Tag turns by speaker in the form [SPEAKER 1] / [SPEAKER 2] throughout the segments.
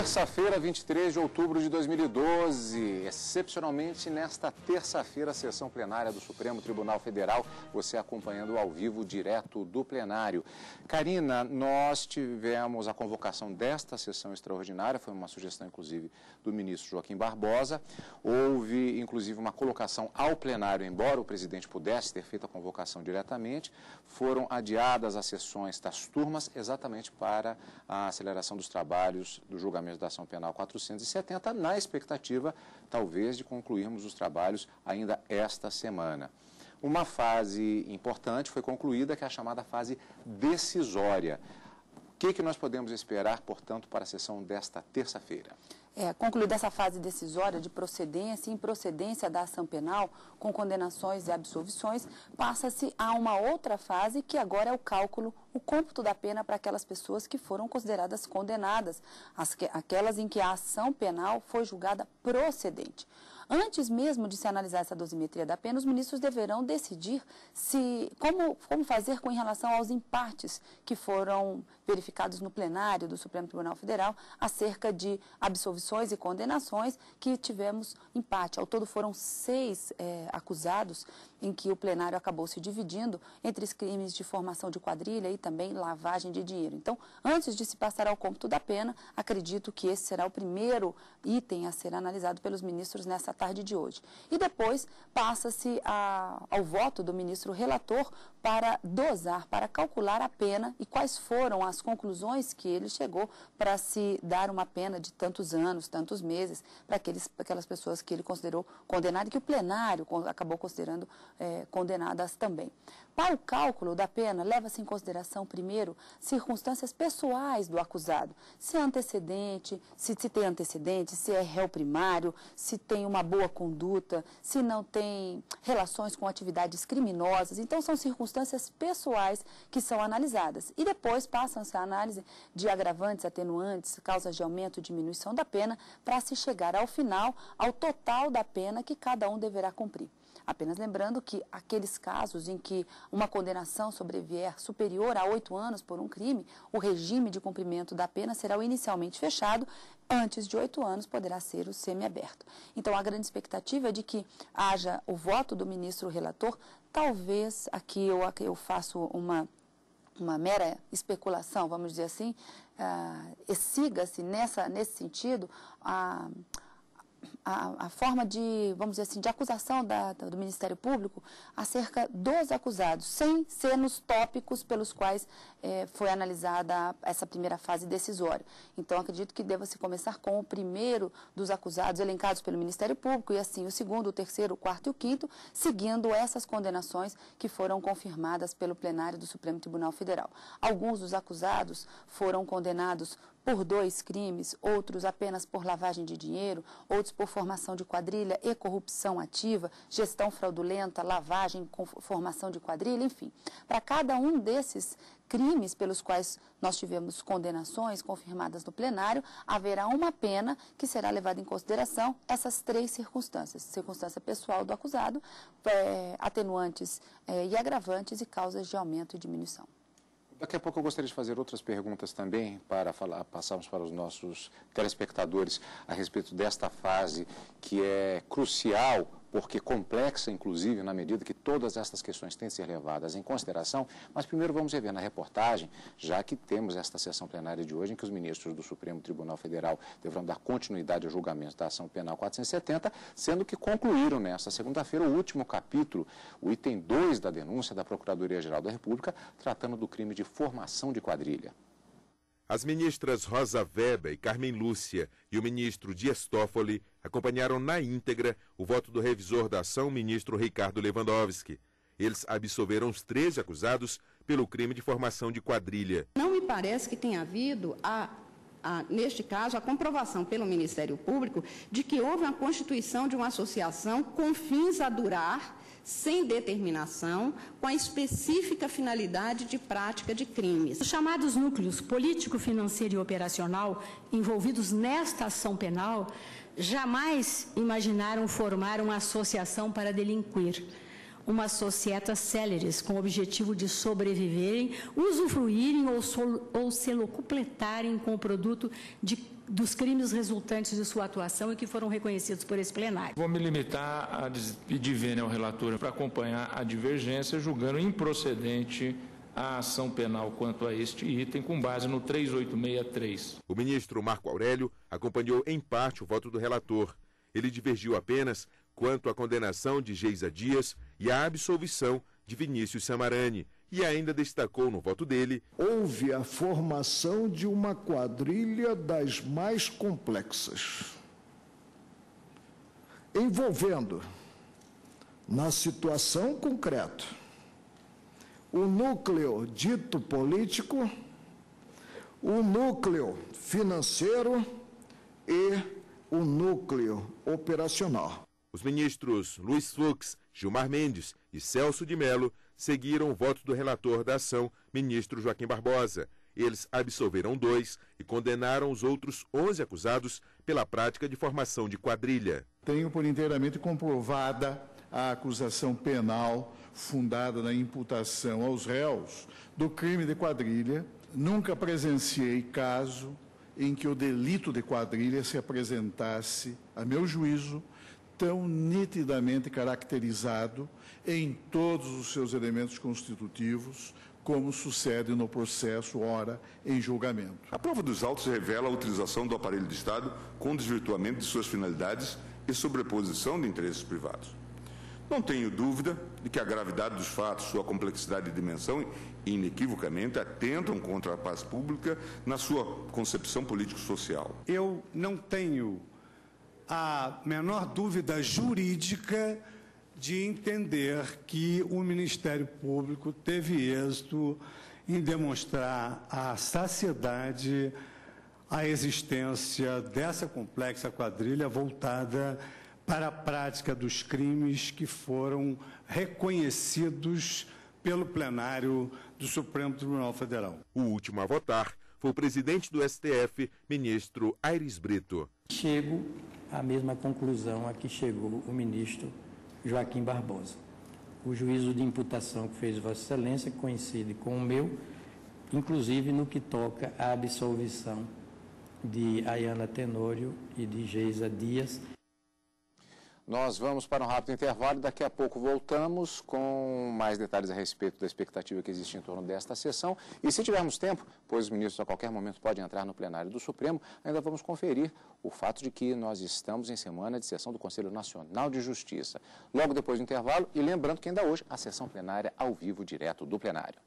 [SPEAKER 1] Terça-feira, 23 de outubro de 2012. Excepcionalmente, nesta terça-feira, sessão plenária do Supremo Tribunal Federal, você acompanhando ao vivo, direto do plenário. Karina, nós tivemos a convocação desta sessão extraordinária, foi uma sugestão, inclusive, do ministro Joaquim Barbosa. Houve, inclusive, uma colocação ao plenário, embora o presidente pudesse ter feito a convocação diretamente, foram adiadas as sessões das turmas exatamente para a aceleração dos trabalhos do julgamento da ação penal 470, na expectativa, talvez, de concluirmos os trabalhos ainda esta semana. Uma fase importante foi concluída, que é a chamada fase decisória. O que, que nós podemos esperar, portanto, para a sessão desta terça-feira?
[SPEAKER 2] É, concluída essa fase decisória de procedência e improcedência da ação penal, com condenações e absolvições, passa-se a uma outra fase, que agora é o cálculo, o cômputo da pena para aquelas pessoas que foram consideradas condenadas, as que, aquelas em que a ação penal foi julgada procedente. Antes mesmo de se analisar essa dosimetria da pena, os ministros deverão decidir se como, como fazer com relação aos empates que foram verificados no plenário do Supremo Tribunal Federal acerca de absolvições e condenações que tivemos empate. Ao todo foram seis é, acusados em que o plenário acabou se dividindo entre os crimes de formação de quadrilha e também lavagem de dinheiro. Então, antes de se passar ao cômputo da pena, acredito que esse será o primeiro item a ser analisado pelos ministros nessa tarde de hoje. E depois passa-se ao voto do ministro relator para dosar, para calcular a pena e quais foram as conclusões que ele chegou para se dar uma pena de tantos anos, tantos meses, para aquelas pessoas que ele considerou condenadas e que o plenário acabou considerando é, condenadas também. Para o cálculo da pena, leva-se em consideração, primeiro, circunstâncias pessoais do acusado. Se é antecedente, se, se tem antecedente, se é réu primário, se tem uma boa conduta, se não tem relações com atividades criminosas. Então, são circunstâncias pessoais que são analisadas. E depois passam-se a análise de agravantes, atenuantes, causas de aumento ou diminuição da pena, para se chegar ao final, ao total da pena que cada um deverá cumprir. Apenas lembrando que aqueles casos em que uma condenação sobrevier superior a oito anos por um crime, o regime de cumprimento da pena será inicialmente fechado, antes de oito anos poderá ser o semiaberto. Então, a grande expectativa é de que haja o voto do ministro relator, talvez aqui eu, eu faço uma uma mera especulação, vamos dizer assim, uh, siga-se nesse sentido a, a, a, forma de, vamos dizer assim, de acusação da, do Ministério Público acerca dos acusados, sem ser nos tópicos pelos quais é, foi analisada essa primeira fase decisória. Então, acredito que deva se começar com o primeiro dos acusados elencados pelo Ministério Público e assim o segundo, o terceiro, o quarto e o quinto, seguindo essas condenações que foram confirmadas pelo plenário do Supremo Tribunal Federal. Alguns dos acusados foram condenados por dois crimes, outros apenas por lavagem de dinheiro, outros por formação de quadrilha e corrupção ativa, gestão fraudulenta, lavagem, formação de quadrilha, enfim. Para cada um desses crimes pelos quais nós tivemos condenações confirmadas no plenário, haverá uma pena que será levada em consideração essas três circunstâncias: circunstância pessoal do acusado, é, atenuantes é, e agravantes e causas de aumento e diminuição.
[SPEAKER 1] Daqui a pouco eu gostaria de fazer outras perguntas também para falar, passarmos para os nossos telespectadores a respeito desta fase que é crucial porque complexa, inclusive, na medida que todas estas questões têm que ser levadas em consideração. Mas primeiro vamos rever na reportagem, já que temos esta sessão plenária de hoje, em que os ministros do Supremo Tribunal Federal deverão dar continuidade ao julgamento da ação penal 470, sendo que concluíram nesta segunda-feira o último capítulo, o item 2 da denúncia da Procuradoria-Geral da República, tratando do crime de formação de quadrilha.
[SPEAKER 3] As ministras Rosa Weber e Carmen Lúcia e o ministro Dias Toffoli acompanharam na íntegra o voto do revisor da ação, ministro Ricardo Lewandowski. Eles absolveram os 13 acusados pelo crime de formação de quadrilha.
[SPEAKER 4] Não me parece que tenha havido a a, neste caso, a comprovação pelo Ministério Público de que houve a constituição de uma associação com fins a durar sem determinação, com a específica finalidade de prática de crimes.
[SPEAKER 5] Os chamados núcleos político, financeiro e operacional envolvidos nesta ação penal jamais imaginaram formar uma associação para delinquir uma societa céleres com o objetivo de sobreviverem, usufruírem ou, ou se locupletarem com o produto de dos crimes resultantes de sua atuação e que foram reconhecidos por esse plenário.
[SPEAKER 6] Vou me limitar a pedir vênia ao relator para acompanhar a divergência, julgando improcedente a ação penal quanto a este item, com base no 3863.
[SPEAKER 3] O ministro Marco Aurélio acompanhou em parte o voto do relator. Ele divergiu apenas quanto à condenação de Geisa Dias e à absolvição de Vinícius Samarani, e ainda destacou no voto dele:
[SPEAKER 7] houve a formação de uma quadrilha das mais complexas, envolvendo, na situação concreta, o núcleo dito político, o núcleo financeiro e o núcleo operacional.
[SPEAKER 3] Os ministros Luiz Fux, Gilmar Mendes e Celso de Mello seguiram o voto do relator da ação, ministro Joaquim Barbosa. Eles absolveram dois e condenaram os outros 11 acusados pela prática de formação de quadrilha.
[SPEAKER 8] Tenho por inteiramente comprovada a acusação penal fundada na imputação aos réus do crime de quadrilha. Nunca presenciei caso em que o delito de quadrilha se apresentasse, a meu juízo, tão nitidamente caracterizado em todos os seus elementos constitutivos, como sucede no processo, ora, em julgamento.
[SPEAKER 9] A prova dos autos revela a utilização do aparelho de Estado com desvirtuamento de suas finalidades e sobreposição de interesses privados. Não tenho dúvida de que a gravidade dos fatos, sua complexidade e dimensão, inequivocamente atentam contra a paz pública na sua concepção político-social.
[SPEAKER 10] Eu não tenho a menor dúvida jurídica de entender que o Ministério Público teve êxito em demonstrar a saciedade a existência dessa complexa quadrilha voltada para a prática dos crimes que foram reconhecidos pelo plenário do Supremo Tribunal Federal.
[SPEAKER 3] O último a votar foi o presidente do STF, ministro Aires Brito.
[SPEAKER 11] Chego à mesma conclusão a que chegou o ministro Joaquim Barbosa. O juízo de imputação que fez Vossa Excelência coincide com o meu, inclusive no que toca à absolvição de Ayana Tenório e de Geisa Dias.
[SPEAKER 1] Nós vamos para um rápido intervalo e daqui a pouco voltamos com mais detalhes a respeito da expectativa que existe em torno desta sessão. E se tivermos tempo, pois os ministros a qualquer momento podem entrar no plenário do Supremo, ainda vamos conferir o fato de que nós estamos em semana de sessão do Conselho Nacional de Justiça. Logo depois do intervalo, e lembrando que ainda hoje a sessão plenária ao vivo direto do plenário.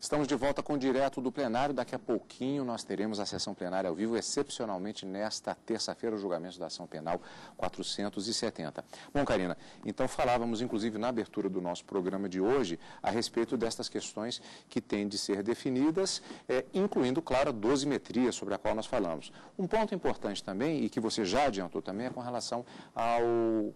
[SPEAKER 1] Estamos de volta com o direto do plenário. Daqui a pouquinho nós teremos a sessão plenária ao vivo, excepcionalmente nesta terça-feira, o julgamento da ação penal 470. Bom, Karina, então falávamos, inclusive, na abertura do nosso programa de hoje, a respeito destas questões que têm de ser definidas, é, incluindo, claro, a dosimetria sobre a qual nós falamos. Um ponto importante também, e que você já adiantou também, é com relação ao,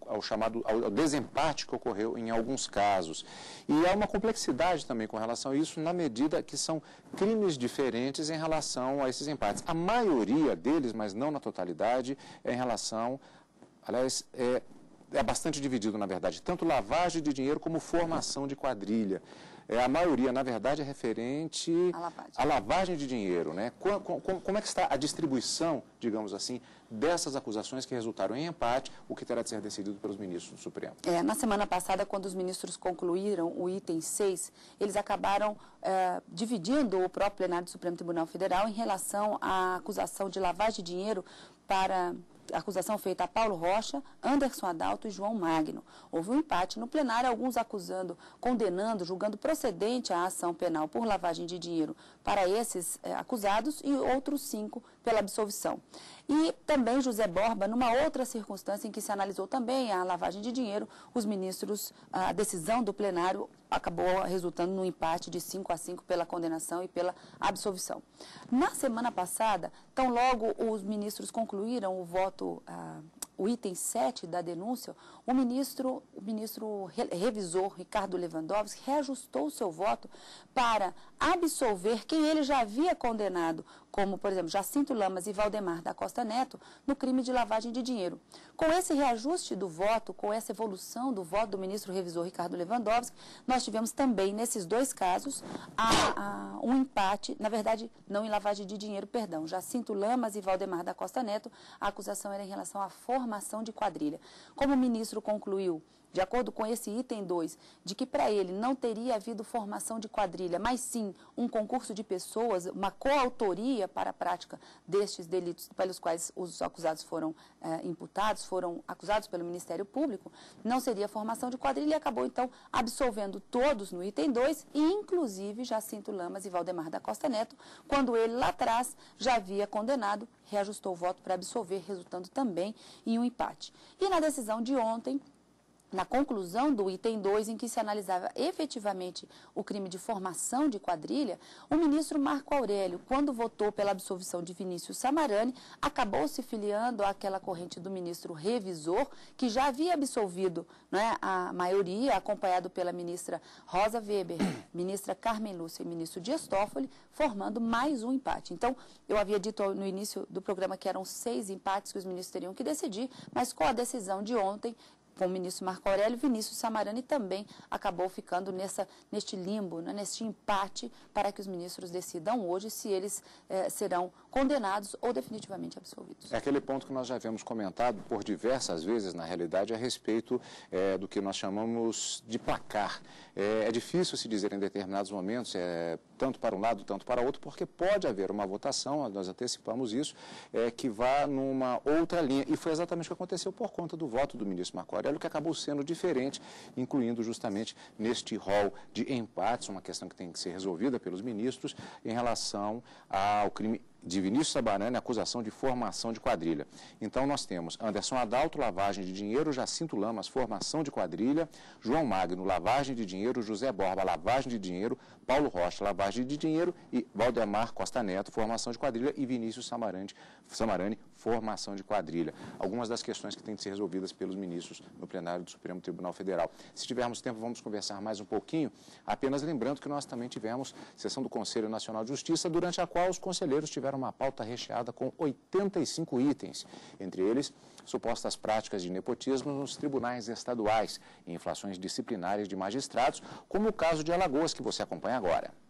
[SPEAKER 1] ao chamado ao, ao desempate que ocorreu em alguns casos. E há uma complexidade também com relação a isso, na medida medida que são crimes diferentes em relação a esses empates. A maioria deles, mas não na totalidade, é em relação, aliás, é, é bastante dividido, na verdade, tanto lavagem de dinheiro como formação de quadrilha. É, a maioria, na verdade, é referente lavagem. à lavagem de dinheiro. Né? Como, como, como, é que está a distribuição, digamos assim, dessas acusações que resultaram em empate, o que terá de ser decidido pelos ministros do Supremo?
[SPEAKER 2] É, na semana passada, quando os ministros concluíram o item 6, eles acabaram é, dividindo o próprio plenário do Supremo Tribunal Federal em relação à acusação de lavagem de dinheiro para acusação feita a Paulo Rocha, Anderson Adalto e João Magno. Houve um empate no plenário, alguns acusando, condenando, julgando procedente a ação penal por lavagem de dinheiro para esses é, acusados e outros cinco pela absolvição. E também José Borba, numa outra circunstância em que se analisou também a lavagem de dinheiro, os ministros, a decisão do plenário acabou resultando no empate de 5 a 5 pela condenação e pela absolvição. Na semana passada, tão logo os ministros concluíram o voto, ah, o item 7 da denúncia, o ministro, o ministro revisor Ricardo Lewandowski reajustou o seu voto para absolver quem ele já havia condenado como, por exemplo, Jacinto Lamas e Valdemar da Costa Neto, no crime de lavagem de dinheiro. Com esse reajuste do voto, com essa evolução do voto do ministro revisor Ricardo Lewandowski, nós tivemos também, nesses dois casos, a, a, um empate, na verdade, não em lavagem de dinheiro, perdão, Jacinto Lamas e Valdemar da Costa Neto, a acusação era em relação à formação de quadrilha. Como o ministro concluiu de acordo com esse item 2, de que para ele não teria havido formação de quadrilha, mas sim um concurso de pessoas, uma coautoria para a prática destes delitos pelos quais os acusados foram eh, imputados, foram acusados pelo Ministério Público, não seria formação de quadrilha e acabou então absolvendo todos no item 2, e inclusive Jacinto Lamas e Valdemar da Costa Neto, quando ele lá atrás já havia condenado, reajustou o voto para absolver, resultando também em um empate. E na decisão de ontem, na conclusão do item 2, em que se analisava efetivamente o crime de formação de quadrilha, o ministro Marco Aurélio, quando votou pela absolvição de Vinícius Samarani, acabou se filiando àquela corrente do ministro revisor, que já havia absolvido é, a maioria, acompanhado pela ministra Rosa Weber, ministra Carmen Lúcia e ministro Dias Toffoli, formando mais um empate. Então, eu havia dito no início do programa que eram seis empates que os ministros teriam que decidir, mas com a decisão de ontem, com o ministro Marco Aurélio, Vinícius Samarani também acabou ficando nessa, neste limbo, né, neste empate, para que os ministros decidam hoje se eles eh, serão condenados ou definitivamente absolvidos.
[SPEAKER 1] É aquele ponto que nós já havíamos comentado por diversas vezes, na realidade, a respeito eh, do que nós chamamos de placar. É, é, difícil se dizer em determinados momentos, é, tanto para um lado, tanto para outro, porque pode haver uma votação, nós antecipamos isso, é, que vá numa outra linha. E foi exatamente o que aconteceu por conta do voto do ministro Marco Aurélio, que acabou sendo diferente, incluindo justamente neste rol de empates, uma questão que tem que ser resolvida pelos ministros em relação ao crime de Vinícius Sabarani, acusação de formação de quadrilha. Então nós temos Anderson Adalto, lavagem de dinheiro, Jacinto Lamas, formação de quadrilha, João Magno, lavagem de dinheiro, José Borba, lavagem de dinheiro, Paulo Rocha, lavagem de dinheiro e Valdemar Costa Neto, formação de quadrilha e Vinícius Samarani, Samarani formação de quadrilha. Algumas das questões que têm de ser resolvidas pelos ministros no plenário do Supremo Tribunal Federal. Se tivermos tempo, vamos conversar mais um pouquinho, apenas lembrando que nós também tivemos sessão do Conselho Nacional de Justiça, durante a qual os conselheiros tiveram uma pauta recheada com 85 itens, entre eles supostas práticas de nepotismo nos tribunais estaduais e inflações disciplinares de magistrados, como o caso de Alagoas, que você acompanha agora.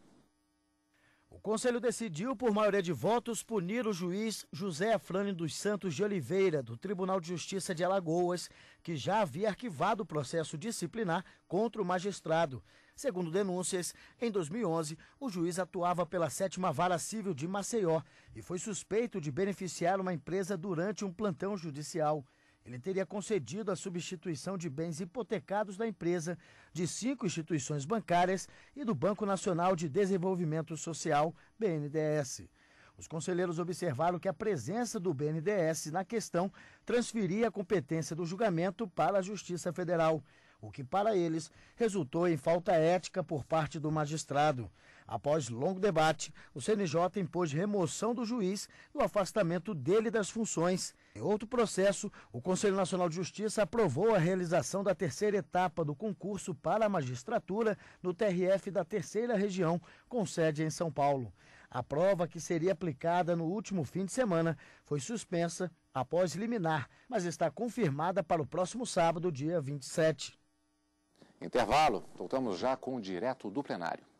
[SPEAKER 12] Conselho decidiu, por maioria de votos, punir o juiz José Afrânio dos Santos de Oliveira, do Tribunal de Justiça de Alagoas, que já havia arquivado o processo disciplinar contra o magistrado. Segundo denúncias, em 2011, o juiz atuava pela sétima vara civil de Maceió e foi suspeito de beneficiar uma empresa durante um plantão judicial ele teria concedido a substituição de bens hipotecados da empresa, de cinco instituições bancárias e do Banco Nacional de Desenvolvimento Social, BNDES. Os conselheiros observaram que a presença do BNDES na questão transferia a competência do julgamento para a Justiça Federal, o que para eles resultou em falta ética por parte do magistrado. Após longo debate, o CNJ impôs remoção do juiz e o afastamento dele das funções. Em outro processo, o Conselho Nacional de Justiça aprovou a realização da terceira etapa do concurso para a magistratura no TRF da Terceira Região, com sede em São Paulo. A prova, que seria aplicada no último fim de semana, foi suspensa após liminar, mas está confirmada para o próximo sábado, dia 27.
[SPEAKER 1] Intervalo, voltamos já com o direto do plenário.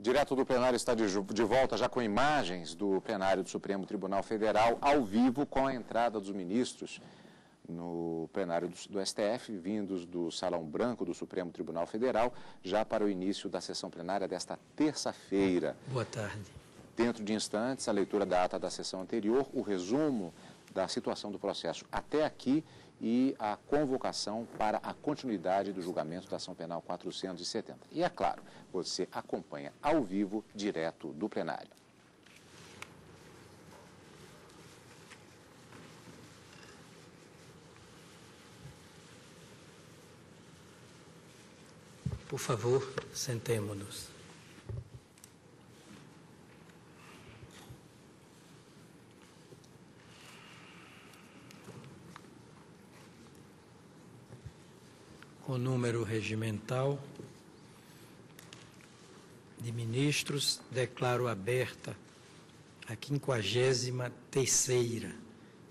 [SPEAKER 1] Direto do plenário está de, de, volta já com imagens do plenário do Supremo Tribunal Federal, ao vivo com a entrada dos ministros no plenário do, do, STF, vindos do Salão Branco do Supremo Tribunal Federal, já para o início da sessão plenária desta terça-feira.
[SPEAKER 11] Boa tarde.
[SPEAKER 1] Dentro de instantes, a leitura da ata da sessão anterior, o resumo da situação do processo até aqui e a convocação para a continuidade do julgamento da ação penal 470. E é claro, você acompanha ao vivo, direto do plenário.
[SPEAKER 11] Por favor, sentemos-nos. O número regimental, diminuir ministros, declaro aberta a 53ª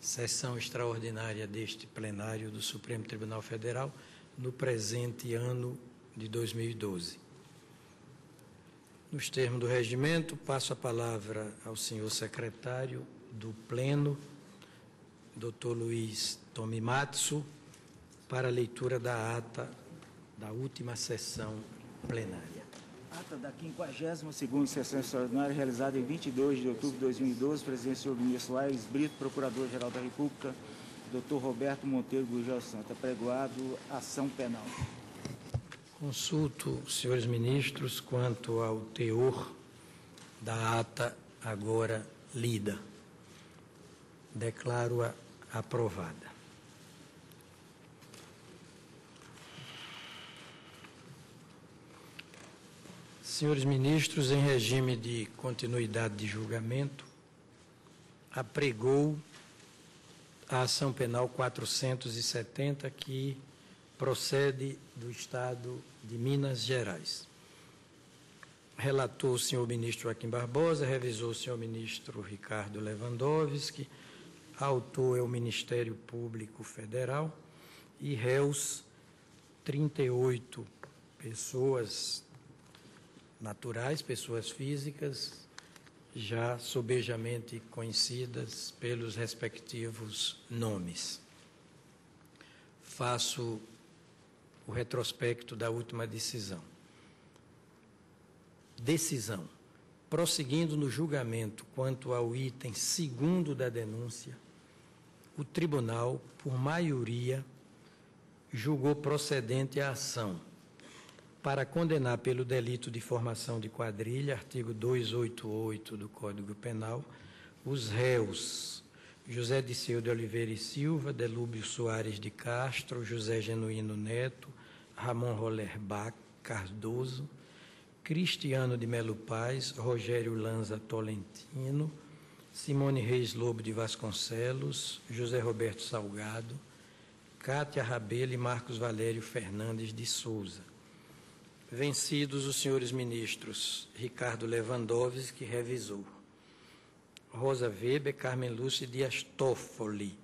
[SPEAKER 11] sessão extraordinária deste plenário do Supremo Tribunal Federal no presente ano de 2012. Nos termos do regimento, passo a palavra ao senhor secretário do Pleno, Dr. Luiz Tomimatsu, para a leitura da ata da última sessão plenária.
[SPEAKER 13] Ata da 52ª sessão extraordinária realizada em 22 de outubro de 2012, presidente do ministro Aires Brito, Procurador-Geral da República, Dr. Roberto Monteiro Gurgel Santa, pregoado ação penal.
[SPEAKER 11] Consulto senhores ministros quanto ao teor da ata agora lida. Declaro-a aprovada. Senhores ministros, em regime de continuidade de julgamento, apregou a ação penal 470 que procede do Estado de Minas Gerais. Relatou o senhor ministro Joaquim Barbosa, revisou o senhor ministro Ricardo Lewandowski, autor é o Ministério Público Federal e réus 38 pessoas naturais, pessoas físicas, já sobejamente conhecidas pelos respectivos nomes. Faço o retrospecto da última decisão. Decisão. Prosseguindo no julgamento quanto ao item segundo da denúncia, o tribunal, por maioria, julgou procedente a ação para condenar pelo delito de formação de quadrilha, artigo 288 do Código Penal, os réus José Disseu de Oliveira e Silva, Delúbio Soares de Castro, José Genuíno Neto, Ramon Rollerbach Cardoso, Cristiano de Melo Paz, Rogério Lanza Tolentino, Simone Reis Lobo de Vasconcelos, José Roberto Salgado, Cátia Rabelo e Marcos Valério Fernandes de Souza. Vencidos os senhores ministros Ricardo Lewandowski, que revisou, Rosa Weber, Carmen Lúcia Dias Toffoli,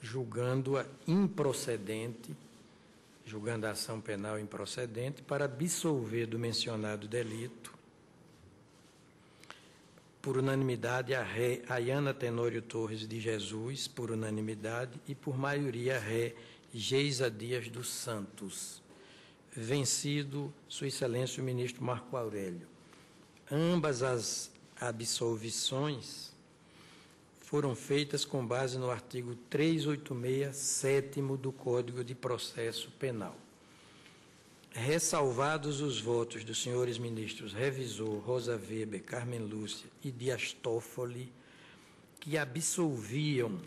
[SPEAKER 11] julgando-a improcedente, julgando a ação penal improcedente, para absolver do mencionado delito, por unanimidade, a ré Ayana Tenório Torres de Jesus, por unanimidade, e por maioria, a ré Geisa Dias dos Santos vencido Sua Excelência o ministro Marco Aurélio. Ambas as absolvições foram feitas com base no artigo 386, sétimo do Código de Processo Penal. Ressalvados os votos dos senhores ministros Revisor, Rosa Weber, Carmen Lúcia e Dias Toffoli, que absolviam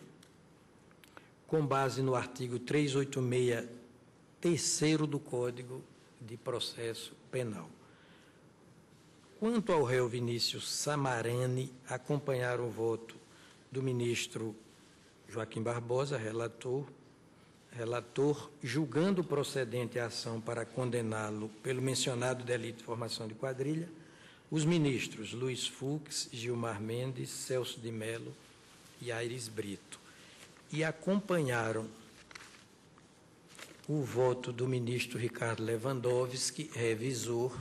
[SPEAKER 11] com base no artigo 386 terceiro do Código de Processo Penal. Quanto ao réu Vinícius Samarani, acompanhar o voto do ministro Joaquim Barbosa, relator, relator, julgando procedente a ação para condená-lo pelo mencionado delito de formação de quadrilha, os ministros Luiz Fux, Gilmar Mendes, Celso de Mello e Aires Brito. E acompanharam o voto do ministro Ricardo Lewandowski, revisor,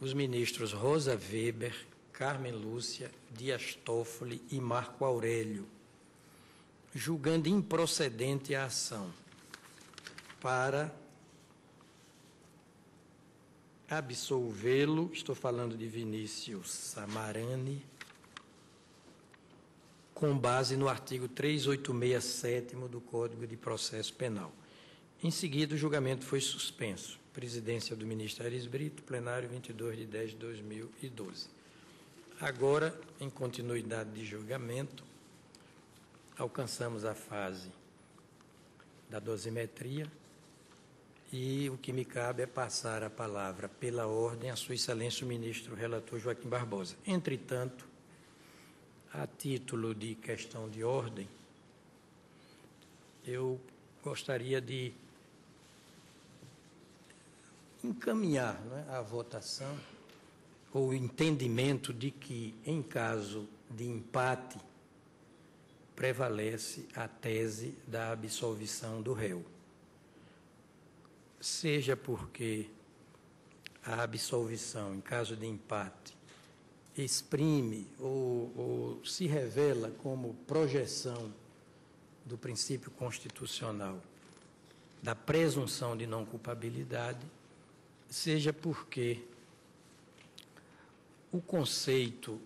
[SPEAKER 11] os ministros Rosa Weber, Carmen Lúcia, Dias Toffoli e Marco Aurélio, julgando improcedente a ação para absolvê-lo, estou falando de Vinícius Samarani, com base no artigo 386 do Código de Processo Penal. Em seguida, o julgamento foi suspenso. Presidência do ministro Aires Brito, plenário 22 de 10 de 2012. Agora, em continuidade de julgamento, alcançamos a fase da dosimetria e o que me cabe é passar a palavra pela ordem a Sua Excelência o Ministro Relator Joaquim Barbosa. Entretanto, a título de questão de ordem, eu gostaria de encaminhar né, à votação ou entendimento de que, em caso de empate, prevalece a tese da absolvição do réu. Seja porque a absolvição, em caso de empate, exprime ou, ou se revela como projeção do princípio constitucional da presunção de não culpabilidade, seja porque o conceito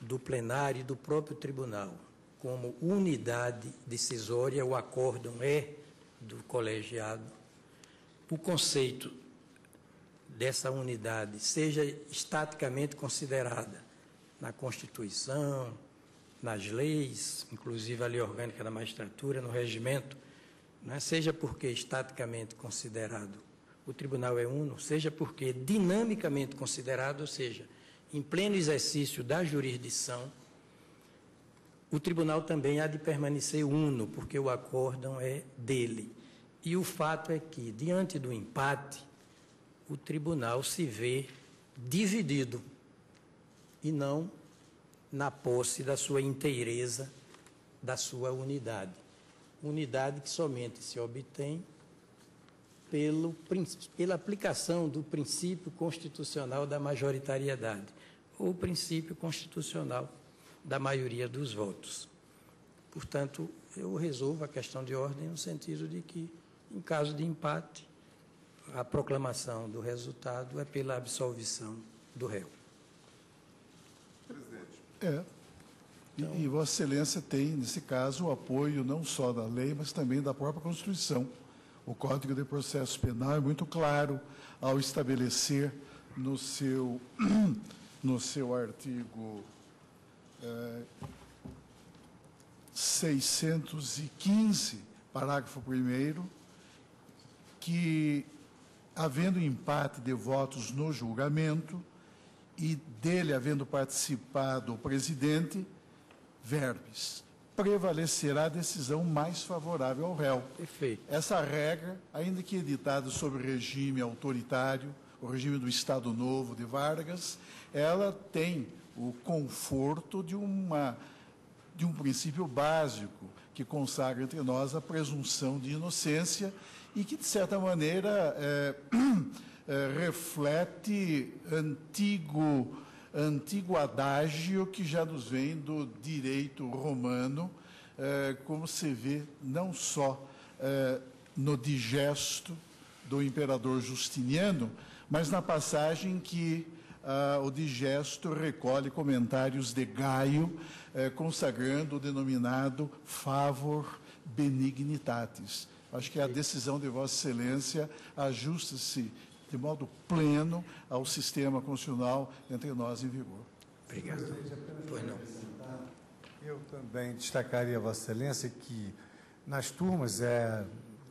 [SPEAKER 11] do plenário e do próprio tribunal como unidade decisória, o acórdão é do colegiado, o conceito dessa unidade seja estaticamente considerada na Constituição, nas leis, inclusive a lei orgânica da magistratura, no regimento, né? seja porque estaticamente considerado o tribunal é uno, seja porque dinamicamente considerado, ou seja, em pleno exercício da jurisdição, o tribunal também há de permanecer uno, porque o acórdão é dele. E o fato é que, diante do empate, o tribunal se vê dividido e não na posse da sua inteireza, da sua unidade. Unidade que somente se obtém pelo, pela aplicação do princípio constitucional da majoritariedade, ou princípio constitucional da maioria dos votos. Portanto, eu resolvo a questão de ordem no sentido de que, em caso de empate, a proclamação do resultado é pela absolvição do réu.
[SPEAKER 8] Presidente. É. Então, e, e Vossa Excelência tem, nesse caso, o apoio não só da lei, mas também da própria Constituição. O Código de Processo Penal é muito claro ao estabelecer no seu, no seu artigo é, 615, parágrafo 1 que, havendo empate de votos no julgamento e dele havendo participado o presidente, verbes, prevalecerá a decisão mais favorável ao réu.
[SPEAKER 11] Perfeito.
[SPEAKER 8] Essa regra, ainda que editada sob regime autoritário, o regime do Estado Novo de Vargas, ela tem o conforto de, uma, de um princípio básico que consagra entre nós a presunção de inocência e que, de certa maneira, é, é, reflete antigo, antigo adágio que já nos vem do direito romano, é, como se vê não só é, no digesto do imperador Justiniano, mas na passagem que ah, o digesto recolhe comentários de Gaio, eh, consagrando o denominado favor benignitatis. Acho que a decisão de Vossa Excelência ajusta-se de modo pleno ao sistema constitucional entre nós em vigor.
[SPEAKER 11] Obrigado. Pois não.
[SPEAKER 14] Eu também destacaria, Vossa Excelência, que nas turmas é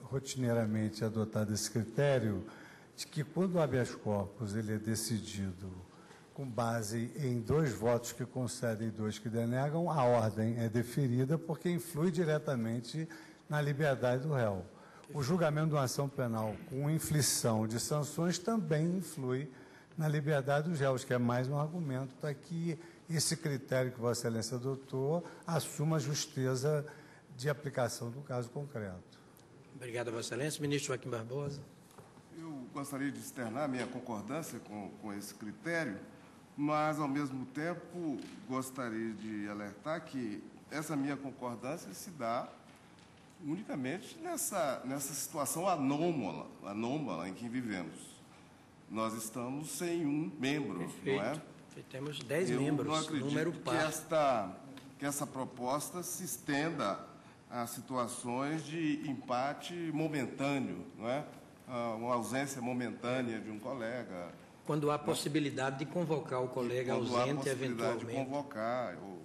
[SPEAKER 14] rotineiramente adotado esse critério de que quando o habeas corpus ele é decidido com base em dois votos que concedem e dois que denegam, a ordem é deferida porque influi diretamente na liberdade do réu. O julgamento de uma ação penal com inflição de sanções também influi na liberdade dos réus, que é mais um argumento para que esse critério que Vossa Excelência adotou assuma a justeza de aplicação do caso concreto.
[SPEAKER 11] Obrigado, Vossa Excelência. Ministro Joaquim Barbosa
[SPEAKER 15] gostaria de externar minha concordância com, com esse critério, mas, ao mesmo tempo, gostaria de alertar que essa minha concordância se dá unicamente nessa, nessa situação anômala, anômala em que vivemos. Nós estamos sem um membro,
[SPEAKER 11] Perfeito.
[SPEAKER 15] não é?
[SPEAKER 11] Temos dez membros,
[SPEAKER 15] não acredito
[SPEAKER 11] número
[SPEAKER 15] que
[SPEAKER 11] par.
[SPEAKER 15] Esta, que essa proposta se estenda a situações de empate momentâneo, não é? Ah, uma ausência momentânea de um colega.
[SPEAKER 11] Quando há possibilidade de convocar o colega
[SPEAKER 15] Quando
[SPEAKER 11] ausente,
[SPEAKER 15] há possibilidade
[SPEAKER 11] eventualmente.
[SPEAKER 15] de convocar ou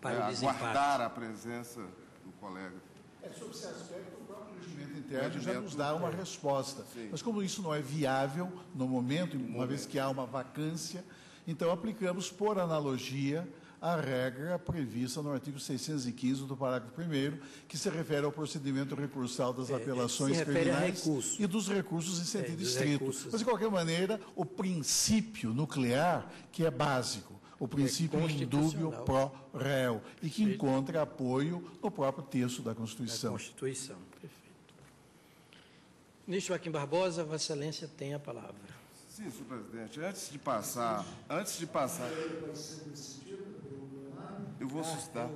[SPEAKER 11] Para
[SPEAKER 15] é, aguardar a presença do colega.
[SPEAKER 8] É, sobre esse aspecto, o próprio regimento interno já nos dá uma resposta. Mas como isso não é viável no momento, uma vez que há uma vacância, então aplicamos, por analogia, a regra prevista no artigo 615 do parágrafo 1 que se refere ao procedimento recursal das
[SPEAKER 11] É,
[SPEAKER 8] apelações
[SPEAKER 11] se refere a
[SPEAKER 8] criminais e dos recursos em sentido
[SPEAKER 11] É,
[SPEAKER 8] estrito.
[SPEAKER 11] recursos.
[SPEAKER 8] Mas, de qualquer maneira, o princípio nuclear, que é básico, o princípio indúbio
[SPEAKER 11] constitucional.
[SPEAKER 8] pro réu, e que encontra apoio no próprio texto da
[SPEAKER 11] Da
[SPEAKER 8] Constituição.
[SPEAKER 11] Constituição. Perfeito. Ministro Joaquim Barbosa, Vossa Excelência tem a palavra.
[SPEAKER 15] Sim, senhor presidente. Antes de passar, antes de passar, eu vou suscitar.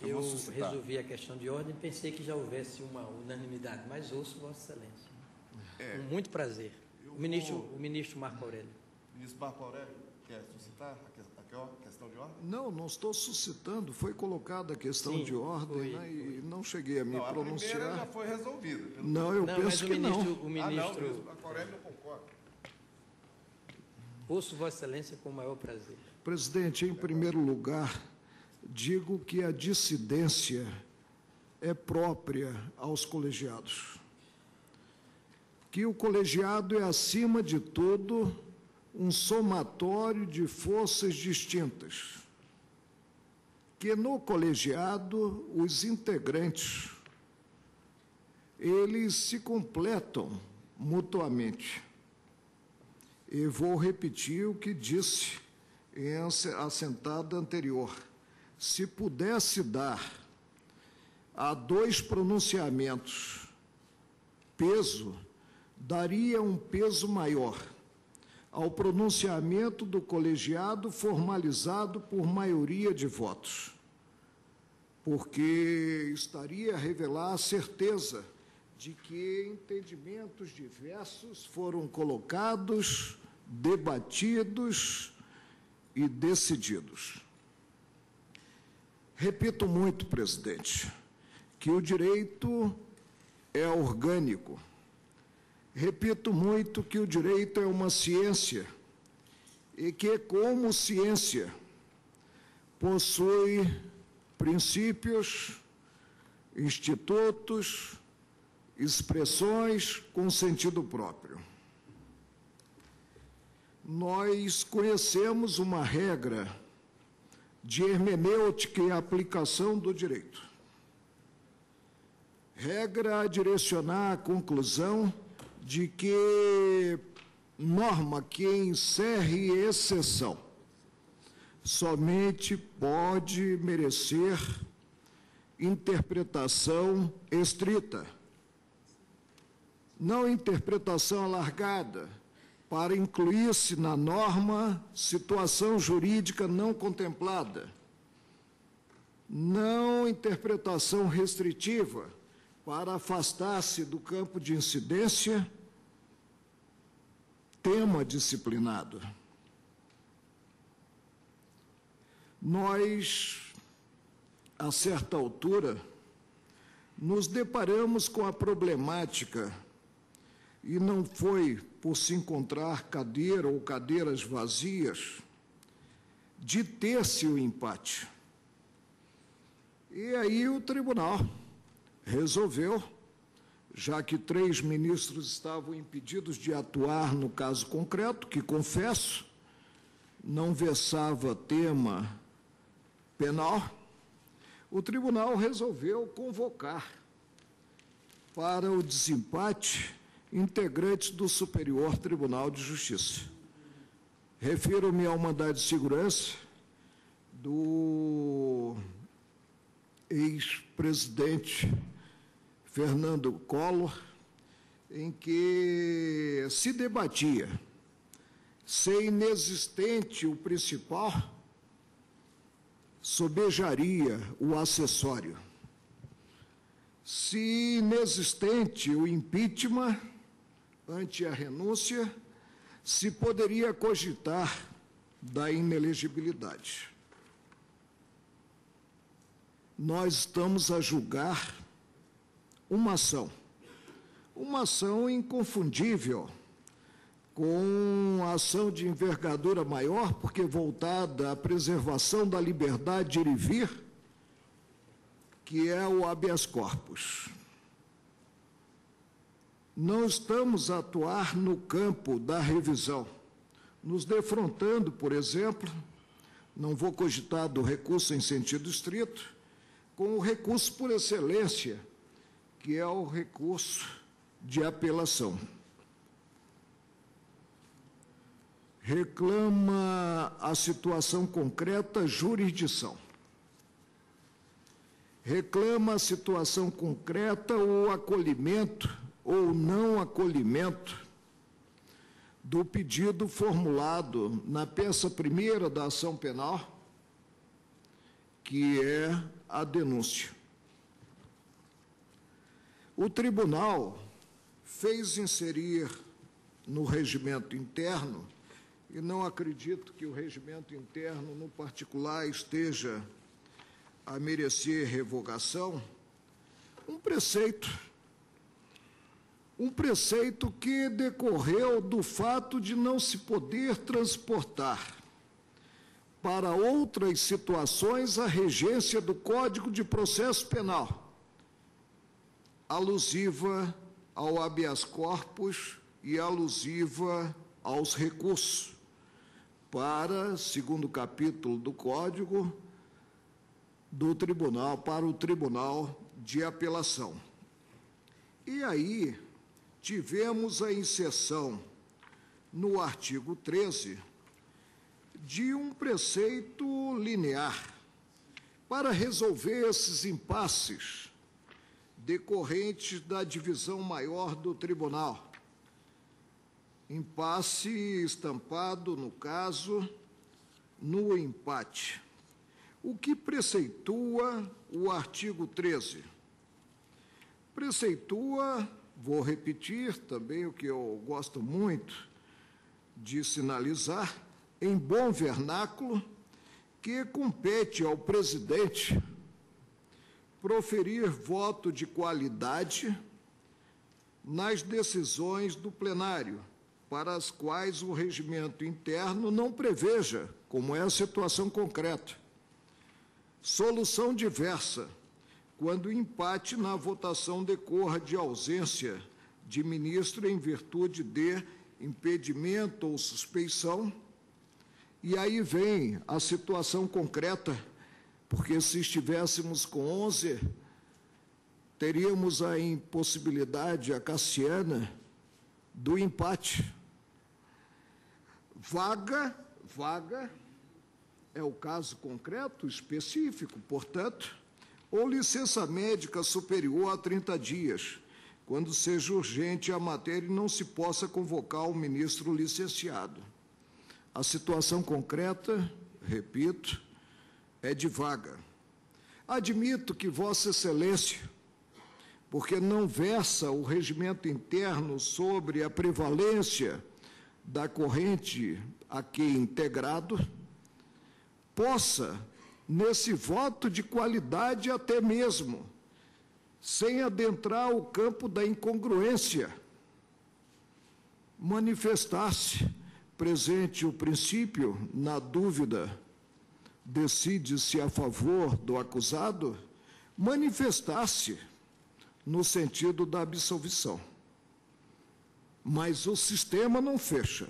[SPEAKER 15] Eu,
[SPEAKER 11] Eu
[SPEAKER 15] vou suscitar.
[SPEAKER 11] resolvi a questão de ordem e pensei que já houvesse uma unanimidade, mas ouço Vossa Excelência.
[SPEAKER 15] É.
[SPEAKER 11] Com muito prazer. O ministro, o ministro Marco Aurélio.
[SPEAKER 15] Ministro Marco Aurélio, quer suscitar a que- a que- a questão de ordem?
[SPEAKER 7] Não, não estou suscitando. Foi colocada a questão
[SPEAKER 11] Sim,
[SPEAKER 7] de ordem
[SPEAKER 11] foi,
[SPEAKER 7] né, e não cheguei a me
[SPEAKER 15] Não, a
[SPEAKER 7] pronunciar.
[SPEAKER 15] primeira já foi resolvida. pelo-
[SPEAKER 7] Não, eu
[SPEAKER 11] Não, mas
[SPEAKER 7] penso
[SPEAKER 11] o
[SPEAKER 7] que
[SPEAKER 11] ministro,
[SPEAKER 7] não.
[SPEAKER 11] o
[SPEAKER 15] Ah, não,
[SPEAKER 11] ministro,
[SPEAKER 15] ministro Marco Aurélio não concorda.
[SPEAKER 11] ouço Vossa Excelência com o maior prazer.
[SPEAKER 7] Presidente, em primeiro lugar, digo que a dissidência é própria aos colegiados. Que o colegiado é, acima de tudo, um somatório de forças distintas. Que no colegiado, os integrantes, eles se completam mutuamente. E vou repetir o que disse em asse- assentada anterior. Se pudesse dar a dois pronunciamentos peso, daria um peso maior ao pronunciamento do colegiado formalizado por maioria de votos, porque estaria a revelar a certeza de que entendimentos diversos foram colocados, debatidos e decididos. Repito muito, presidente, que o direito é orgânico. Repito muito que o direito é uma ciência e que, como ciência, possui princípios, institutos, expressões com sentido próprio. Nós conhecemos uma regra de hermenêutica e aplicação do direito. Regra a direcionar à conclusão de que norma que encerre exceção. Somente pode merecer interpretação estrita, não interpretação alargada, para incluir-se na norma situação jurídica não contemplada, não interpretação restritiva, para afastar-se do campo de incidência, tema disciplinado. Nós, a certa altura, nos deparamos com a problemática, e não foi por se encontrar cadeira ou cadeiras vazias, de ter-se o empate. E aí o tribunal resolveu, já que três ministros estavam impedidos de atuar no caso concreto, que confesso, não versava tema penal, o tribunal resolveu convocar para o desempate integrantes do Superior Tribunal de Justiça. Refiro-me ao mandado de segurança do ex-presidente Fernando Collor, em que se debatia se inexistente o principal, sobejaria o acessório. Se inexistente o impeachment, ante a renúncia, se poderia cogitar da inelegibilidade. Nós estamos a julgar uma ação, uma ação inconfundível, com ação de envergadura maior, porque voltada à preservação da liberdade de ir e vir, que é o habeas corpus. Não estamos a atuar no campo da revisão, nos defrontando, por exemplo, não vou cogitar do recurso em sentido estrito, com o recurso por excelência, que é o recurso de apelação. Reclama a situação concreta, jurisdição. Reclama a situação concreta, o acolhimento ou não acolhimento do pedido formulado na peça primeira da ação penal, que é a denúncia. O tribunal fez inserir no regimento interno, e não acredito que o regimento interno, no particular, esteja a merecer revogação, um preceito. Um preceito que decorreu do fato de não se poder transportar para outras situações a regência do Código de Processo Penal, alusiva ao habeas corpus e alusiva aos recursos, para, segundo capítulo do Código, do Tribunal, para o Tribunal de Apelação. E aí, tivemos a inserção no artigo 13 de um preceito linear para resolver esses impasses decorrentes da divisão maior do tribunal. Impasse estampado, no caso, no empate. O que preceitua o artigo 13? Preceitua Vou repetir também o que eu gosto muito de sinalizar, em bom vernáculo, que compete ao presidente proferir voto de qualidade nas decisões do plenário, para as quais o regimento interno não preveja, como é a situação concreta. Solução diversa quando o empate na votação decorra de ausência de ministro em virtude de impedimento ou suspeição. E aí vem a situação concreta, porque se estivéssemos com 11, teríamos a impossibilidade, a Cassiana, do empate. Vaga, vaga, é o caso concreto, específico, portanto, ou licença médica superior a 30 dias, quando seja urgente a matéria e não se possa convocar o ministro licenciado. A situação concreta, repito, é de vaga. Admito que Vossa Excelência, porque não versa o regimento interno sobre a prevalência da corrente aqui integrado, possa nesse voto de qualidade até mesmo, sem adentrar o campo da incongruência, manifestar-se presente o princípio, na dúvida, decide-se a favor do acusado, manifestar-se no sentido da absolvição. Mas o sistema não fecha.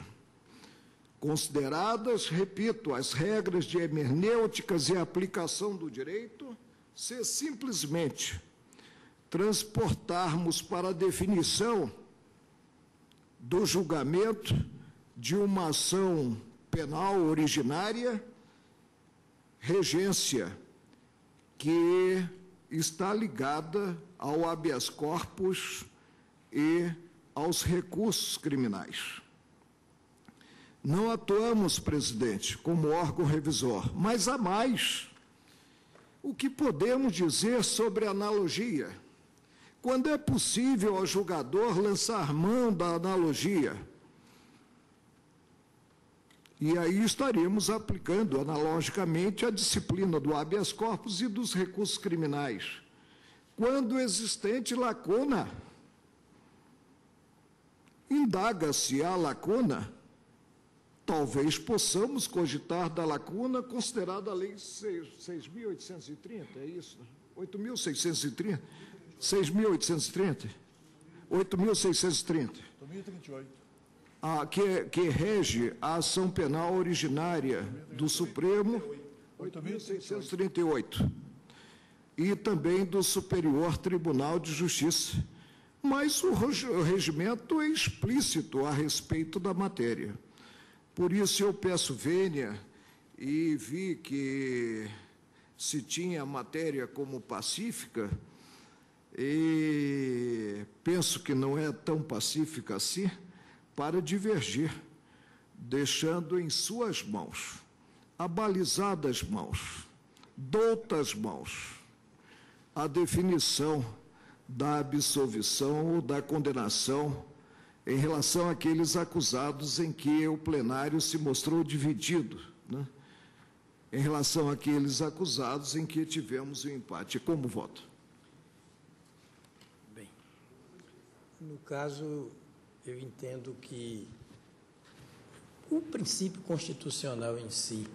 [SPEAKER 7] Consideradas, repito, as regras de hermenêuticas e aplicação do direito, se simplesmente transportarmos para a definição do julgamento de uma ação penal originária, regência que está ligada ao habeas corpus e aos recursos criminais. Não atuamos, presidente, como órgão revisor, mas há mais. O que podemos dizer sobre analogia? Quando é possível ao julgador lançar mão da analogia? E aí estaríamos aplicando analogicamente a disciplina do habeas corpus e dos recursos criminais. Quando existente lacuna, indaga-se a lacuna talvez possamos cogitar da lacuna considerada a Lei 6.830, é isso? 8.630? 6.830? 8.630. a, que, que rege a ação penal originária do Supremo, 8.638, e também do Superior Tribunal de Justiça. Mas o regimento é explícito a respeito da matéria. Por isso eu peço vênia e vi que se tinha matéria como pacífica, e penso que não é tão pacífica assim, para divergir, deixando em suas mãos, abalizadas mãos, doutas mãos, a definição da absolvição ou da condenação em relação àqueles acusados em que o plenário se mostrou dividido, né? em relação àqueles acusados em que tivemos o um empate. Como voto?
[SPEAKER 11] Bem, no caso, eu entendo que o princípio constitucional em si,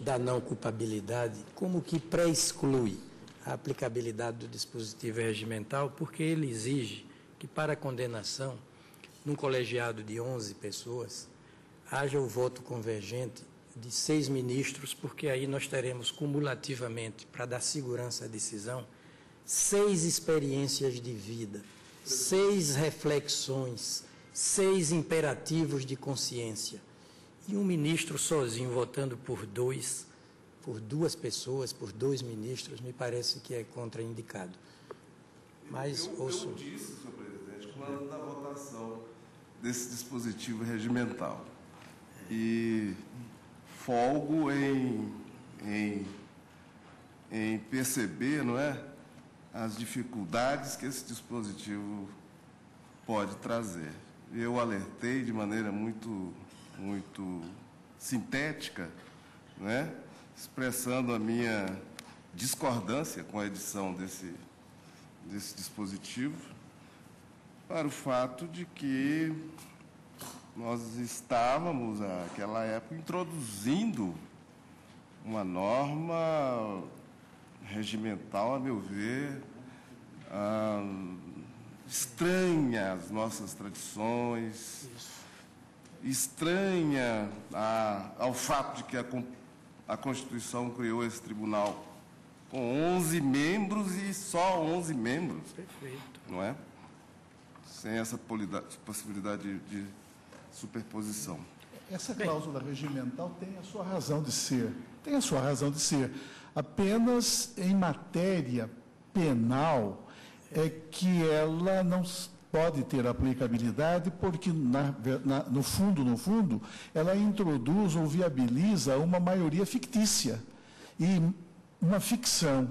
[SPEAKER 11] da não culpabilidade, como que pré-exclui a aplicabilidade do dispositivo regimental, porque ele exige que, para a condenação, num colegiado de 11 pessoas, haja o voto convergente de seis ministros, porque aí nós teremos cumulativamente, para dar segurança à decisão, seis experiências de vida, seis reflexões, seis imperativos de consciência. E um ministro sozinho votando por dois, por duas pessoas, por dois ministros, me parece que é contraindicado. Mas
[SPEAKER 15] eu, ouço. Eu disse, senhor presidente, quando da votação desse dispositivo regimental. E folgo em, em, em perceber, não é, as dificuldades que esse dispositivo pode trazer. Eu alertei de maneira muito, muito sintética, né, expressando a minha discordância com a edição desse, desse dispositivo para o fato de que nós estávamos, naquela época, introduzindo uma norma regimental, a meu ver, ah, estranha às nossas tradições, estranha a, ao fato de que a, a Constituição criou esse tribunal com 11 membros e só 11 membros.
[SPEAKER 11] Perfeito.
[SPEAKER 15] Não é? sem essa possibilidade de, de superposição.
[SPEAKER 8] Essa cláusula regimental tem a sua razão de ser. Tem a sua razão de ser. Apenas em matéria penal é que ela não pode ter aplicabilidade porque, na, na, no fundo, no fundo, ela introduz ou viabiliza uma maioria fictícia. E uma ficção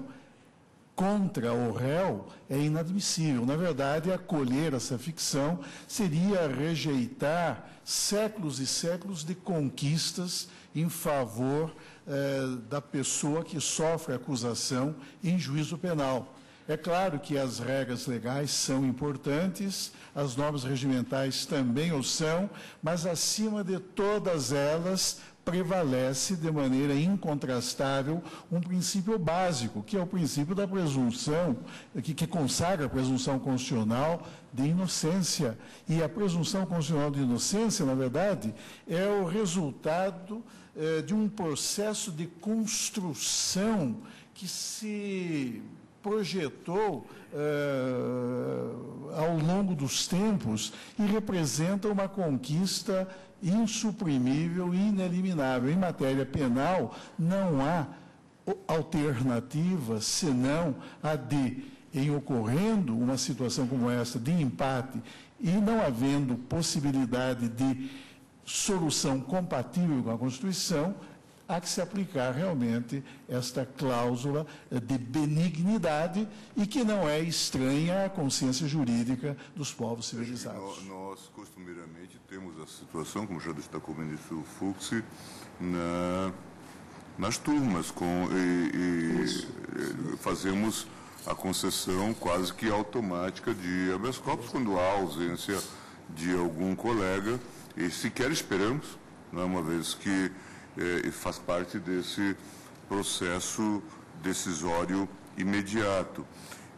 [SPEAKER 8] contra o réu é inadmissível. Na verdade, acolher essa ficção seria rejeitar séculos e séculos de conquistas em favor eh, da pessoa que sofre acusação em juízo penal. É claro que as regras legais são importantes, as normas regimentais também o são, mas acima de todas elas prevalece de maneira incontrastável um princípio básico, que é o princípio da presunção, que, que consagra a presunção constitucional de inocência. E a presunção constitucional de inocência, na verdade, é o resultado eh, de um processo de construção que se projetou uh, ao longo dos tempos e representa uma conquista insuprimível e ineliminável. Em matéria penal, não há alternativa senão a de, em ocorrendo uma situação como essa de empate e não havendo possibilidade de solução compatível com a Constituição, há que se aplicar realmente esta cláusula de benignidade e que não é estranha à consciência jurídica dos povos civilizados.
[SPEAKER 9] Nós, costumeiramente, temos a situação, como já destacou o ministro Fux, na, nas turmas, com, e, e fazemos a concessão quase que automática de habeas corpus quando há ausência de algum colega, e sequer esperamos, não é uma vez que eh, faz parte desse processo decisório imediato.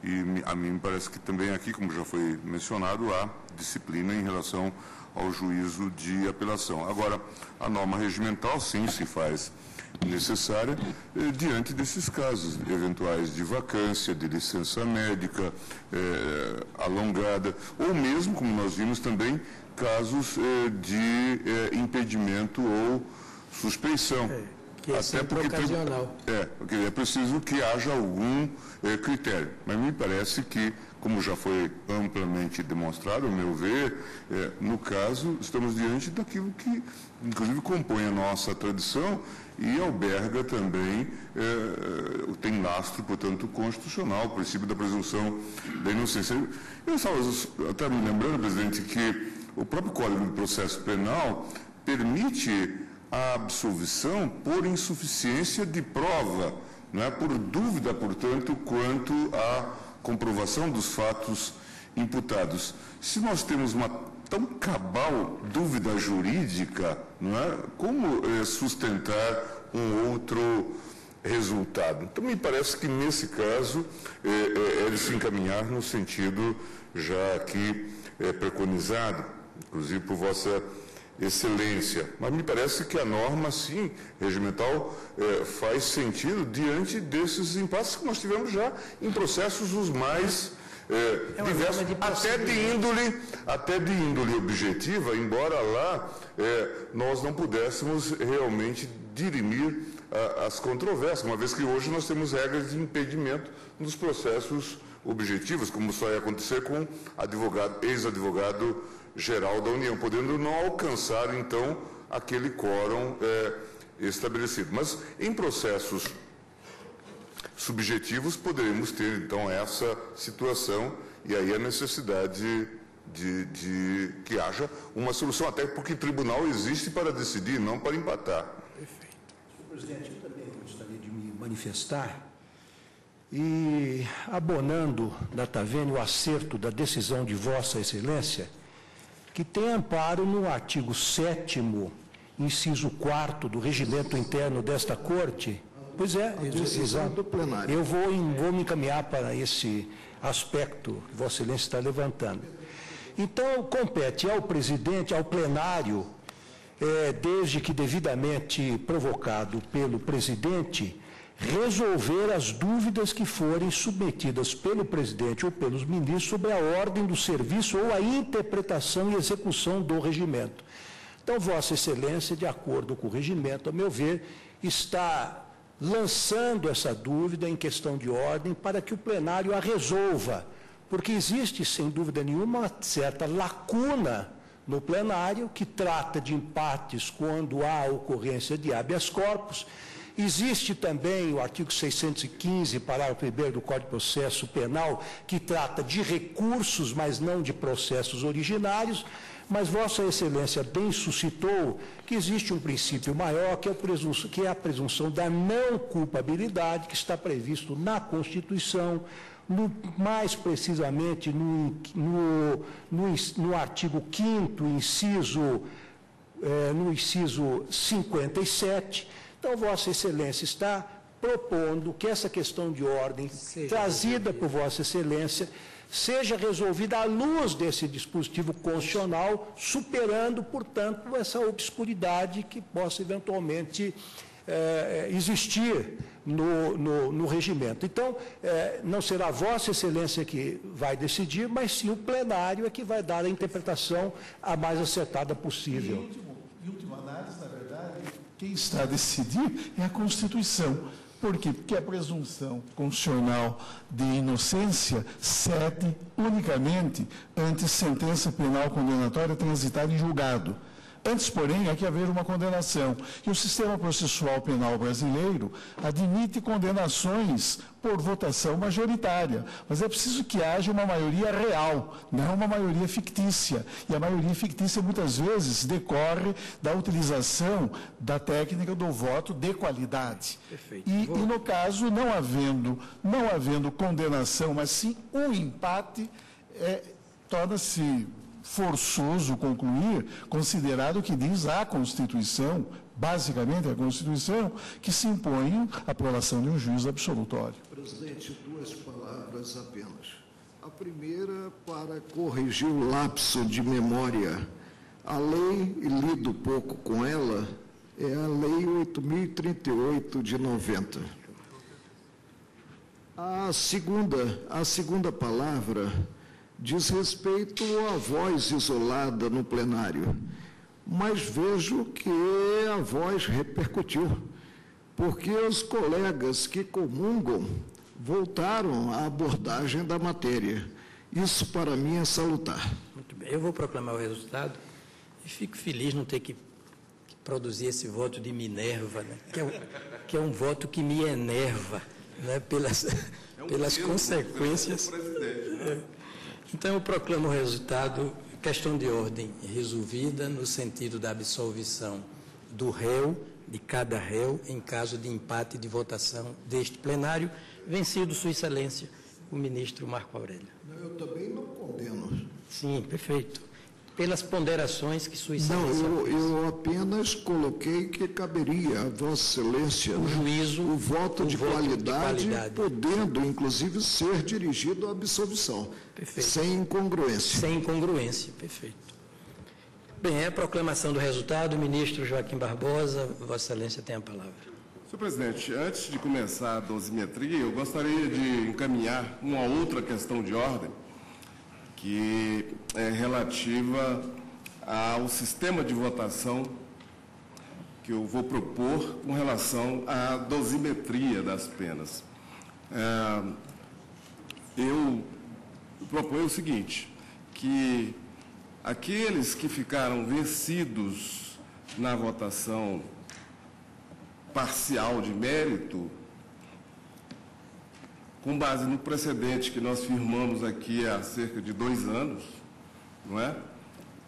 [SPEAKER 9] E a mim parece que também aqui, como já foi mencionado, há disciplina em relação ao juízo de apelação. Agora, a norma regimental, sim, se faz necessária eh, diante desses casos eventuais de vacância, de licença médica eh, alongada, ou mesmo, como nós vimos também, casos eh, de impedimento ou suspeição.
[SPEAKER 16] É, que é Até porque ocasional.
[SPEAKER 9] É, porque é preciso que haja algum eh, critério. Mas me parece que como já foi amplamente demonstrado, ao meu ver, é, no caso, estamos diante daquilo que, inclusive, compõe a nossa tradição e alberga também, é, tem lastro, portanto, constitucional, o princípio da presunção da inocência. Eu estava até me lembrando, presidente, que o próprio Código de Processo Penal permite a absolvição por insuficiência de prova, não é por dúvida, portanto, quanto a comprovação dos fatos imputados. Se nós temos uma tão cabal dúvida jurídica, não é? como é, sustentar um outro resultado? Então, me parece que, nesse caso, é, é, é de se encaminhar no sentido já aqui preconizado, inclusive por Vossa excelência. Mas me parece que a norma, sim, regimental, é, faz sentido diante desses impasses que nós tivemos já em processos os mais é, é diversos, de até de índole, até de índole objetiva, embora lá é, nós não pudéssemos realmente dirimir as controvérsias, uma vez que hoje nós temos regras de impedimento nos processos objetivos, como só ia acontecer com advogado, ex-advogado geral da União, podendo não alcançar, então, aquele quórum é, estabelecido. Mas em processos subjetivos poderemos ter, então, essa situação e aí a necessidade de, de que haja uma solução, até porque o tribunal existe para decidir, não para empatar.
[SPEAKER 16] Perfeito. Senhor presidente, eu também gostaria de me manifestar e abonando, data vênia, o acerto da decisão de Vossa Excelência, que tem amparo no artigo 7 inciso 4 do regimento interno desta Corte. Pois é, exato. Eu vou, vou me encaminhar para esse aspecto que Vossa Excelência está levantando. Então, compete ao presidente, ao plenário, é, desde que devidamente provocado pelo presidente, resolver as dúvidas que forem submetidas pelo presidente ou pelos ministros sobre a ordem do serviço ou a interpretação e execução do regimento. Então, Vossa Excelência, de acordo com o regimento, a meu ver, está lançando essa dúvida em questão de ordem para que o plenário a resolva, porque existe, sem dúvida nenhuma, uma certa lacuna no plenário que trata de empates quando há ocorrência de habeas corpus Existe também o artigo 615, parágrafo 1 do Código de Processo Penal, que trata de recursos, mas não de processos originários. Mas Vossa Excelência bem suscitou que existe um princípio maior, que é, é a presunção da não culpabilidade, que está previsto na Constituição, no, mais precisamente no, no, no, no artigo 5 inciso, eh, no inciso 57, então, Vossa Excelência está propondo que essa questão de ordem seja trazida por Vossa Excelência seja resolvida à luz desse dispositivo constitucional, superando, portanto, essa obscuridade que possa eventualmente eh, existir no, no, no, regimento. Então, eh, não será Vossa Excelência que vai decidir, mas sim o plenário é que vai dar a interpretação a mais acertada possível. Em
[SPEAKER 8] último, em última análise, quem está a decidir é a Constituição. Por quê? Porque a presunção constitucional de inocência cede unicamente ante sentença penal condenatória transitada em julgado. Antes, porém, há que haver uma condenação. E o sistema processual penal brasileiro admite condenações por votação majoritária, mas é preciso que haja uma maioria real, não uma maioria fictícia. E a maioria fictícia muitas vezes decorre da utilização da técnica do voto de qualidade. Perfeito. E, e no caso, não havendo, não havendo condenação, mas sim um empate, é, torna-se forçoso concluir, considerado que diz a Constituição, basicamente a Constituição, que se impõe a aprovação de um juízo absolutório.
[SPEAKER 7] Presidente, duas palavras apenas. A primeira, para corrigir o lapso de memória A lei, lido pouco com ela, é a Lei 8.038 de 90. A segunda, a segunda palavra diz respeito à voz isolada no plenário, mas vejo que a voz repercutiu, porque os colegas que comungam voltaram à abordagem da matéria. Isso para mim é salutar.
[SPEAKER 11] Muito bem, eu vou proclamar o resultado e fico feliz não ter que produzir esse voto de Minerva, né? que, é um, que é um voto que me enerva né? pelas, é um pelas consequências. É. Então eu proclamo o resultado, questão de ordem resolvida no sentido da absolvição do réu, de cada réu, em caso de empate de votação deste plenário, vencido Sua Excelência, o ministro Marco Aurélio.
[SPEAKER 7] Eu também não condeno.
[SPEAKER 11] Sim, perfeito. Pelas ponderações que Sua Excelência.
[SPEAKER 7] Não, eu, eu apenas coloquei que caberia a Vossa Excelência
[SPEAKER 11] o
[SPEAKER 7] né,
[SPEAKER 11] juízo,
[SPEAKER 7] o voto,
[SPEAKER 11] o
[SPEAKER 7] de,
[SPEAKER 11] voto
[SPEAKER 7] qualidade,
[SPEAKER 11] de, qualidade,
[SPEAKER 7] podendo, inclusive, ser dirigido à absolvição.
[SPEAKER 11] Perfeito.
[SPEAKER 7] Sem incongruência.
[SPEAKER 11] Sem incongruência, perfeito. Bem, é a proclamação do resultado. O ministro Joaquim Barbosa, Vossa Excelência tem a palavra.
[SPEAKER 15] Senhor presidente, antes de começar a dosimetria, eu gostaria de encaminhar uma outra questão de ordem, que é relativa ao sistema de votação que eu vou propor com relação à dosimetria das penas. É, eu proponho o seguinte, que aqueles que ficaram vencidos na votação parcial de mérito, com base no precedente que nós firmamos aqui há cerca de dois anos, não é?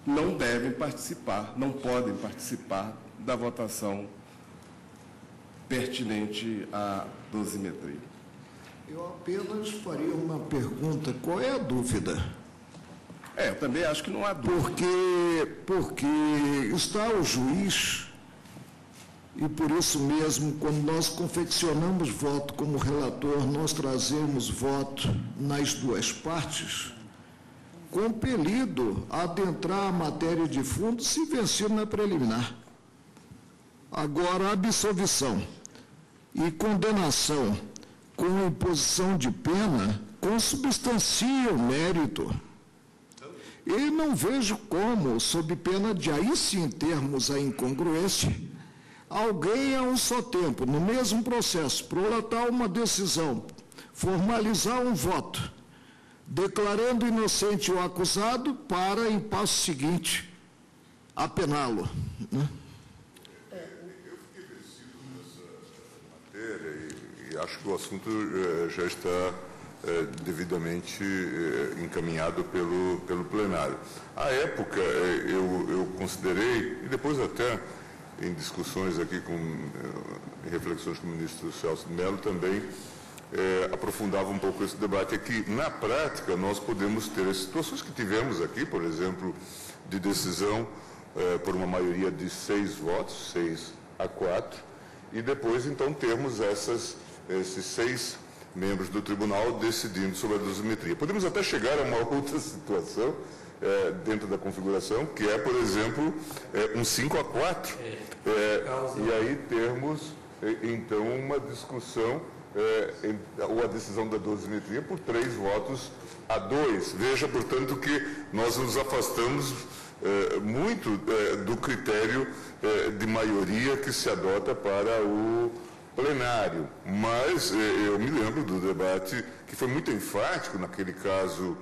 [SPEAKER 15] Não devem participar, não podem participar da votação pertinente à dosimetria.
[SPEAKER 7] Eu apenas faria uma pergunta: qual é a dúvida?
[SPEAKER 15] É, eu também acho que não há dúvida.
[SPEAKER 7] Porque, porque está o juiz e por isso mesmo, quando nós confeccionamos voto como relator, nós trazemos voto nas duas partes, compelido a adentrar a matéria de fundo se vencido na preliminar. Agora, absolvição e condenação com imposição de pena consubstanciam o mérito. E não vejo como, sob pena de aí sim termos a incongruência, alguém a um só tempo, no mesmo processo, prolatar uma decisão, formalizar um voto, declarando inocente o acusado para, em passo seguinte, apená-lo. Né?
[SPEAKER 9] Eu fiquei vencido nessa matéria e, e acho que o assunto eh, já está eh, devidamente eh, encaminhado pelo, pelo plenário. À época, eu, eu considerei, e depois até em discussões aqui com em reflexões com o ministro Celso de Mello também é, aprofundava um pouco esse debate aqui. Na prática, nós podemos ter situações que tivemos aqui, por exemplo, de decisão é, por uma maioria de seis votos, seis a quatro, e depois então termos essas, esses seis membros do tribunal decidindo sobre a dosimetria. Podemos até chegar a uma outra situação é, dentro da configuração, que é, por exemplo, é, um 5 a 4. É, e aí termos, é, então, uma discussão é, ou a decisão da dosimetria por três votos a dois. Veja, portanto, que nós nos afastamos é, muito do critério de maioria que se adota para o plenário. Mas eu me lembro do debate que foi muito enfático naquele caso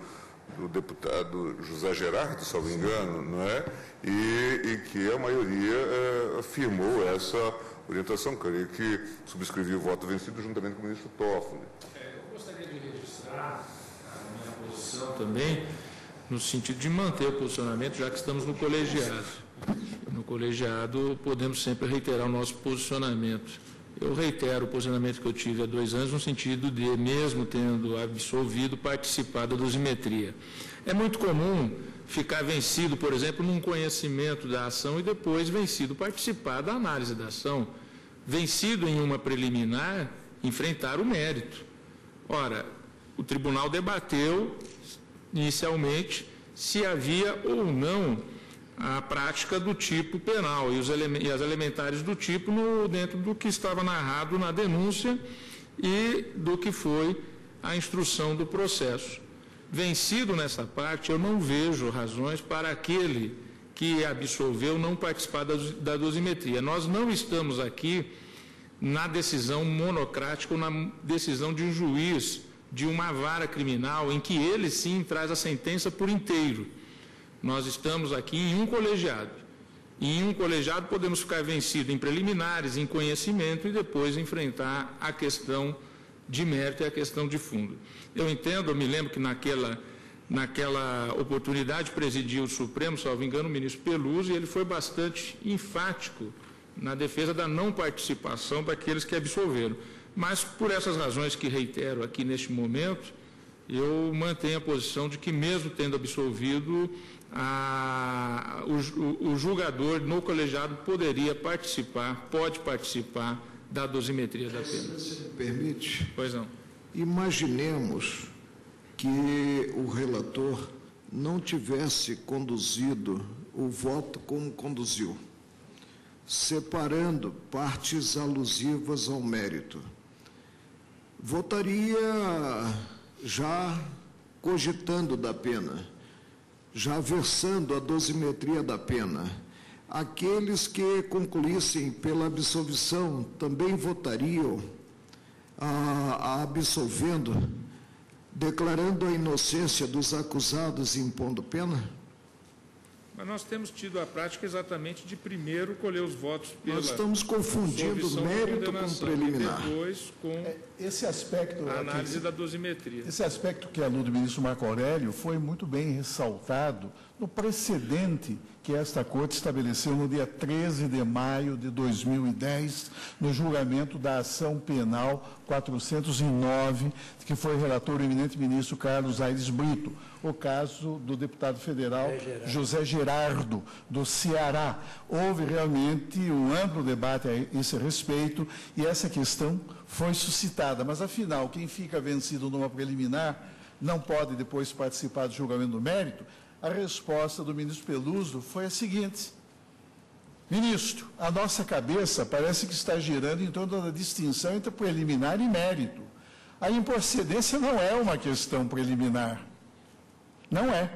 [SPEAKER 9] do deputado José Gerardo, salvo engano, não é? E, e que a maioria é, afirmou essa orientação. Creio que subscrevi o voto vencido juntamente com o ministro Toffoli.
[SPEAKER 6] É, eu gostaria de registrar a minha posição também, no sentido de manter o posicionamento, já que estamos no colegiado. No colegiado, podemos sempre reiterar o nosso posicionamento. Eu reitero o posicionamento que eu tive há dois anos, no sentido de, mesmo tendo absolvido, participar da dosimetria. É muito comum ficar vencido, por exemplo, num conhecimento da ação e depois vencido participar da análise da ação. Vencido em uma preliminar, enfrentar o mérito. Ora, o tribunal debateu inicialmente se havia ou não a prática do tipo penal e, os e as elementares do tipo no, dentro do que estava narrado na denúncia e do que foi a instrução do processo. Vencido nessa parte, eu não vejo razões para aquele que absolveu não participar da, da dosimetria. Nós não estamos aqui na decisão monocrática ou na decisão de um juiz de uma vara criminal em que ele sim traz a sentença por inteiro. Nós estamos aqui em um colegiado. E em um colegiado podemos ficar vencidos em preliminares, em conhecimento e depois enfrentar a questão de mérito e a questão de fundo. Eu entendo, eu me lembro que naquela, naquela oportunidade presidiu o Supremo, salvo engano, o ministro Peluso, e ele foi bastante enfático na defesa da não participação daqueles que absolveram. Mas, por essas razões que reitero aqui neste momento, eu mantenho a posição de que, mesmo tendo absolvido, a, o, o, julgador no colegiado poderia participar, pode participar da dosimetria da pena.
[SPEAKER 7] Se me permite?
[SPEAKER 6] Pois não.
[SPEAKER 7] Imaginemos que o relator não tivesse conduzido o voto como conduziu, separando partes alusivas ao mérito. Votaria já cogitando da pena já versando a dosimetria da pena. Aqueles que concluíssem pela absolvição também votariam a, a absolvendo, declarando a inocência dos acusados e impondo pena?
[SPEAKER 6] Mas nós temos tido a prática exatamente de primeiro colher os votos pela
[SPEAKER 7] Nós estamos confundindo mérito com preliminar.
[SPEAKER 6] E depois com é,
[SPEAKER 8] esse aspecto,
[SPEAKER 6] a análise aqui, da dosimetria.
[SPEAKER 8] Esse aspecto que a do ministro Marco Aurélio foi muito bem ressaltado no precedente que esta Corte estabeleceu no dia 13 de maio de 2010, no julgamento da ação penal 409, que foi relator o eminente ministro Carlos Aires Brito, o caso do deputado federal José Gerardo, do Ceará. Houve realmente um amplo debate a esse respeito e essa questão foi suscitada. Mas, afinal, quem fica vencido numa preliminar não pode depois participar do julgamento do mérito? a resposta do ministro Peluso foi a seguinte: Ministro, a nossa cabeça parece que está girando em torno da distinção entre preliminar e mérito. A improcedência não é uma questão preliminar. Não é.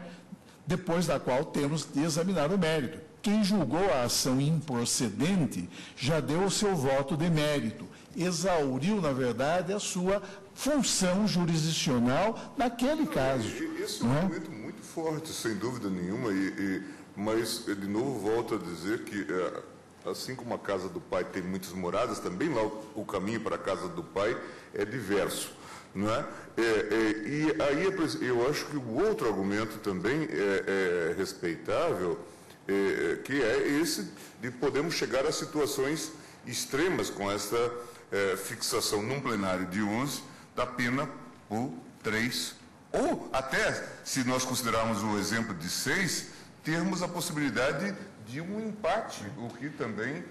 [SPEAKER 8] Depois da qual temos de examinar o mérito. Quem julgou a ação improcedente já deu o seu voto de mérito. Exauriu, na verdade, a sua função jurisdicional naquele caso.
[SPEAKER 9] Isso é um argumento forte, sem dúvida nenhuma, e, e, mas, de novo, volto a dizer que, é, assim como a casa do pai tem muitas moradas, também lá o, o caminho para a casa do pai é diverso. Não é? É, é, e aí é eu acho que o outro argumento também é, é respeitável, é, que é esse de podemos chegar a situações extremas com essa fixação num plenário de 11 da pena por três ou até, se nós considerarmos o exemplo de seis, termos a possibilidade de um empate, o que também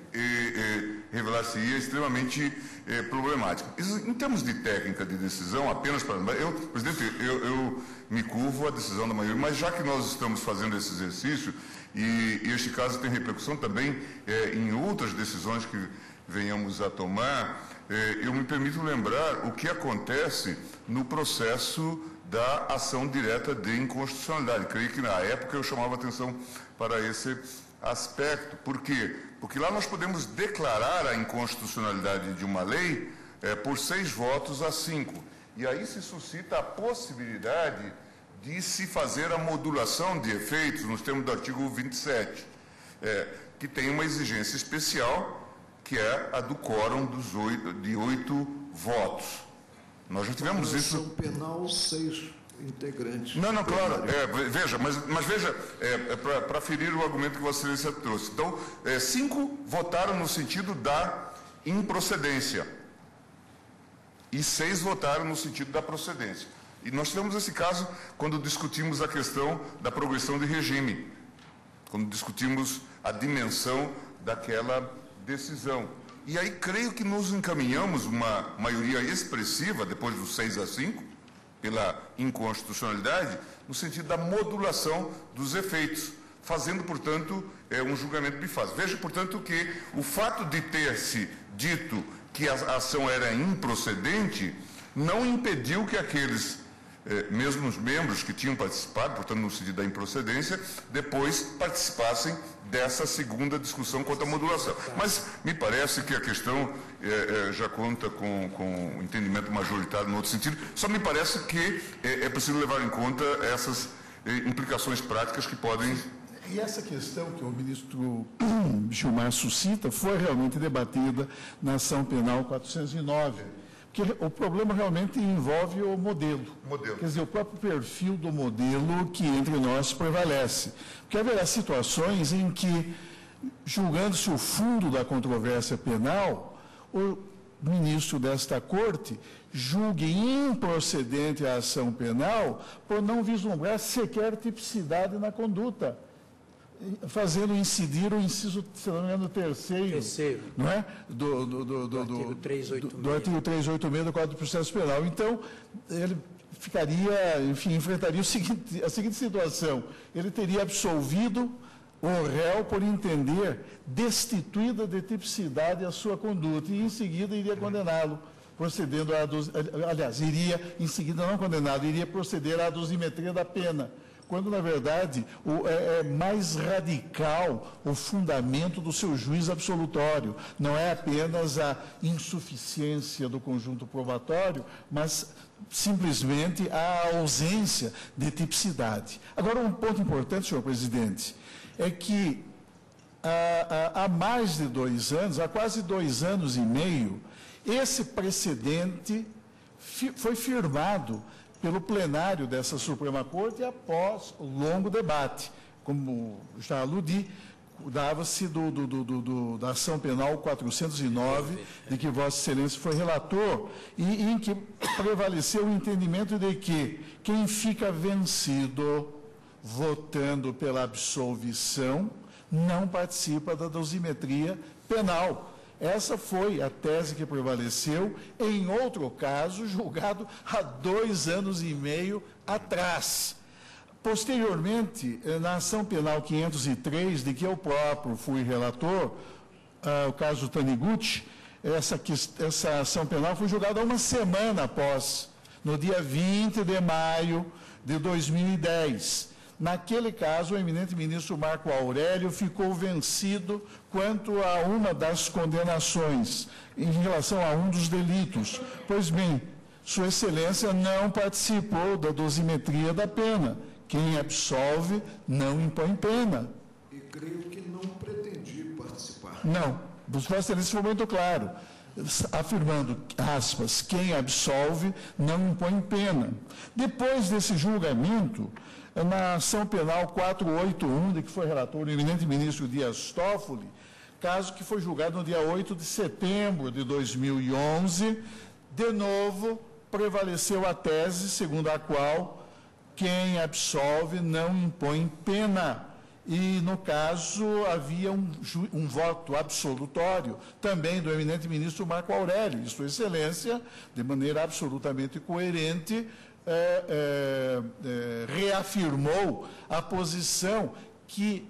[SPEAKER 9] revelar-se-ia extremamente eh, problemático. Isso, em termos de técnica de decisão, apenas para. Eu, presidente, eu, eu me curvo à decisão da maioria, mas já que nós estamos fazendo esse exercício, e, e este caso tem repercussão também eh, em outras decisões que venhamos a tomar, eh, eu me permito lembrar o que acontece no processo da ação direta de inconstitucionalidade. Creio que na época eu chamava atenção para esse aspecto. Por quê? Porque lá nós podemos declarar a inconstitucionalidade de uma lei é, por seis votos a cinco. E aí se suscita a possibilidade de se fazer a modulação de efeitos nos termos do artigo 27, é, que tem uma exigência especial, que é a do quórum dos oito, de oito votos. Nós já tivemos isso.
[SPEAKER 7] penal, seis integrantes.
[SPEAKER 9] Não, não, claro. É, veja, mas, mas veja, é, é para ferir o argumento que Vossa Excelência trouxe. Então, é, cinco votaram no sentido da improcedência. E seis votaram no sentido da procedência. E nós tivemos esse caso quando discutimos a questão da progressão de regime, quando discutimos a dimensão daquela decisão. E aí creio que nos encaminhamos uma maioria expressiva, depois dos 6 a 5, pela inconstitucionalidade, no sentido da modulação dos efeitos. fazendo, portanto, é, um julgamento bifásico. Veja, portanto, que o fato de ter se dito que a ação era improcedente não impediu que aqueles eh, mesmos membros que tinham participado, portanto, no sentido da improcedência, depois participassem dessa segunda discussão quanto à modulação. Mas me parece que a questão eh, eh, já conta com, com um entendimento majoritário no outro sentido, só me parece que é preciso levar em conta essas implicações práticas que podem
[SPEAKER 8] e essa questão que o ministro Gilmar suscita foi realmente debatida na ação penal 409 que o problema realmente envolve o modelo. modelo. Quer dizer, o próprio perfil do modelo que entre nós prevalece. Porque haverá situações em que, julgando-se o fundo da controvérsia penal, o ministro desta corte julgue improcedente a ação penal por não vislumbrar sequer tipicidade na conduta fazendo incidir o inciso, se não me engano, terceiro, terceiro. Não é? do, do, do, do, artigo 386 do, artigo 386 do Código de Processo Penal. Então, ele ficaria, enfim, enfrentaria seguinte, a seguinte situação. Ele teria absolvido o réu por entender destituída de tipicidade a sua conduta e, em seguida, iria condená-lo procedendo a, aliás, iria, em seguida, não condenado, iria proceder à dosimetria da pena quando na verdade o, é, é, mais radical o fundamento do seu juízo absolutório. Não é apenas a insuficiência do conjunto probatório, mas simplesmente a ausência de tipicidade. Agora, um ponto importante, senhor presidente, é que há, há mais de dois anos, há quase dois anos e meio, esse precedente foi firmado pelo plenário dessa Suprema Corte após longo debate. Como já aludi, dava-se do, do, do, da ação penal 409, de que Vossa Excelência foi relator, e em que prevaleceu o entendimento de que quem fica vencido votando pela absolvição não participa da dosimetria penal. Essa foi a tese que prevaleceu em outro caso, julgado há dois anos e meio atrás. Posteriormente, eh, na ação penal 503, de que eu próprio fui relator, uh, o caso Taniguchi, essa, essa ação penal foi julgada uma semana após, no dia 20 de maio de 2010. Naquele caso, o eminente ministro Marco Aurélio ficou vencido quanto a uma das condenações, em relação a um dos delitos. Pois bem, Sua Excelência não participou da dosimetria da pena. Quem absolve não impõe pena.
[SPEAKER 7] E creio que não pretendi participar.
[SPEAKER 8] Não. Vossa Excelência foi muito claro afirmando, aspas, quem absolve não impõe pena. Depois desse julgamento, na ação penal 481, de que foi relator o eminente ministro Dias Toffoli, caso que foi julgado no dia 8 de setembro de 2011, de novo prevaleceu a tese segundo a qual quem absolve não impõe pena. E, no caso, havia um, um, voto absolutório também do eminente ministro Marco Aurélio, e Sua Excelência, de maneira absolutamente coerente, é, é, é, reafirmou a posição que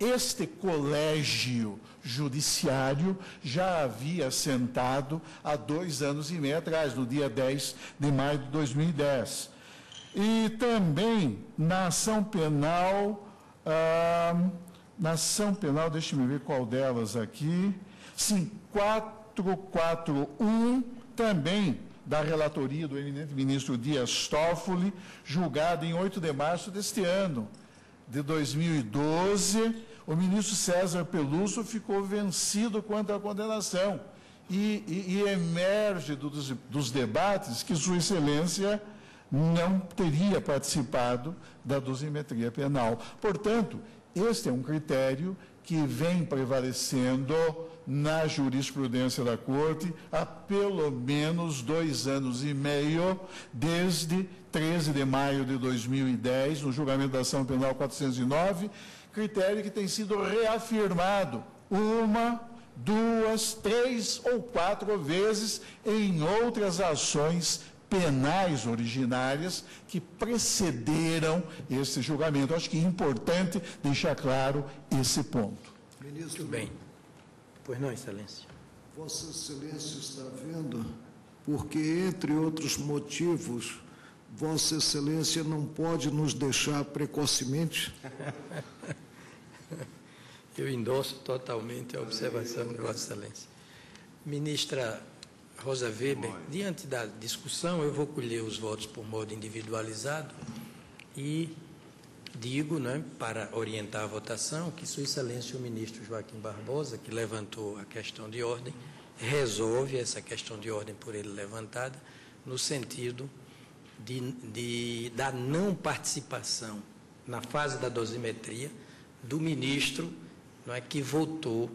[SPEAKER 8] este colégio judiciário já havia sentado há dois anos e meio atrás, no dia 10 de maio de 2010. E também na ação penal, ah, na ação penal, deixe-me ver qual delas aqui, sim, 441 também da relatoria do eminente ministro Dias Toffoli, julgado em 8 de março deste ano, de 2012, o ministro César Peluso ficou vencido quanto à condenação. E, e, e emerge dos, dos debates que Sua Excelência não teria participado da dosimetria penal. Portanto, este é um critério que vem prevalecendo na jurisprudência da Corte há pelo menos dois anos e meio, desde 13 de maio de 2010, no julgamento da ação penal 409, critério que tem sido reafirmado uma, duas, três ou quatro vezes em outras ações penais originárias que precederam esse julgamento. Acho que é importante deixar claro esse ponto.
[SPEAKER 11] Ministro, Muito bem. Pois não, Excelência.
[SPEAKER 7] Vossa Excelência está vendo, porque, entre outros motivos, Vossa Excelência não pode nos deixar precocemente.
[SPEAKER 11] Eu endosso totalmente a observação de Vossa Excelência. Ministra Rosa Weber, diante da discussão, eu vou colher os votos por modo individualizado e digo, né, para orientar a votação, que Sua Excelência o ministro Joaquim Barbosa, que levantou a questão de ordem, resolve essa questão de ordem por ele levantada, no sentido de, de, da não participação na fase da dosimetria do ministro não é, que votou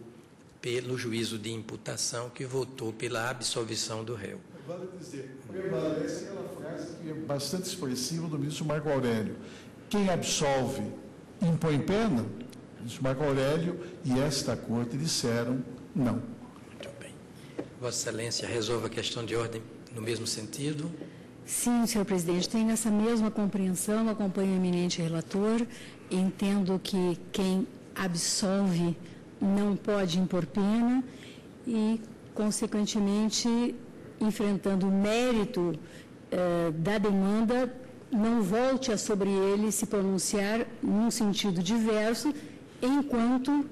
[SPEAKER 11] pelo juízo de imputação, que votou pela absolvição do réu.
[SPEAKER 8] Vale dizer, prevalece aquela frase que é bastante expressiva do ministro Marco Aurélio. Quem absolve impõe pena? O ministro Marco Aurélio e esta corte disseram não.
[SPEAKER 11] Muito bem. Vossa Excelência resolve a questão de ordem no mesmo sentido?
[SPEAKER 5] Sim, senhor presidente, tenho essa mesma compreensão, acompanho o eminente relator, entendo que quem absolve não pode impor pena e, consequentemente, enfrentando o mérito eh, da demanda, não volte a sobre ele se pronunciar num sentido diverso, enquanto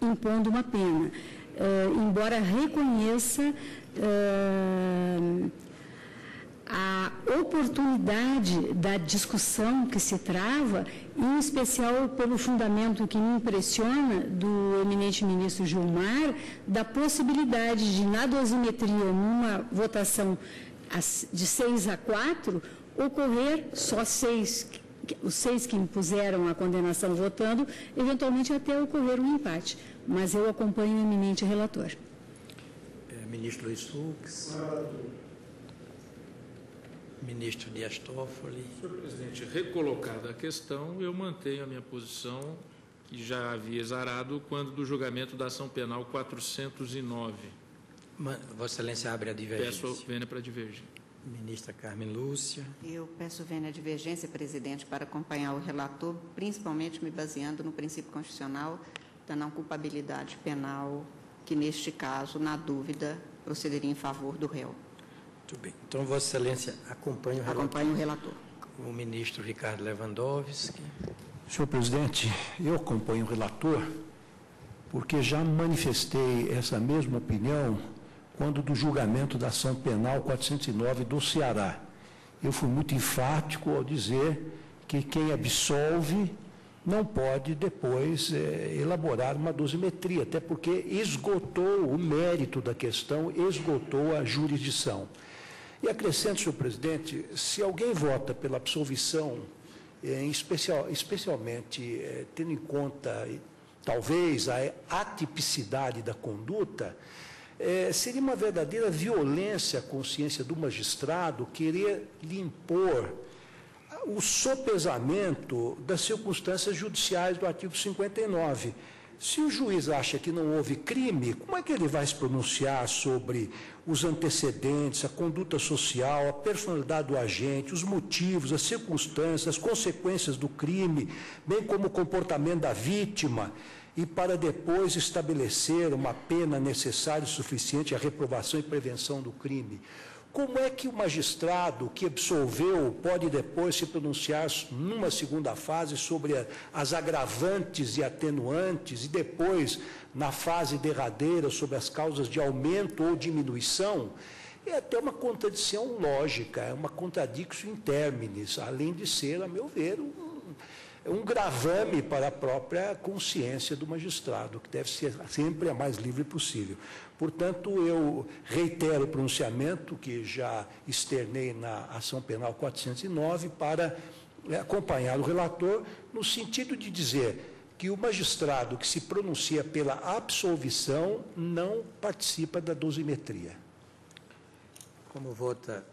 [SPEAKER 5] impondo uma pena. Eh, embora reconheça eh, a oportunidade da discussão que se trava, em especial pelo fundamento que me impressiona do eminente ministro Gilmar, da possibilidade de, na dosimetria, numa votação de seis a quatro, ocorrer só seis, os seis que impuseram a condenação votando, eventualmente até ocorrer um empate. Mas eu acompanho o eminente relator.
[SPEAKER 11] É, ministro Luiz Fux. Ministro Dias Toffoli.
[SPEAKER 6] Senhor presidente, recolocada a questão, eu mantenho a minha posição que já havia exarado quando do julgamento da ação penal 409.
[SPEAKER 11] Vossa Excelência abre a divergência.
[SPEAKER 6] Peço vênia para divergir.
[SPEAKER 11] Ministra Carmen Lúcia.
[SPEAKER 4] Eu peço vênia divergência, presidente, para acompanhar o relator, principalmente me baseando no princípio constitucional da não culpabilidade penal, que neste caso, na dúvida, procederia em favor do réu.
[SPEAKER 11] Muito bem. Então, Vossa Excelência acompanha o relator.
[SPEAKER 4] Acompanha o relator.
[SPEAKER 11] O ministro Ricardo Lewandowski.
[SPEAKER 16] Senhor presidente, eu acompanho o relator porque já manifestei essa mesma opinião quando do julgamento da ação penal 409 do Ceará. Eu fui muito enfático ao dizer que quem absolve não pode depois é, elaborar uma dosimetria, até porque esgotou o mérito da questão, esgotou a jurisdição. E acrescento, senhor presidente, se alguém vota pela absolvição, em especial, especialmente eh, tendo em conta, talvez, a atipicidade da conduta, eh, seria uma verdadeira violência à consciência do magistrado querer lhe impor o sopesamento das circunstâncias judiciais do artigo 59 se o juiz acha que não houve crime, como é que ele vai se pronunciar sobre os antecedentes, a conduta social, a personalidade do agente, os motivos, as circunstâncias, as consequências do crime, bem como o comportamento da vítima, e para depois estabelecer uma pena necessária e suficiente à reprovação e prevenção do crime? Como é que o magistrado que absolveu pode depois se pronunciar numa segunda fase sobre as agravantes e atenuantes e depois, na fase derradeira, sobre as causas de aumento ou diminuição? É até uma contradição lógica, é uma contradição in terminis, além de ser, a meu ver, um um gravame para a própria consciência do magistrado, que deve ser sempre a mais livre possível. Portanto, eu reitero o pronunciamento que já externei na ação penal 409 para é, acompanhar o relator, no sentido de dizer que o magistrado que se pronuncia pela absolvição não participa da dosimetria.
[SPEAKER 11] Como vota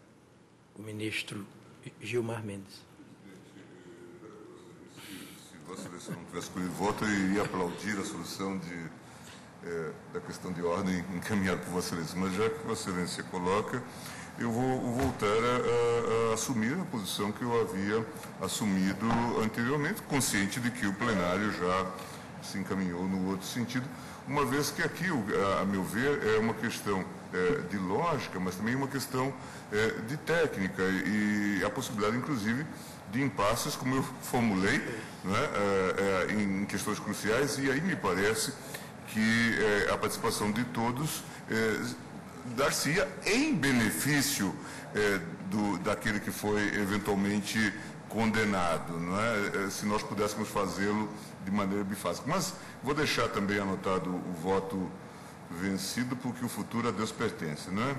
[SPEAKER 11] o ministro Gilmar Mendes?
[SPEAKER 9] Vossa Excelência não tivesse escolhido voto, eu iria aplaudir a solução de, é, da questão de ordem encaminhada por Vossa Excelência. Mas já que Vossa Excelência coloca, eu vou voltar a, a, a, assumir a posição que eu havia assumido anteriormente, consciente de que o plenário já se encaminhou no outro sentido, uma vez que aqui, a, a meu ver, é uma questão é, de lógica, mas também uma questão é, de técnica e a possibilidade, inclusive, de impasses, como eu formulei, né, é, é, em questões cruciais, e aí me parece que é, a participação de todos é, dar-se-ia em benefício é, do, daquele que foi eventualmente condenado, não é? se nós pudéssemos fazê-lo de maneira bifásica. Mas vou deixar também anotado o voto vencido, porque o futuro a Deus pertence, não é?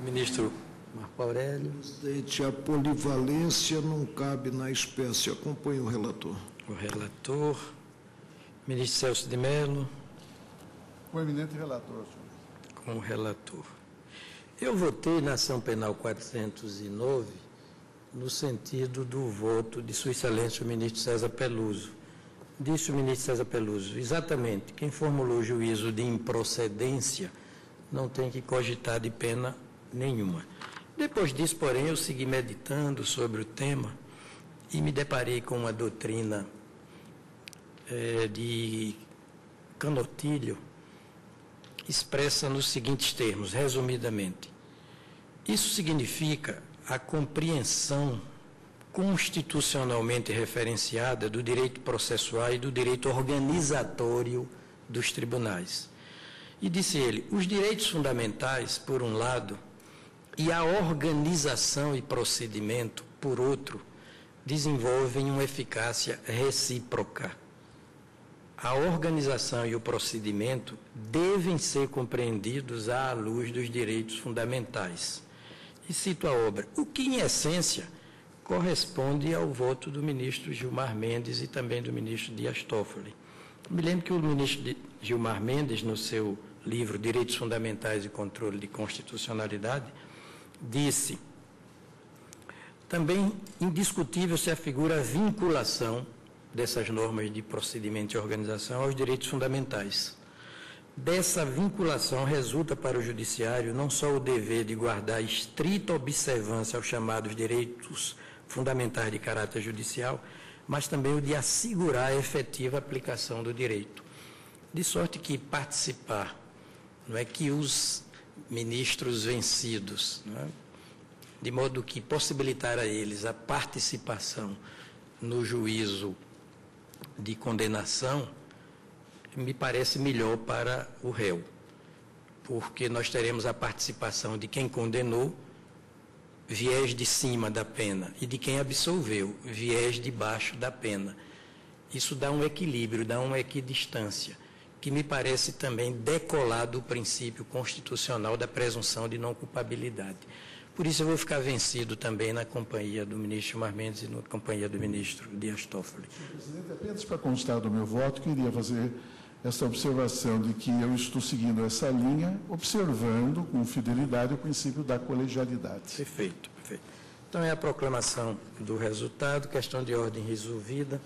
[SPEAKER 11] Ministro Marco Aurélio.
[SPEAKER 7] Presidente, a polivalência não cabe na espécie. Acompanhe o relator.
[SPEAKER 11] O relator. Ministro Celso de Mello.
[SPEAKER 8] O eminente relator, senhor.
[SPEAKER 11] Com o relator. Eu votei na ação penal 409 no sentido do voto de Sua Excelência o ministro César Peluso. Disse o ministro César Peluso, exatamente, quem formulou o juízo de improcedência não tem que cogitar de pena nenhuma. Depois disso, porém, eu segui meditando sobre o tema e me deparei com uma doutrina é, de Canotilho, expressa nos seguintes termos, resumidamente. Isso significa a compreensão constitucionalmente referenciada do direito processual e do direito organizatório dos tribunais. E disse ele: os direitos fundamentais, por um lado, e a organização e procedimento, por outro, desenvolvem uma eficácia recíproca. A organização e o procedimento devem ser compreendidos à luz dos direitos fundamentais. E cito a obra: o que, em essência, corresponde ao voto do ministro Gilmar Mendes e também do ministro Dias Toffoli. Me lembro que o ministro Gilmar Mendes, no seu livro Direitos Fundamentais e Controle de Constitucionalidade, disse: também indiscutível se afigura a vinculação dessas normas de procedimento e organização aos direitos fundamentais. Dessa vinculação resulta para o Judiciário não só o dever de guardar estrita observância aos chamados direitos fundamentais de caráter judicial, mas também o de assegurar a efetiva aplicação do direito. De sorte que participar, não é que os ministros vencidos, é? de modo que possibilitar a eles a participação no juízo de condenação, me parece melhor para o réu, porque nós teremos a participação de quem condenou, viés de cima da pena, e de quem absolveu, viés de baixo da pena. Isso dá um equilíbrio, dá uma equidistância, que me parece também decolar do princípio constitucional da presunção de não culpabilidade. Por isso eu vou ficar vencido também na companhia do ministro Mar Mendes e na companhia do ministro Dias Toffoli.
[SPEAKER 8] Presidente, apenas para constar do meu voto, queria fazer essa observação de que eu estou seguindo essa linha, observando com fidelidade o princípio da colegialidade.
[SPEAKER 11] Perfeito, perfeito. Então é a proclamação do resultado, questão de ordem resolvida,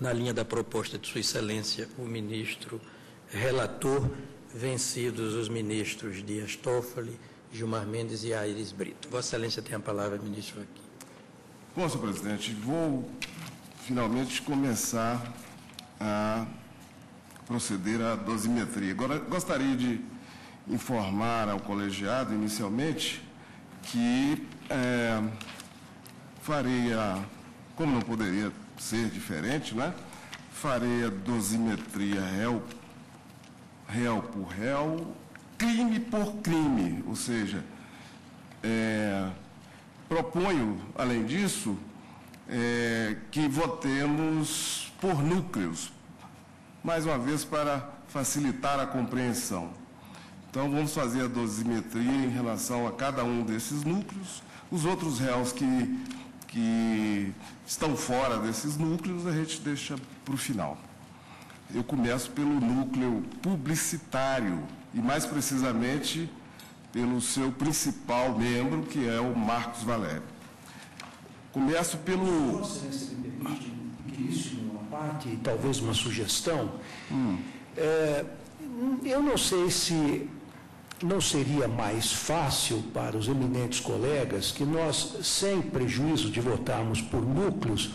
[SPEAKER 11] na linha da proposta de Sua Excelência, o ministro relator, vencidos os ministros Dias Toffoli, Gilmar Mendes e Aires Brito. Vossa Excelência tem a palavra, ministro aqui.
[SPEAKER 15] Bom, senhor presidente, vou finalmente começar a proceder à dosimetria. Agora, gostaria de informar ao colegiado, inicialmente, que é, farei a, como não poderia ser diferente, né? Farei a dosimetria réu, réu por réu, crime por crime, ou seja, é, proponho, além disso, é, que votemos por núcleos, mais uma vez para facilitar a compreensão. Então, vamos fazer a dosimetria em relação a cada um desses núcleos. Os outros réus que, que estão fora desses núcleos, a gente deixa para o final. Eu começo pelo núcleo publicitário, e mais precisamente pelo seu principal membro, que é o Marcos Valério. Começo pelo.
[SPEAKER 16] Uma parte, e talvez uma sugestão. Hum. É, eu não sei se não seria mais fácil para os eminentes colegas que nós, sem prejuízo de votarmos por núcleos,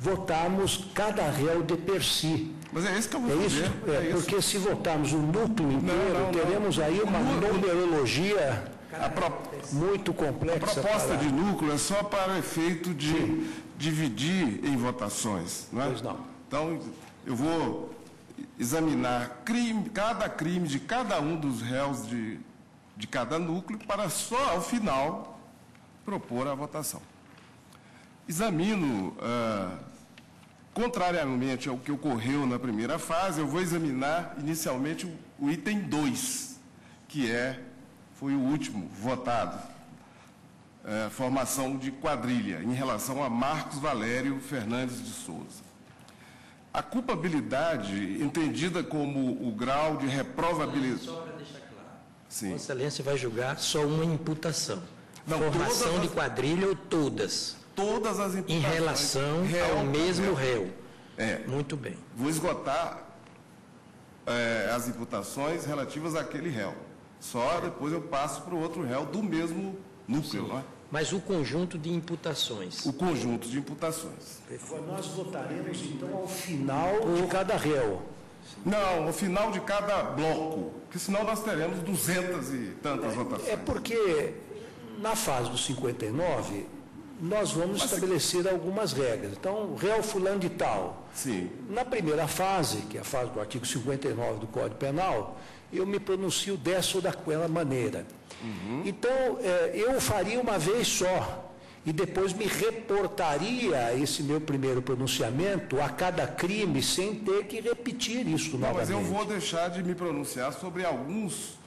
[SPEAKER 16] votarmos cada réu de per si.
[SPEAKER 15] Mas é isso que eu vou
[SPEAKER 16] é
[SPEAKER 15] fazer.
[SPEAKER 16] Isso? É, é porque se votarmos o núcleo inteiro, não, não, teremos não. aí uma numerologia muito complexa.
[SPEAKER 15] A proposta de núcleo é só para efeito de Sim. dividir em votações, não é?
[SPEAKER 16] Pois não.
[SPEAKER 15] Então, eu vou examinar crime, cada crime de cada um dos réus de, de cada núcleo para só, ao final, propor a votação. Examino, ah, contrariamente ao que ocorreu na primeira fase, eu vou examinar inicialmente o, item 2, que é, foi o último votado, ah, formação de quadrilha, em relação a Marcos Valério Fernandes de Souza. A culpabilidade, entendida como o grau de reprovabilidade.
[SPEAKER 11] Só para deixar claro.
[SPEAKER 15] Sim.
[SPEAKER 11] Vossa Excelência vai julgar só uma imputação. Não, Formação de quadrilha ou todas?
[SPEAKER 15] Todas as imputações.
[SPEAKER 11] Em relação réu, ao mesmo réu.
[SPEAKER 15] É.
[SPEAKER 11] Muito bem.
[SPEAKER 15] Vou esgotar é, as imputações relativas àquele réu. Só depois eu passo para o outro réu do mesmo núcleo, Sim. não é?
[SPEAKER 11] Mas o conjunto de imputações.
[SPEAKER 15] O conjunto de imputações.
[SPEAKER 16] Nós votaremos então ao final de cada réu.
[SPEAKER 15] Não, ao final de cada bloco, porque senão nós teremos duzentas e tantas
[SPEAKER 16] é,
[SPEAKER 15] votações.
[SPEAKER 16] É porque na fase do 59 nós vamos Mas estabelecer se... algumas regras. Então, réu fulano de tal.
[SPEAKER 15] Sim.
[SPEAKER 16] Na primeira fase, que é a fase do artigo 59 do Código Penal, eu me pronuncio dessa ou daquela maneira. Uhum. Então, é, eu faria uma vez só e depois me reportaria esse meu primeiro pronunciamento a cada crime sem ter que repetir isso Não, novamente.
[SPEAKER 15] Mas eu vou deixar de me pronunciar sobre alguns,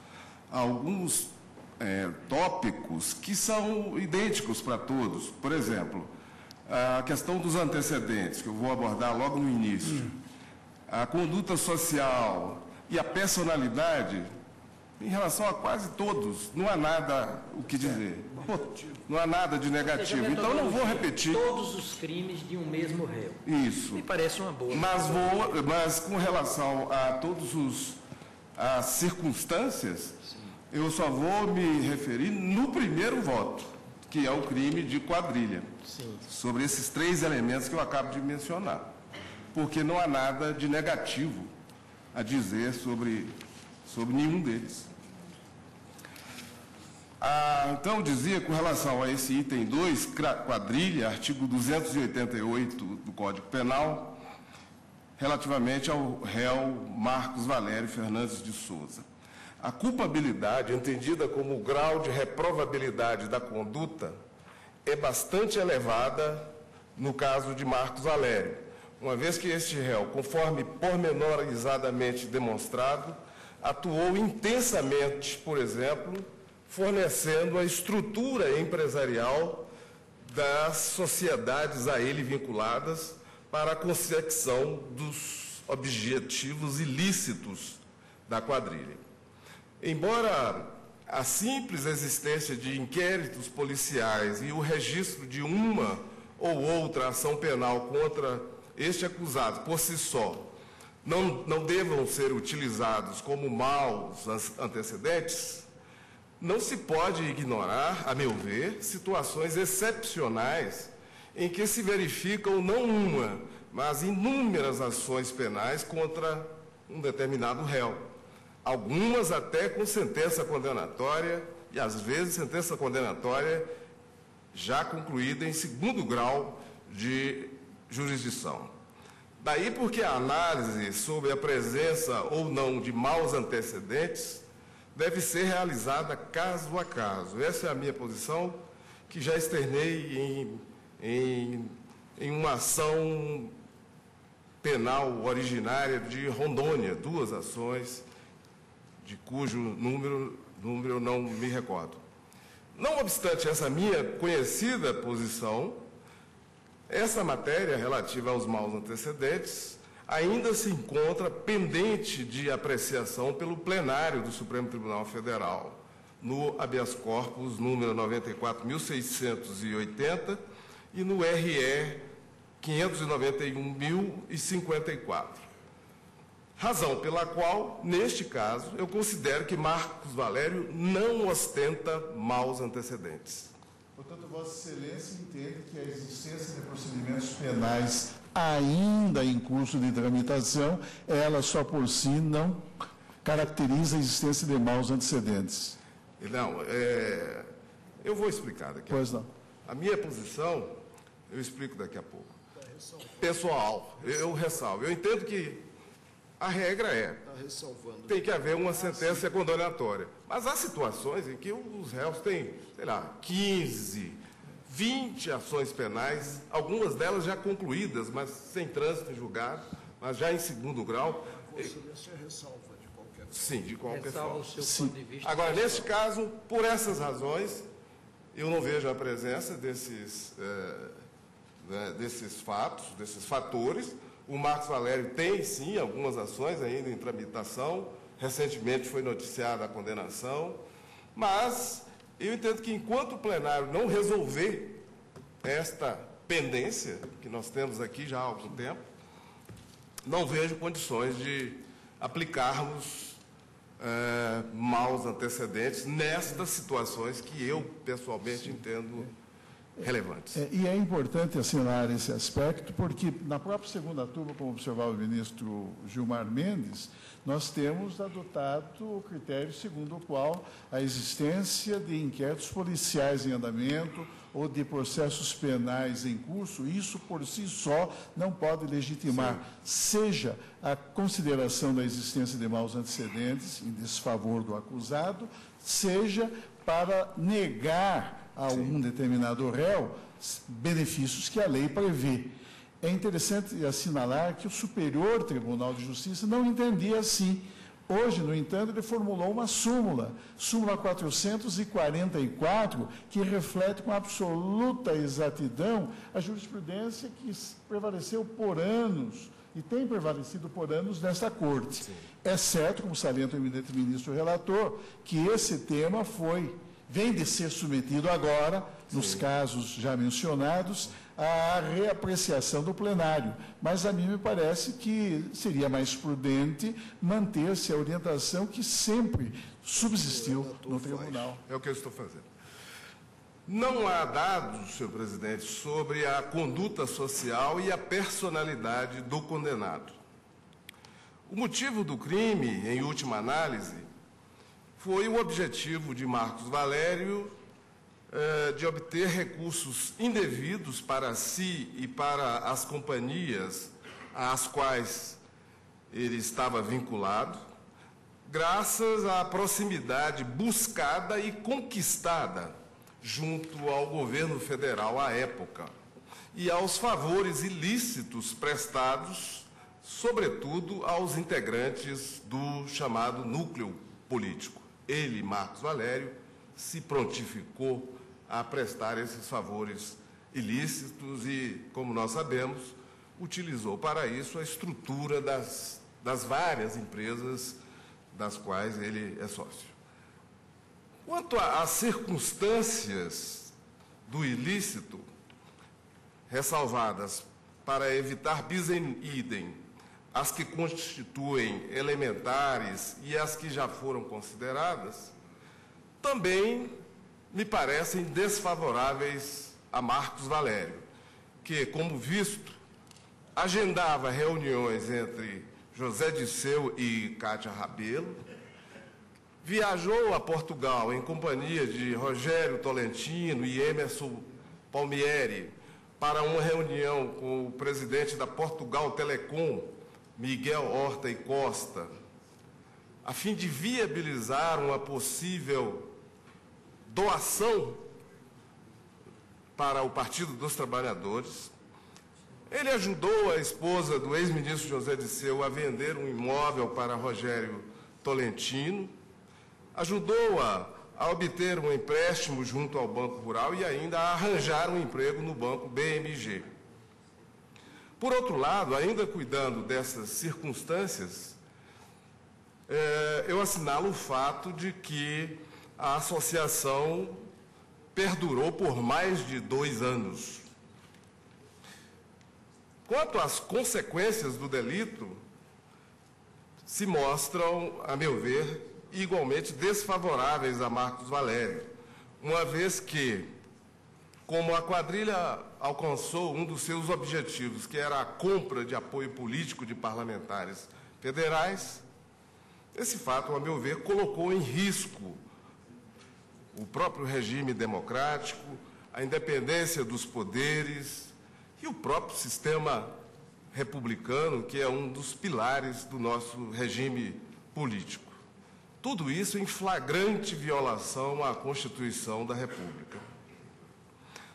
[SPEAKER 15] alguns é, tópicos que são idênticos para todos. Por exemplo, a questão dos antecedentes, que eu vou abordar logo no início. Hum. A conduta social e a personalidade em relação a quase todos, não há nada o que dizer. Não há nada de negativo. Então não vou repetir.
[SPEAKER 11] Todos os crimes de um mesmo réu.
[SPEAKER 15] Isso.
[SPEAKER 11] Me parece uma boa.
[SPEAKER 15] Mas vou, mas com relação a todos os as circunstâncias. Eu só vou me referir no primeiro voto, que é o crime de quadrilha.
[SPEAKER 11] Sim.
[SPEAKER 15] Sobre esses três elementos que eu acabo de mencionar. Porque não há nada de negativo a dizer sobre sobre nenhum deles. Ah, então, dizia com relação a esse item 2, quadrilha, artigo 288 do Código Penal, relativamente ao réu Marcos Valério Fernandes de Souza. A culpabilidade, entendida como o grau de reprovabilidade da conduta, é bastante elevada no caso de Marcos Valério, uma vez que este réu, conforme pormenorizadamente demonstrado, atuou intensamente, por exemplo, fornecendo a estrutura empresarial das sociedades a ele vinculadas para a consecução dos objetivos ilícitos da quadrilha. Embora a simples existência de inquéritos policiais e o registro de uma ou outra ação penal contra este acusado por si só não, não devam ser utilizados como maus antecedentes, não se pode ignorar, a meu ver, situações excepcionais em que se verificam não uma, mas inúmeras ações penais contra um determinado réu. Algumas até com sentença condenatória, e às vezes sentença condenatória já concluída em segundo grau de jurisdição. Daí porque a análise sobre a presença ou não de maus antecedentes deve ser realizada caso a caso. Essa é a minha posição, que já externei em, em, em uma ação penal originária de Rondônia, duas ações, de cujo número, número não me recordo. Não obstante essa minha conhecida posição, essa matéria relativa aos maus antecedentes ainda se encontra pendente de apreciação pelo plenário do Supremo Tribunal Federal, no habeas corpus número 94.680 e no RE 591.054. Razão pela qual, neste caso, eu considero que Marcos Valério não ostenta maus antecedentes.
[SPEAKER 8] Portanto, Vossa Excelência entende que a existência de procedimentos penais ainda em curso de tramitação, ela só por si não caracteriza a existência de maus antecedentes.
[SPEAKER 15] Não, é... eu vou explicar daqui
[SPEAKER 8] a pois
[SPEAKER 15] pouco. Pois não. A minha posição, eu explico daqui a pouco. Pessoal, eu ressalvo. Eu entendo que a regra é, tá tem que haver uma sentença condenatória. Mas há situações em que os réus têm, sei lá, 15, 20 ações penais, algumas delas já concluídas, mas sem trânsito em julgado, mas já em segundo grau.
[SPEAKER 7] Ressalva de qualquer forma.
[SPEAKER 15] Sim, de qualquer
[SPEAKER 11] Ressalva
[SPEAKER 15] forma.
[SPEAKER 11] O seu ponto de vista
[SPEAKER 15] Agora, neste caso, por essas razões, eu não vejo a presença desses, é, né, desses fatos, desses fatores. O Marcos Valério tem, sim, algumas ações ainda em tramitação. Recentemente foi noticiada a condenação. Mas eu entendo que enquanto o plenário não resolver esta pendência que nós temos aqui já há algum tempo, não vejo condições de aplicarmos é, maus antecedentes nestas situações que eu pessoalmente entendo relevantes.
[SPEAKER 8] É, e é importante assinalar esse aspecto, porque na própria segunda turma, como observava o ministro Gilmar Mendes, nós temos adotado o critério segundo o qual a existência de inquéritos policiais em andamento ou de processos penais em curso, isso por si só não pode legitimar, Sim. seja a consideração da existência de maus antecedentes em desfavor do acusado, seja para negar a um determinado réu benefícios que a lei prevê. É interessante assinalar que o Superior Tribunal de Justiça não entendia assim. Hoje, no entanto, ele formulou uma súmula, súmula 444, que reflete com absoluta exatidão a jurisprudência que prevaleceu por anos e tem prevalecido por anos nesta corte. Sim. É certo, como salienta o eminente ministro relator, que esse tema foi vem de ser submetido agora, Sim. nos casos já mencionados, à reapreciação do plenário. Mas a mim me parece que seria mais prudente manter-se a orientação que sempre subsistiu no tribunal.
[SPEAKER 15] É o que eu estou fazendo. Não há dados, senhor presidente, sobre a conduta social e a personalidade do condenado. O motivo do crime, em última análise, foi o objetivo de Marcos Valério eh, de obter recursos indevidos para si e para as companhias às quais ele estava vinculado, graças à proximidade buscada e conquistada junto ao governo federal à época e aos favores ilícitos prestados, sobretudo aos integrantes do chamado núcleo político ele, Marcos Valério, se prontificou a prestar esses favores ilícitos e, como nós sabemos, utilizou para isso a estrutura das, das várias empresas das quais ele é sócio. Quanto às circunstâncias do ilícito, ressalvadas para evitar bis idem as que constituem elementares e as que já foram consideradas, também me parecem desfavoráveis a Marcos Valério, que, como visto, agendava reuniões entre José Disseu e Cátia Rabelo, viajou a Portugal em companhia de Rogério Tolentino e Emerson Palmieri para uma reunião com o presidente da Portugal Telecom, Miguel Horta e Costa, a fim de viabilizar uma possível doação para o Partido dos Trabalhadores. Ele ajudou a esposa do ex-ministro José Disseu a vender um imóvel para Rogério Tolentino, ajudou-a a obter um empréstimo junto ao Banco Rural e ainda a arranjar um emprego no Banco BMG. Por outro lado, ainda cuidando dessas circunstâncias, é, eu assinalo o fato de que a associação perdurou por mais de dois anos. Quanto às consequências do delito, se mostram, a meu ver, igualmente desfavoráveis a Marcos Valério, uma vez que, como a quadrilha alcançou um dos seus objetivos, que era a compra de apoio político de parlamentares federais, esse fato, a meu ver, colocou em risco o próprio regime democrático, a independência dos poderes e o próprio sistema republicano, que é um dos pilares do nosso regime político. Tudo isso em flagrante violação à Constituição da República.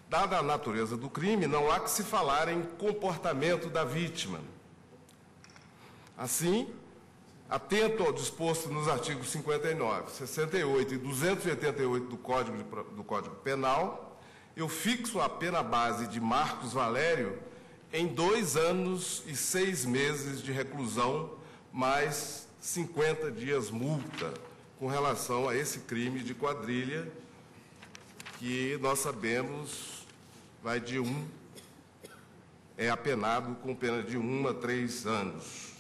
[SPEAKER 15] Dada a natureza do crime, não há que se falar em comportamento da vítima. Assim, atento ao disposto nos artigos 59, 68 e 288 do Código, de, do Código Penal, eu fixo a pena base de Marcos Valério em dois anos e seis meses de reclusão, mais 50 dias multa, com relação a esse crime de quadrilha, que nós sabemos vai de um, é apenado com pena de um a três anos.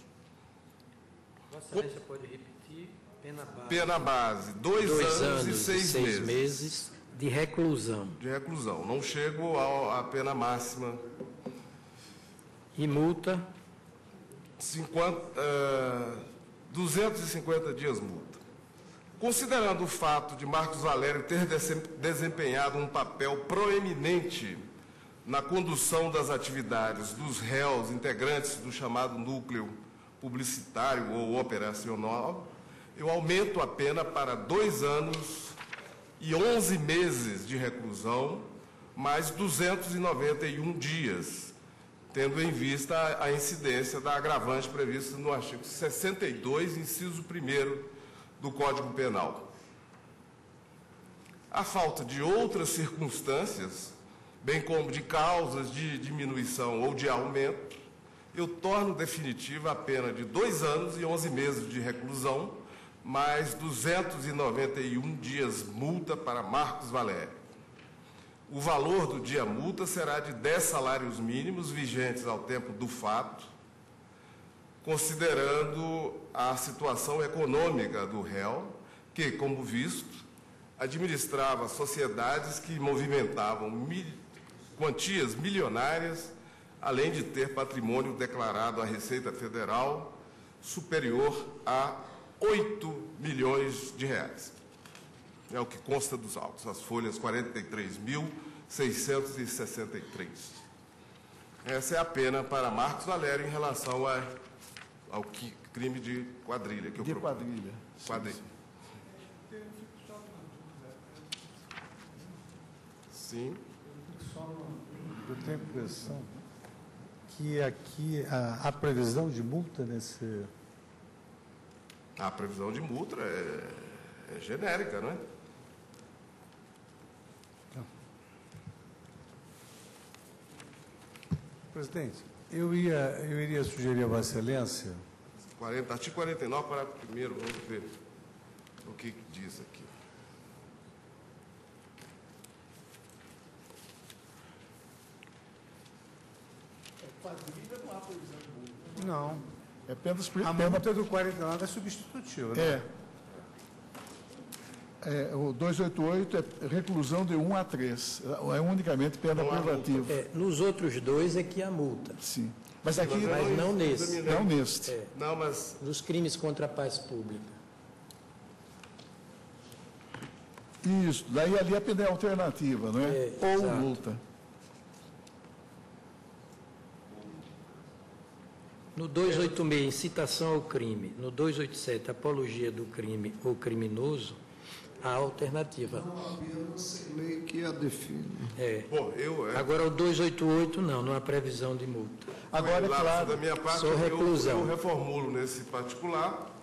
[SPEAKER 11] Vossa Excelência pode repetir? Pena base.
[SPEAKER 15] Pena base, dois,
[SPEAKER 11] dois
[SPEAKER 15] anos,
[SPEAKER 11] anos,
[SPEAKER 15] e seis,
[SPEAKER 11] seis
[SPEAKER 15] meses.
[SPEAKER 11] meses. de reclusão.
[SPEAKER 15] De reclusão. Não chego à pena máxima.
[SPEAKER 11] E multa?
[SPEAKER 15] 50, uh, 250 dias multa. Considerando o fato de Marcos Valério ter desempenhado um papel proeminente na condução das atividades dos réus integrantes do chamado núcleo publicitário ou operacional, eu aumento a pena para dois anos e 11 meses de reclusão, mais 291 dias, tendo em vista a incidência da agravante prevista no artigo 62, inciso 1 do Código Penal. A falta de outras circunstâncias, bem como de causas de diminuição ou de aumento, eu torno definitiva a pena de dois anos e 11 meses de reclusão, mais 291 dias multa para Marcos Valério. O valor do dia multa será de 10 salários mínimos vigentes ao tempo do fato, considerando a situação econômica do réu, que, como visto, administrava sociedades que movimentavam mil, quantias milionárias, além de ter patrimônio declarado à Receita Federal superior a 8 milhões de reais. É o que consta dos autos, as folhas 43.663. Essa é a pena para Marcos Valério em relação a, ao que, crime de quadrilha. Que
[SPEAKER 7] de eu quadrilha.
[SPEAKER 15] Quadrilha. Sim.
[SPEAKER 14] Eu tenho a impressão que aqui a, a previsão de multa nesse.
[SPEAKER 15] A previsão de multa é, é genérica, não é?
[SPEAKER 14] Presidente, eu, ia, eu iria sugerir a Vossa Excelência.
[SPEAKER 15] 40, artigo 49, parágrafo 1, vamos ver o que diz aqui.
[SPEAKER 14] Quadrilha não há previsão de multa. Não.
[SPEAKER 7] É apenas
[SPEAKER 14] A multa do 49 é substitutiva, né?
[SPEAKER 7] É. É, o 288 é reclusão de 1 a 3. É unicamente pena privativa.
[SPEAKER 11] É, nos outros dois é que há multa.
[SPEAKER 7] Sim. Mas aqui.
[SPEAKER 11] Mas não nesse.
[SPEAKER 7] Não neste.
[SPEAKER 11] É.
[SPEAKER 15] Não, mas.
[SPEAKER 11] Nos crimes contra a paz pública.
[SPEAKER 7] Isso. Daí ali a pena é alternativa, não é?
[SPEAKER 11] É,
[SPEAKER 7] Ou
[SPEAKER 11] exato.
[SPEAKER 7] multa.
[SPEAKER 11] No 286, incitação ao crime. No 287, apologia do crime ou criminoso, há alternativa.
[SPEAKER 7] Eu não sei lei que a define.
[SPEAKER 11] É.
[SPEAKER 15] Bom, eu. É,
[SPEAKER 11] Agora o 288 não, não há previsão de multa.
[SPEAKER 7] Agora, é claro.
[SPEAKER 15] da minha parte,
[SPEAKER 11] Só
[SPEAKER 15] eu-
[SPEAKER 11] reclusão.
[SPEAKER 15] Eu, reformulo nesse particular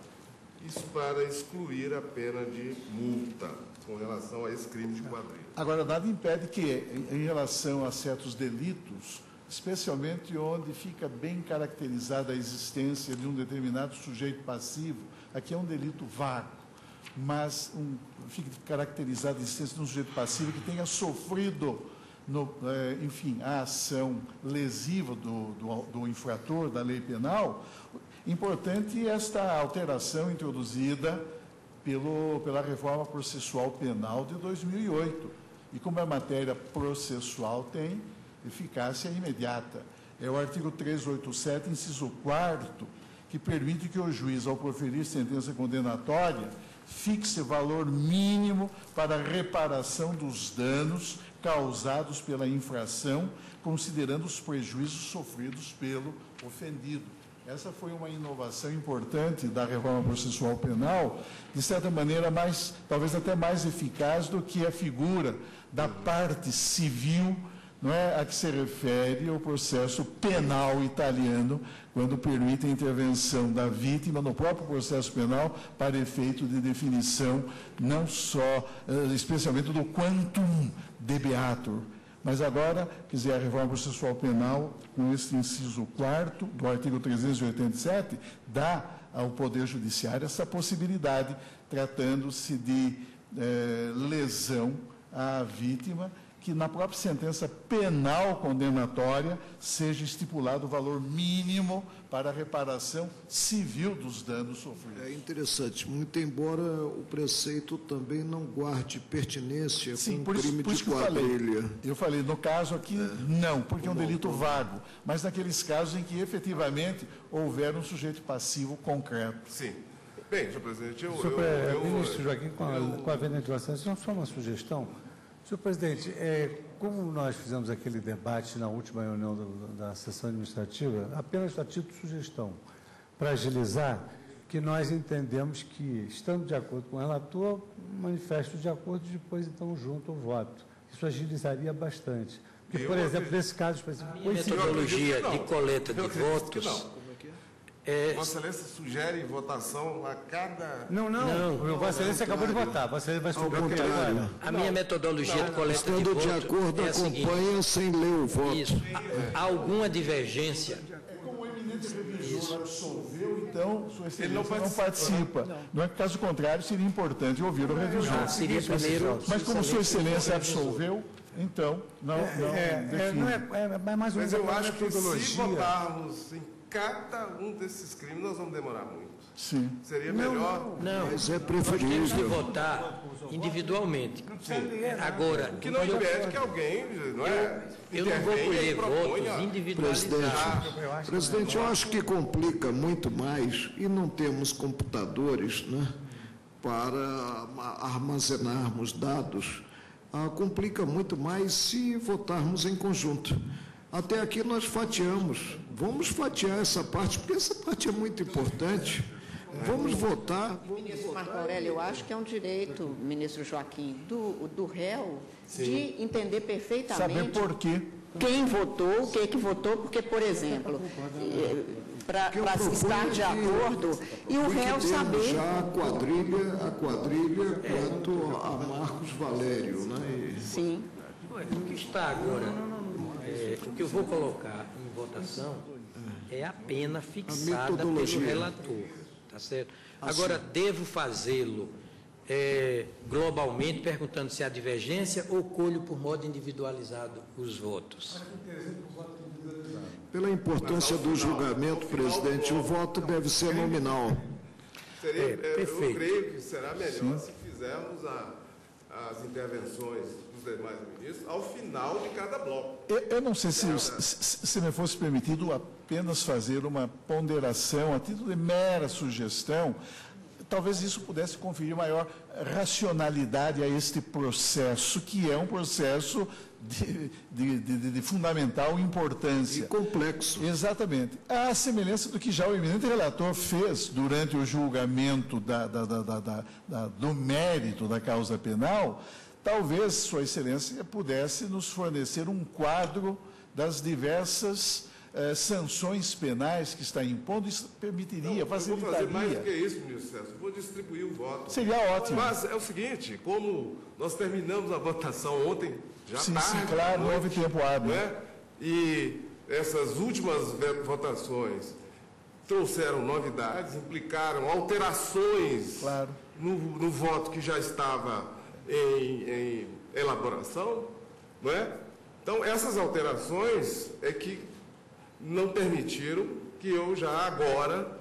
[SPEAKER 15] isso para excluir a pena de multa com relação a esse crime de quadrilha.
[SPEAKER 7] Agora, nada impede que, em relação a certos delitos, especialmente onde fica bem caracterizada a existência de um determinado sujeito passivo, aqui é um delito vago, mas um, fica caracterizada a existência de um sujeito passivo que tenha sofrido, no, eh, enfim, a ação lesiva do, do, do infrator da lei penal,
[SPEAKER 8] Importante esta alteração introduzida pelo, pela reforma processual penal de 2008. E como a matéria processual tem eficácia imediata. É o artigo 387, inciso 4 que permite que o juiz, ao proferir sentença condenatória, fixe valor mínimo para reparação dos danos causados pela infração, considerando os prejuízos sofridos pelo ofendido. Essa foi uma inovação importante da reforma processual penal, de certa maneira mais, talvez até mais eficaz do que a figura da parte civil, não é a que se refere ao processo penal italiano, quando permite a intervenção da vítima no próprio processo penal para efeito de definição não só, eh, especialmente do quantum debeatur, mas agora, quer dizer, a reforma processual penal, com esse inciso 4 do artigo 387, dá ao Poder Judiciário essa possibilidade, tratando-se de eh, lesão à vítima, que na própria sentença penal condenatória seja estipulado o valor mínimo para a reparação civil dos danos sofridos.
[SPEAKER 7] É interessante, muito embora o preceito também não guarde pertinência
[SPEAKER 8] Sim,
[SPEAKER 7] com
[SPEAKER 8] por isso,
[SPEAKER 7] crime
[SPEAKER 8] por
[SPEAKER 7] de
[SPEAKER 8] isso que eu falei.
[SPEAKER 7] quadrilha.
[SPEAKER 8] Eu falei, no caso aqui, não, porque é um delito vago. Mas naqueles casos em que efetivamente houver um sujeito passivo concreto.
[SPEAKER 15] Sim. Bem, senhor presidente, eu.
[SPEAKER 14] Senhor
[SPEAKER 15] eu, eu-
[SPEAKER 14] ministro Joaquim, com a,
[SPEAKER 15] eu-
[SPEAKER 14] com a de Vossa Excelência, só uma sugestão. Senhor presidente, é, como nós fizemos aquele debate na última reunião do- da sessão administrativa, apenas a título de sugestão, para agilizar, que nós entendemos que, estando de acordo com o relator, manifesto de acordo e depois, então, junto ao voto. Isso agilizaria bastante. Porque,
[SPEAKER 15] Eu
[SPEAKER 14] por exemplo,
[SPEAKER 15] acredito-
[SPEAKER 14] nesse caso específico,
[SPEAKER 17] minha
[SPEAKER 14] coincidiu-
[SPEAKER 17] metodologia de coleta de votos
[SPEAKER 15] não.
[SPEAKER 17] É,
[SPEAKER 15] Vossa Excelência sugere votação a cada.
[SPEAKER 14] Não, não,
[SPEAKER 17] Não.
[SPEAKER 14] Vossa Excelência acabou de votar. Vossa Excelência vai submeter agora.
[SPEAKER 7] contrário.
[SPEAKER 17] a minha metodologia de coleta de
[SPEAKER 7] Estando de acordo,
[SPEAKER 17] é
[SPEAKER 7] acompanha sem ler o voto.
[SPEAKER 17] Isso. Há alguma divergência
[SPEAKER 8] Como o eminente revisor absolveu, então, Sua Excelência
[SPEAKER 15] Ele não
[SPEAKER 8] não participa. Não é que, caso contrário, seria importante ouvir o revisor.
[SPEAKER 17] Não, seria primeiro-
[SPEAKER 8] Mas como Sua Excelência absolveu, então, não, não,
[SPEAKER 14] É, é, não é, é, é mais ou
[SPEAKER 15] Mas
[SPEAKER 14] menos
[SPEAKER 15] eu
[SPEAKER 14] a
[SPEAKER 15] acho que se
[SPEAKER 14] metodologia.
[SPEAKER 15] votarmos em cada um desses crimes, nós vamos demorar muito.
[SPEAKER 8] Sim.
[SPEAKER 15] Seria melhor.
[SPEAKER 17] Não,
[SPEAKER 7] Mas é
[SPEAKER 17] nós temos que
[SPEAKER 7] preferível.
[SPEAKER 17] votar individualmente. Agora,
[SPEAKER 15] Que não impede que alguém, não é?
[SPEAKER 17] eu não vou colher votos individualizados.
[SPEAKER 7] Presidente, presidente, eu acho que complica muito mais e não temos computadores né, para armazenarmos dados. Ah, complica muito mais se votarmos em conjunto. Até aqui nós fatiamos. Vamos fatiar essa parte, porque essa parte é muito importante. Vamos votar.
[SPEAKER 4] Ministro Marco Aurélio, eu acho que é um direito, ministro Joaquim, do, do réu de entender perfeitamente
[SPEAKER 8] Saber por quê.
[SPEAKER 4] quem votou, o que que votou, porque, por exemplo, para se estar de acordo e o réu saber.
[SPEAKER 7] já a quadrilha, a quadrilha quanto a Marcos Valério, né? E-
[SPEAKER 4] Sim.
[SPEAKER 17] O que está agora, é, o que eu vou colocar em votação é a pena fixada pelo relator, tá certo? Agora, devo fazê-lo é, globalmente, perguntando se há divergência ou colho por modo individualizado os votos?
[SPEAKER 7] Pela importância do julgamento, presidente, o voto deve ser nominal.
[SPEAKER 15] Seria,
[SPEAKER 17] É,
[SPEAKER 15] é, eu
[SPEAKER 17] perfeito.
[SPEAKER 15] creio que será melhor se fizermos a- as intervenções demais ministros ao final de cada bloco.
[SPEAKER 8] Eu, eu não sei se, se, se me fosse permitido apenas fazer uma ponderação, a título de mera sugestão, talvez isso pudesse conferir maior racionalidade a este processo, que é um processo de, de- de- de fundamental importância.
[SPEAKER 7] E complexo.
[SPEAKER 8] Exatamente. À semelhança do que já o eminente relator fez durante o julgamento da- da- da- da- da- da- do mérito da causa penal, talvez Sua Excelência pudesse nos fornecer um quadro das diversas eh, sanções penais que está impondo. Isso permitiria,
[SPEAKER 15] eu vou fazer mais do que
[SPEAKER 8] facilitaria.
[SPEAKER 15] isso, ministro César. Eu Vou distribuir o voto.
[SPEAKER 8] Seria ótimo.
[SPEAKER 15] Mas é o seguinte, como nós terminamos a votação ontem, já
[SPEAKER 8] Sim,
[SPEAKER 15] tarde,
[SPEAKER 8] sim, claro, não houve
[SPEAKER 15] noite,
[SPEAKER 8] tempo hábil.
[SPEAKER 15] não é? E essas últimas votações trouxeram novidades, implicaram alterações
[SPEAKER 8] Claro.
[SPEAKER 15] no, no voto que já estava em, em elaboração, não é? Então, essas alterações é que não permitiram que eu já agora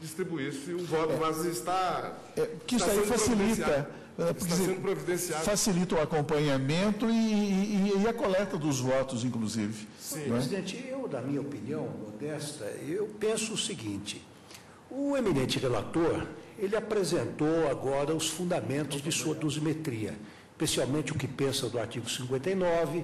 [SPEAKER 15] distribuísse o voto, mas está.
[SPEAKER 8] É, que isso aí facilita. é,
[SPEAKER 15] Está sendo providenciado.
[SPEAKER 8] Facilita o acompanhamento e, e- e a coleta dos votos, inclusive.
[SPEAKER 16] Sim.
[SPEAKER 8] é?
[SPEAKER 16] Presidente, eu, na minha opinião modesta, eu penso o seguinte: o eminente relator, ele apresentou agora os fundamentos de sua dosimetria, especialmente o que pensa do artigo 59,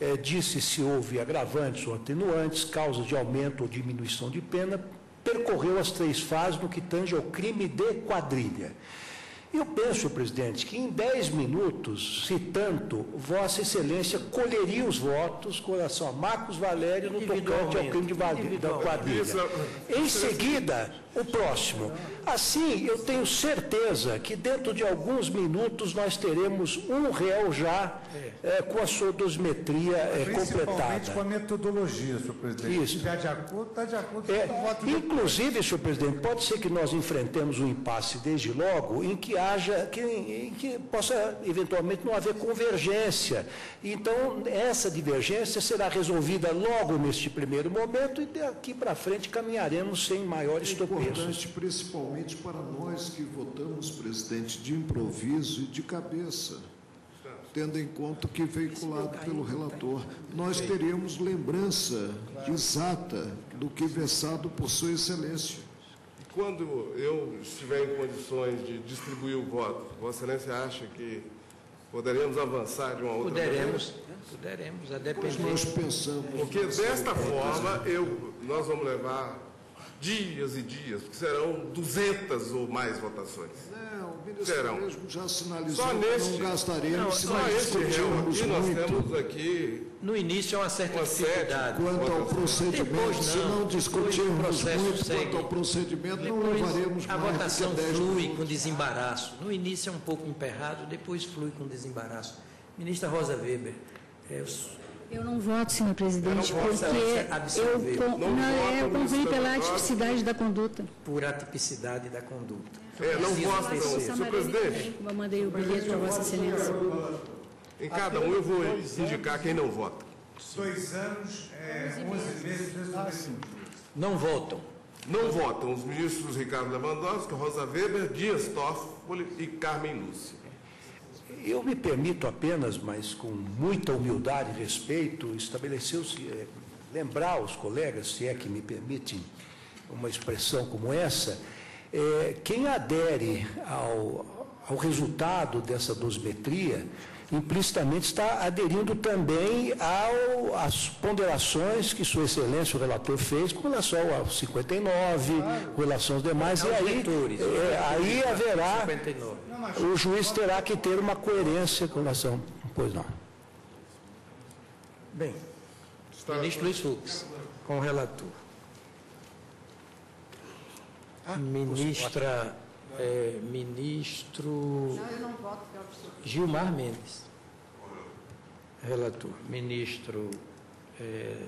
[SPEAKER 16] eh, disse se houve agravantes ou atenuantes, causas de aumento ou diminuição de pena, percorreu as três fases no que tange ao crime de quadrilha. Eu penso, presidente, que em 10 minutos, se tanto, Vossa Excelência colheria os votos com relação a Marcos Valério no tocante ao crime de quadrilha-.
[SPEAKER 15] Isso,
[SPEAKER 16] Em seguida, o próximo. Assim, eu tenho certeza que dentro de alguns minutos nós teremos um réu já eh, com a sua dosimetria
[SPEAKER 14] Principalmente
[SPEAKER 16] completada.
[SPEAKER 14] com a metodologia, senhor presidente.
[SPEAKER 16] Isso.
[SPEAKER 14] Se estiver de acordo, está de acordo
[SPEAKER 16] É,
[SPEAKER 14] voto
[SPEAKER 16] inclusive, senhor presidente, pode ser que nós enfrentemos um impasse desde logo em que haja, que, em que possa eventualmente não haver convergência. Então, essa divergência será resolvida logo neste primeiro momento e daqui para frente caminharemos sem maiores
[SPEAKER 7] É
[SPEAKER 16] tropeços.
[SPEAKER 7] importante, principalmente para nós que votamos, presidente, de improviso e de cabeça, tendo em conta o que veiculado pelo relator. Nós teremos lembrança exata do que versado por Sua Excelência.
[SPEAKER 15] Quando eu estiver em condições de distribuir o voto, Vossa Excelência acha que poderemos avançar de uma outra
[SPEAKER 17] Poderemos,
[SPEAKER 15] maneira?
[SPEAKER 17] poderemos, a
[SPEAKER 7] Pois
[SPEAKER 17] depender.
[SPEAKER 7] nós pensamos.
[SPEAKER 15] Porque desta forma eu, nós vamos levar dias e dias, porque serão 200 ou mais votações.
[SPEAKER 7] Não, o ministro
[SPEAKER 15] Serão.
[SPEAKER 7] mesmo já sinalizou
[SPEAKER 15] Só
[SPEAKER 7] que
[SPEAKER 15] neste,
[SPEAKER 7] não gastaremos
[SPEAKER 15] não,
[SPEAKER 7] se
[SPEAKER 15] só réu
[SPEAKER 7] discutirmos
[SPEAKER 15] aqui, nós
[SPEAKER 7] muito.
[SPEAKER 15] temos aqui
[SPEAKER 17] No início é uma certa
[SPEAKER 15] Uma
[SPEAKER 17] dificuldade.
[SPEAKER 7] Quanto ao procedimento,
[SPEAKER 17] Depois
[SPEAKER 7] se
[SPEAKER 17] não,
[SPEAKER 7] não
[SPEAKER 17] depois o
[SPEAKER 7] discutirmos
[SPEAKER 17] processo
[SPEAKER 7] muito
[SPEAKER 17] segue.
[SPEAKER 7] quanto ao procedimento, não
[SPEAKER 17] Depois,
[SPEAKER 7] levaremos
[SPEAKER 17] a
[SPEAKER 7] mais
[SPEAKER 17] votação
[SPEAKER 7] que 10
[SPEAKER 17] flui
[SPEAKER 7] minutos.
[SPEAKER 17] com desembaraço. No início é um pouco emperrado, depois flui com desembaraço. Ministra Rosa Weber, é, os-
[SPEAKER 18] Eu não voto, senhor presidente,
[SPEAKER 17] Eu não voto,
[SPEAKER 18] porque eu, con-
[SPEAKER 17] Não
[SPEAKER 18] não,
[SPEAKER 17] voto,
[SPEAKER 18] eu
[SPEAKER 17] ministra
[SPEAKER 18] pela atipicidade da conduta.
[SPEAKER 17] por atipicidade da conduta.
[SPEAKER 15] É, não voto, não. Senhor presidente.
[SPEAKER 18] Eu mandei o bilhete para Vossa Excelência.
[SPEAKER 15] Em cada um eu vou indicar quem não vota.
[SPEAKER 14] Dois anos, é, 11 meses, 18
[SPEAKER 17] Não votam.
[SPEAKER 15] Não votam os ministros Ricardo Lewandowski, Rosa Weber, Dias Toffoli e Carmen Lúcia.
[SPEAKER 16] Eu me permito apenas, mas com muita humildade e respeito, estabelecer, eh, lembrar aos colegas, se é que me permitem uma expressão como essa, eh, quem adere ao, ao resultado dessa dosimetria, implicitamente está aderindo também ao, às ponderações que Sua Excelência, o relator, fez com relação ao 59, com relação aos demais, e aí,
[SPEAKER 17] vetores,
[SPEAKER 16] eh,
[SPEAKER 17] os
[SPEAKER 16] aí
[SPEAKER 17] da
[SPEAKER 16] haverá
[SPEAKER 17] 59.
[SPEAKER 16] O juiz terá que ter uma coerência com relação. Pois não.
[SPEAKER 17] Bem, ministro Luiz Fux, com o relator. Ministra, é, ministro
[SPEAKER 4] Não, eu não voto.
[SPEAKER 17] Gilmar Mendes. Relator. Ministro é,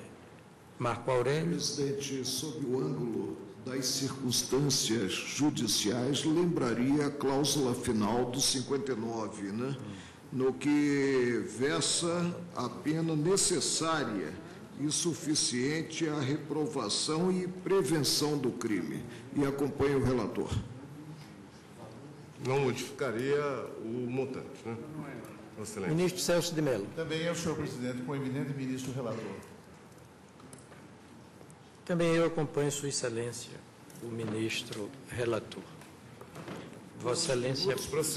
[SPEAKER 17] Marco Aurélio.
[SPEAKER 7] Presidente, sob o ângulo das circunstâncias judiciais, lembraria a cláusula final do 59, né? no que versa a pena necessária e suficiente à reprovação e prevenção do crime. E acompanho o relator.
[SPEAKER 15] Não modificaria o montante, né? Vossa Excelência.
[SPEAKER 17] Ministro Celso de Mello.
[SPEAKER 8] Também é o senhor presidente, com o eminente ministro relator.
[SPEAKER 17] Também eu acompanho Sua Excelência, o ministro relator. Vossa Excelência.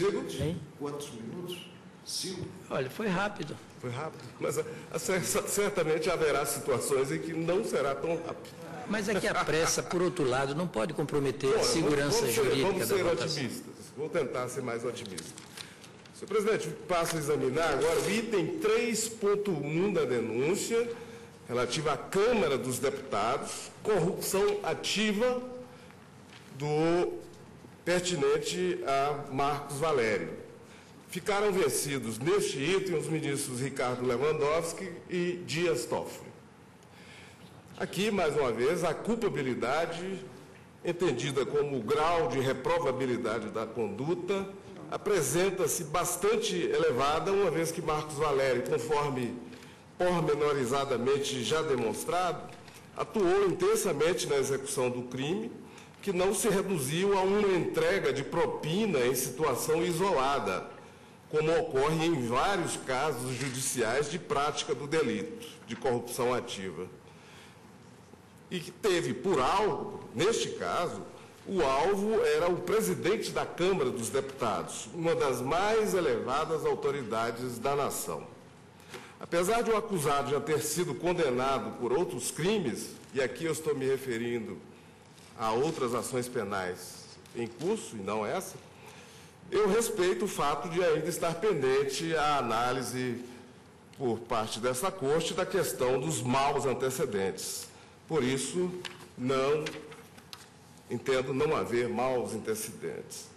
[SPEAKER 15] Minutos.
[SPEAKER 17] Hein?
[SPEAKER 7] Quantos minutos? Cinco.
[SPEAKER 17] Olha, foi rápido.
[SPEAKER 15] Foi rápido. Mas ah, cer- certamente haverá situações em que não será tão rápido.
[SPEAKER 17] Mas é que a pressa, por outro lado, não pode comprometer a segurança
[SPEAKER 15] vamos ser-
[SPEAKER 17] jurídica
[SPEAKER 15] Vamos
[SPEAKER 17] da
[SPEAKER 15] ser otimistas. Vou tentar ser mais otimista. Senhor presidente, passo a examinar agora o item 3.1 da denúncia, relativa à Câmara dos Deputados, corrupção ativa do pertinente a Marcos Valério. Ficaram vencidos neste item os ministros Ricardo Lewandowski e Dias Toffoli. Aqui, mais uma vez, a culpabilidade, entendida como o grau de reprovabilidade da conduta, apresenta-se bastante elevada, uma vez que Marcos Valério, conforme pormenorizadamente já demonstrado, atuou intensamente na execução do crime, que não se reduziu a uma entrega de propina em situação isolada, como ocorre em vários casos judiciais de prática do delito de corrupção ativa. E que teve por alvo, neste caso, o alvo era o presidente da Câmara dos Deputados, uma das mais elevadas autoridades da nação. Apesar de o acusado já ter sido condenado por outros crimes, e aqui eu estou me referindo a outras ações penais em curso, e não essa, eu respeito o fato de ainda estar pendente a análise por parte dessa corte da questão dos maus antecedentes. Por isso, não entendo não haver maus antecedentes.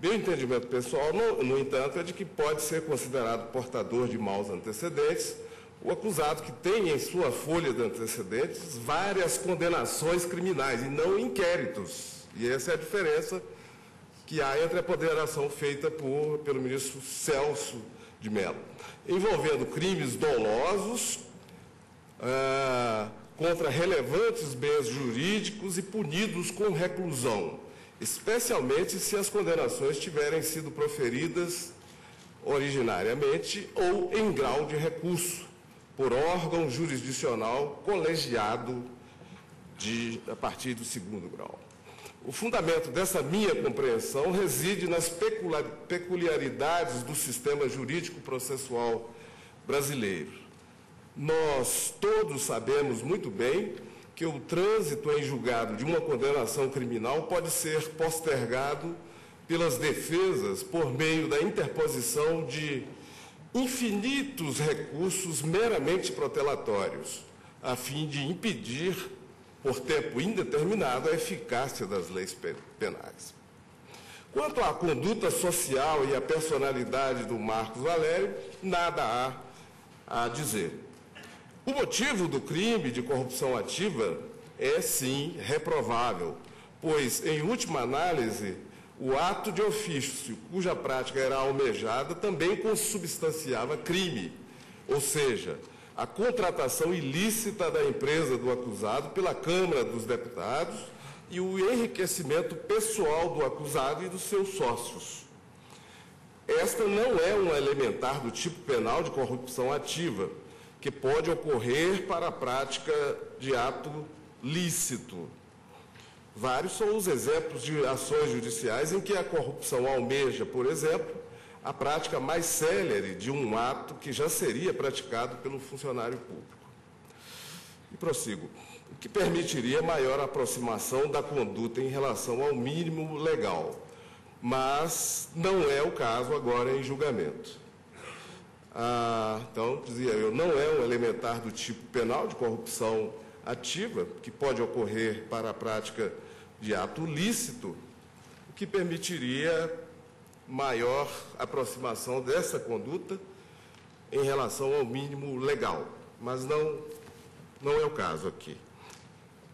[SPEAKER 15] Meu entendimento pessoal, no, no entanto, é de que pode ser considerado portador de maus antecedentes o acusado que tem em sua folha de antecedentes várias condenações criminais e não inquéritos. E essa é a diferença que há entre a ponderação feita por, pelo ministro Celso de Mello, envolvendo crimes dolosos ah, contra relevantes bens jurídicos e punidos com reclusão, especialmente se as condenações tiverem sido proferidas originariamente ou em grau de recurso por órgão jurisdicional colegiado de, a partir do segundo grau. O fundamento dessa minha compreensão reside nas peculiaridades do sistema jurídico processual brasileiro. Nós todos sabemos muito bem que o trânsito em julgado de uma condenação criminal pode ser postergado pelas defesas por meio da interposição de infinitos recursos meramente protelatórios, a fim de impedir por tempo indeterminado a eficácia das leis penais. Quanto à conduta social e à personalidade do Marcos Valério, nada há a dizer. O motivo do crime de corrupção ativa é sim reprovável, pois, em última análise, o ato de ofício cuja prática era almejada também consubstanciava crime, ou seja, a contratação ilícita da empresa do acusado pela Câmara dos Deputados e o enriquecimento pessoal do acusado e dos seus sócios. Esta não é um elementar do tipo penal de corrupção ativa, que pode ocorrer para a prática de ato lícito. Vários são os exemplos de ações judiciais em que a corrupção almeja, por exemplo, a prática mais célere de um ato que já seria praticado pelo funcionário público. E prossigo. O que permitiria maior aproximação da conduta em relação ao mínimo legal, mas não é o caso agora em julgamento. Ah, então, dizia eu, não é um elementar do tipo penal de corrupção ativa, que pode ocorrer para a prática de ato lícito, o que permitiria maior aproximação dessa conduta em relação ao mínimo legal, mas não, não é o caso aqui.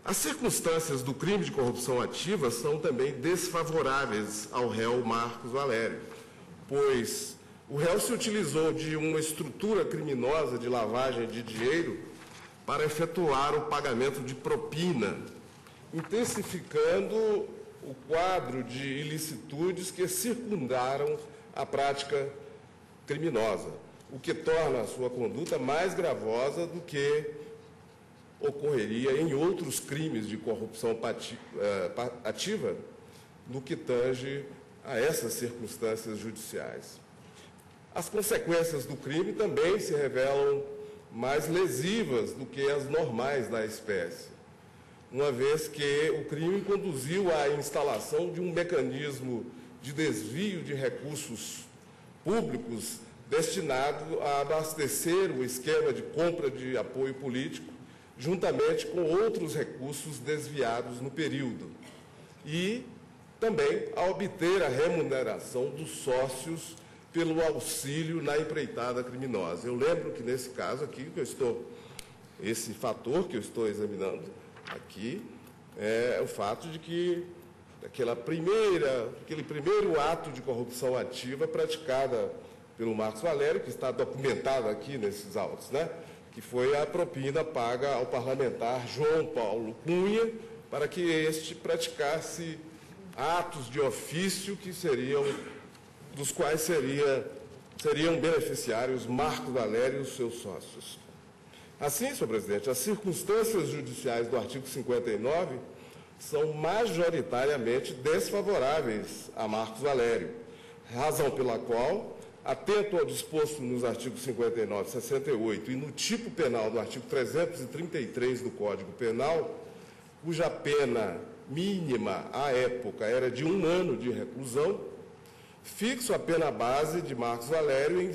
[SPEAKER 15] As circunstâncias do crime de corrupção ativa são também desfavoráveis ao réu Marcos Valério, pois o réu se utilizou de uma estrutura criminosa de lavagem de dinheiro para efetuar o pagamento de propina, intensificando o quadro de ilicitudes que circundaram a prática criminosa, o que torna a sua conduta mais gravosa do que ocorreria em outros crimes de corrupção eh, ativa, no que tange a essas circunstâncias judiciais. As consequências do crime também se revelam mais lesivas do que as normais da espécie uma vez que o crime conduziu à instalação de um mecanismo de desvio de recursos públicos destinado a abastecer o esquema de compra de apoio político, juntamente com outros recursos desviados no período, e também a obter a remuneração dos sócios pelo auxílio na empreitada criminosa. Eu lembro que nesse caso aqui que eu estou, esse fator que eu estou examinando, aqui é o fato de que aquela primeira, aquele primeiro ato de corrupção ativa praticada pelo Marcos Valério, que está documentado aqui nesses autos, né? que foi a propina paga ao parlamentar João Paulo Cunha para que este praticasse atos de ofício que seriam, dos quais seria, seriam beneficiários Marco Valério e os seus sócios. Assim, senhor presidente, as circunstâncias judiciais do artigo 59 são majoritariamente desfavoráveis a Marcos Valério, razão pela qual, atento ao disposto nos artigos 59 e 68 e no tipo penal do artigo 333 do Código Penal, cuja pena mínima à época era de um ano de reclusão, fixo a pena base de Marcos Valério em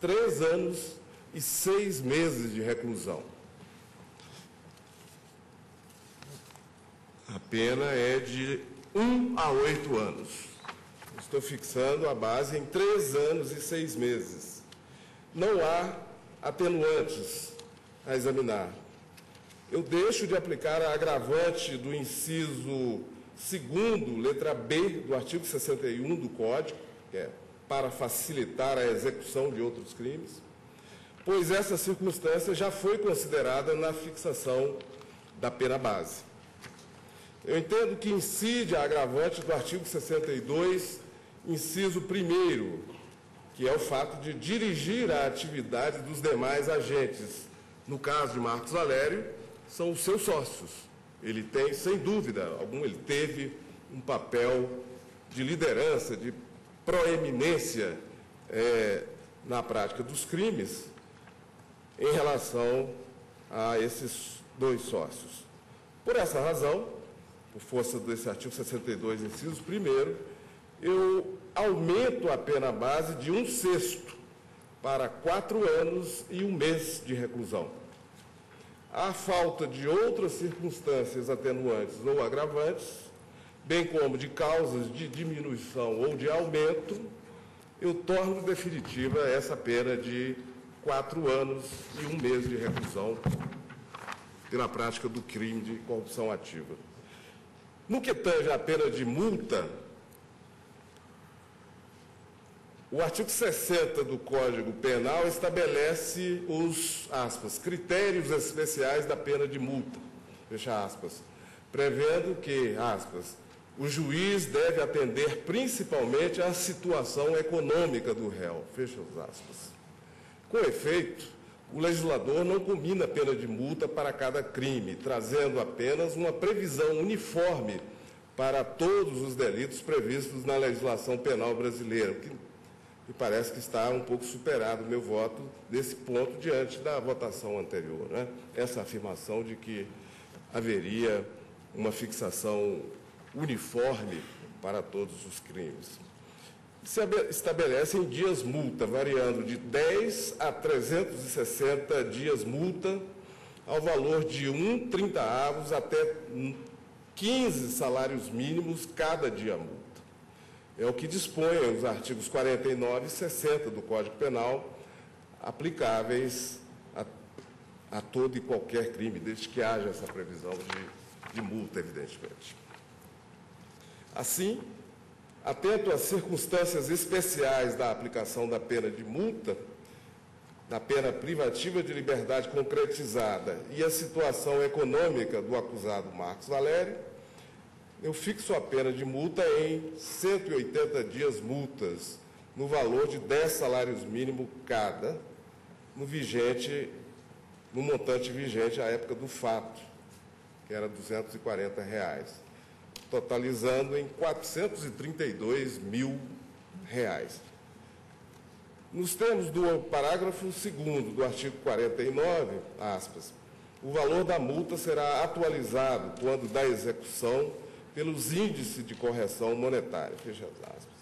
[SPEAKER 15] três anos e seis meses de reclusão. A pena é de um a oito anos. Estou fixando a base em três anos e seis meses. Não há atenuantes a examinar eu deixo de aplicar a agravante do inciso segundo, letra B do artigo 61 do Código, que é para facilitar a execução de outros crimes, pois essa circunstância já foi considerada na fixação da pena base. Eu entendo que incide a agravante do artigo 62, inciso 1 que é o fato de dirigir a atividade dos demais agentes. No caso de Marcos Valério, são os seus sócios. Ele tem, sem dúvida algum, ele teve um papel de liderança, de proeminência é, na prática dos crimes em relação a esses dois sócios. Por essa razão, por força desse artigo 62, inciso 1, eu aumento a pena base de um sexto para quatro anos e um mês de reclusão a falta de outras circunstâncias atenuantes ou agravantes, bem como de causas de diminuição ou de aumento, eu torno definitiva essa pena de quatro anos e um mês de reclusão pela prática do crime de corrupção ativa. No que tange a pena de multa, O artigo 60 do Código Penal estabelece os, aspas, critérios especiais da pena de multa, fecha aspas, prevendo que, aspas, o juiz deve atender principalmente à situação econômica do réu, fecha aspas. Com efeito, o legislador não combina a pena de multa para cada crime, trazendo apenas uma previsão uniforme para todos os delitos previstos na legislação penal brasileira, que e parece que está um pouco superado o meu voto nesse ponto diante da votação anterior. Né? Essa afirmação de que haveria uma fixação uniforme para todos os crimes. Se estabelecem dias multa, variando de 10 a 360 dias multa, ao valor de 1 30 avos até 15 salários mínimos cada dia multa é o que dispõe os artigos 49 e 60 do Código Penal, aplicáveis a, a todo e qualquer crime, desde que haja essa previsão de, de multa, evidentemente. Assim, atento às circunstâncias especiais da aplicação da pena de multa, da pena privativa de liberdade concretizada e a situação econômica do acusado Marcos Valério, eu fixo a pena de multa em 180 dias multas, no valor de 10 salários mínimos cada, no vigente, no montante vigente à época do fato, que era 240 reais, totalizando em 432 mil reais. Nos termos do parágrafo 2 do artigo 49, aspas, o valor da multa será atualizado quando da execução pelos índices de correção monetária. Fecha as aspas.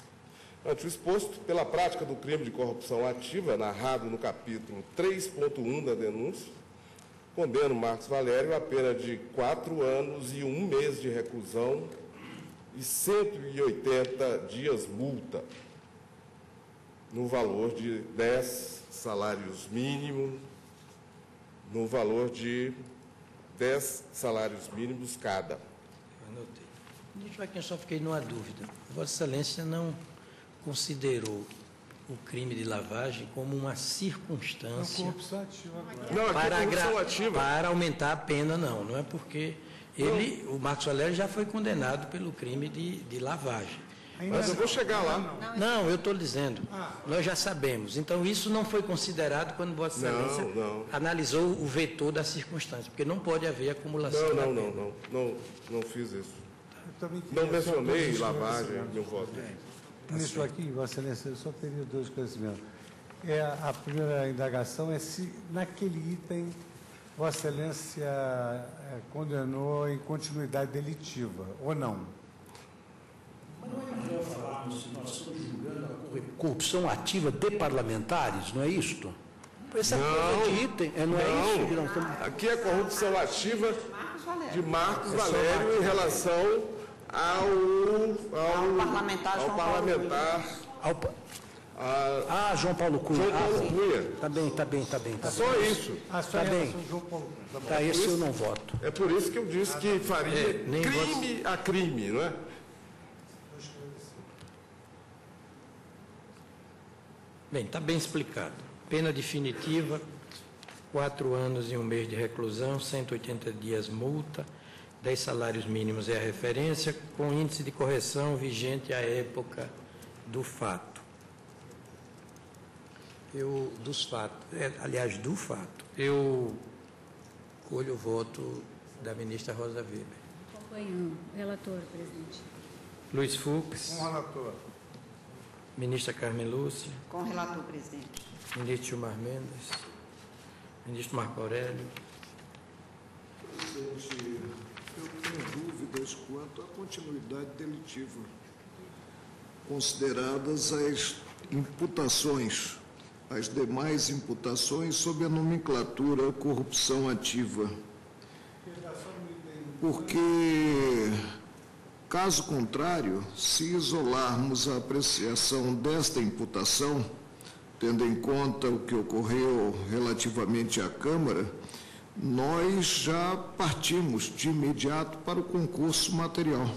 [SPEAKER 15] Ante o exposto, pela prática do crime de corrupção ativa, narrado no capítulo 3.1 da denúncia, condeno Marcos Valério a pena de quatro anos e um mês de reclusão e 180 dias multa, no valor de 10 salários mínimos, no valor de 10 salários mínimos cada.
[SPEAKER 11] Anotei. Ministro Joaquim, eu só fiquei numa dúvida. Vossa Excelência não considerou o crime de lavagem como uma circunstância
[SPEAKER 15] não,
[SPEAKER 11] para,
[SPEAKER 15] é ativa.
[SPEAKER 11] para aumentar a pena, não. Não é porque Ele, o Marcos Valério já foi condenado pelo crime de, de lavagem.
[SPEAKER 15] Mas eu vou chegar lá.
[SPEAKER 11] Não, eu estou dizendo. Nós já sabemos. Então, isso não foi considerado quando Vossa Excelência
[SPEAKER 15] Não, não.
[SPEAKER 11] analisou o vetor da circunstância, porque não pode haver acumulação.
[SPEAKER 15] Não,
[SPEAKER 11] da
[SPEAKER 15] não,
[SPEAKER 11] pena.
[SPEAKER 15] não, não, não, não fiz isso. Não mencionei lavagem no voto.
[SPEAKER 14] Ministro Joaquim, Vossa Excelência, eu só teria dois esclarecimentos. É, a primeira indagação é se naquele item Vossa Excelência é, condenou em continuidade delitiva, ou não?
[SPEAKER 16] Nós estamos julgando a corrupção ativa de parlamentares, não é isto? Essa coisa de item, é, não, é isso que nós estamos...
[SPEAKER 15] Aqui é corrupção ativa de Marcos
[SPEAKER 16] É
[SPEAKER 15] Valério
[SPEAKER 16] Marcos.
[SPEAKER 15] em relação ao, ao,
[SPEAKER 4] parlamentar
[SPEAKER 15] ao
[SPEAKER 4] João Paulo
[SPEAKER 15] parlamentar
[SPEAKER 16] Ah, João Paulo Cunha.
[SPEAKER 15] João Paulo
[SPEAKER 16] ah.
[SPEAKER 15] Cunha.
[SPEAKER 16] Tá bem, tá bem, tá bem. Tá
[SPEAKER 15] Só
[SPEAKER 16] bem.
[SPEAKER 15] isso.
[SPEAKER 14] Ah, só
[SPEAKER 16] Tá
[SPEAKER 14] em
[SPEAKER 16] bem.
[SPEAKER 14] relação ao João Paulo. Tá bom.
[SPEAKER 16] Tá, esse eu não voto.
[SPEAKER 15] É por isso que eu disse que faria
[SPEAKER 11] É, nem
[SPEAKER 15] crime a crime, não é?
[SPEAKER 11] Bem, está bem explicado. Pena definitiva, quatro anos e um mês de reclusão, 180 dias multa, 10 salários mínimos é a referência, com índice de correção vigente à época do fato. Eu, dos fatos, é, aliás, do fato, eu colho o voto da ministra Rosa Weber.
[SPEAKER 5] Acompanhando. Relator, presidente.
[SPEAKER 11] Luiz Fux,
[SPEAKER 14] Com o relator.
[SPEAKER 11] ministra Carmen Lúcia,
[SPEAKER 4] Com o relator, presidente.
[SPEAKER 11] ministro Gilmar Mendes, ministro Marco Aurélio,
[SPEAKER 7] Presidente, tenho dúvidas quanto à continuidade delitiva, consideradas as imputações, as demais imputações sob a nomenclatura corrupção ativa. Porque, caso contrário, se isolarmos a apreciação desta imputação, tendo em conta o que ocorreu relativamente à Câmara, nós já partimos de imediato para o concurso material.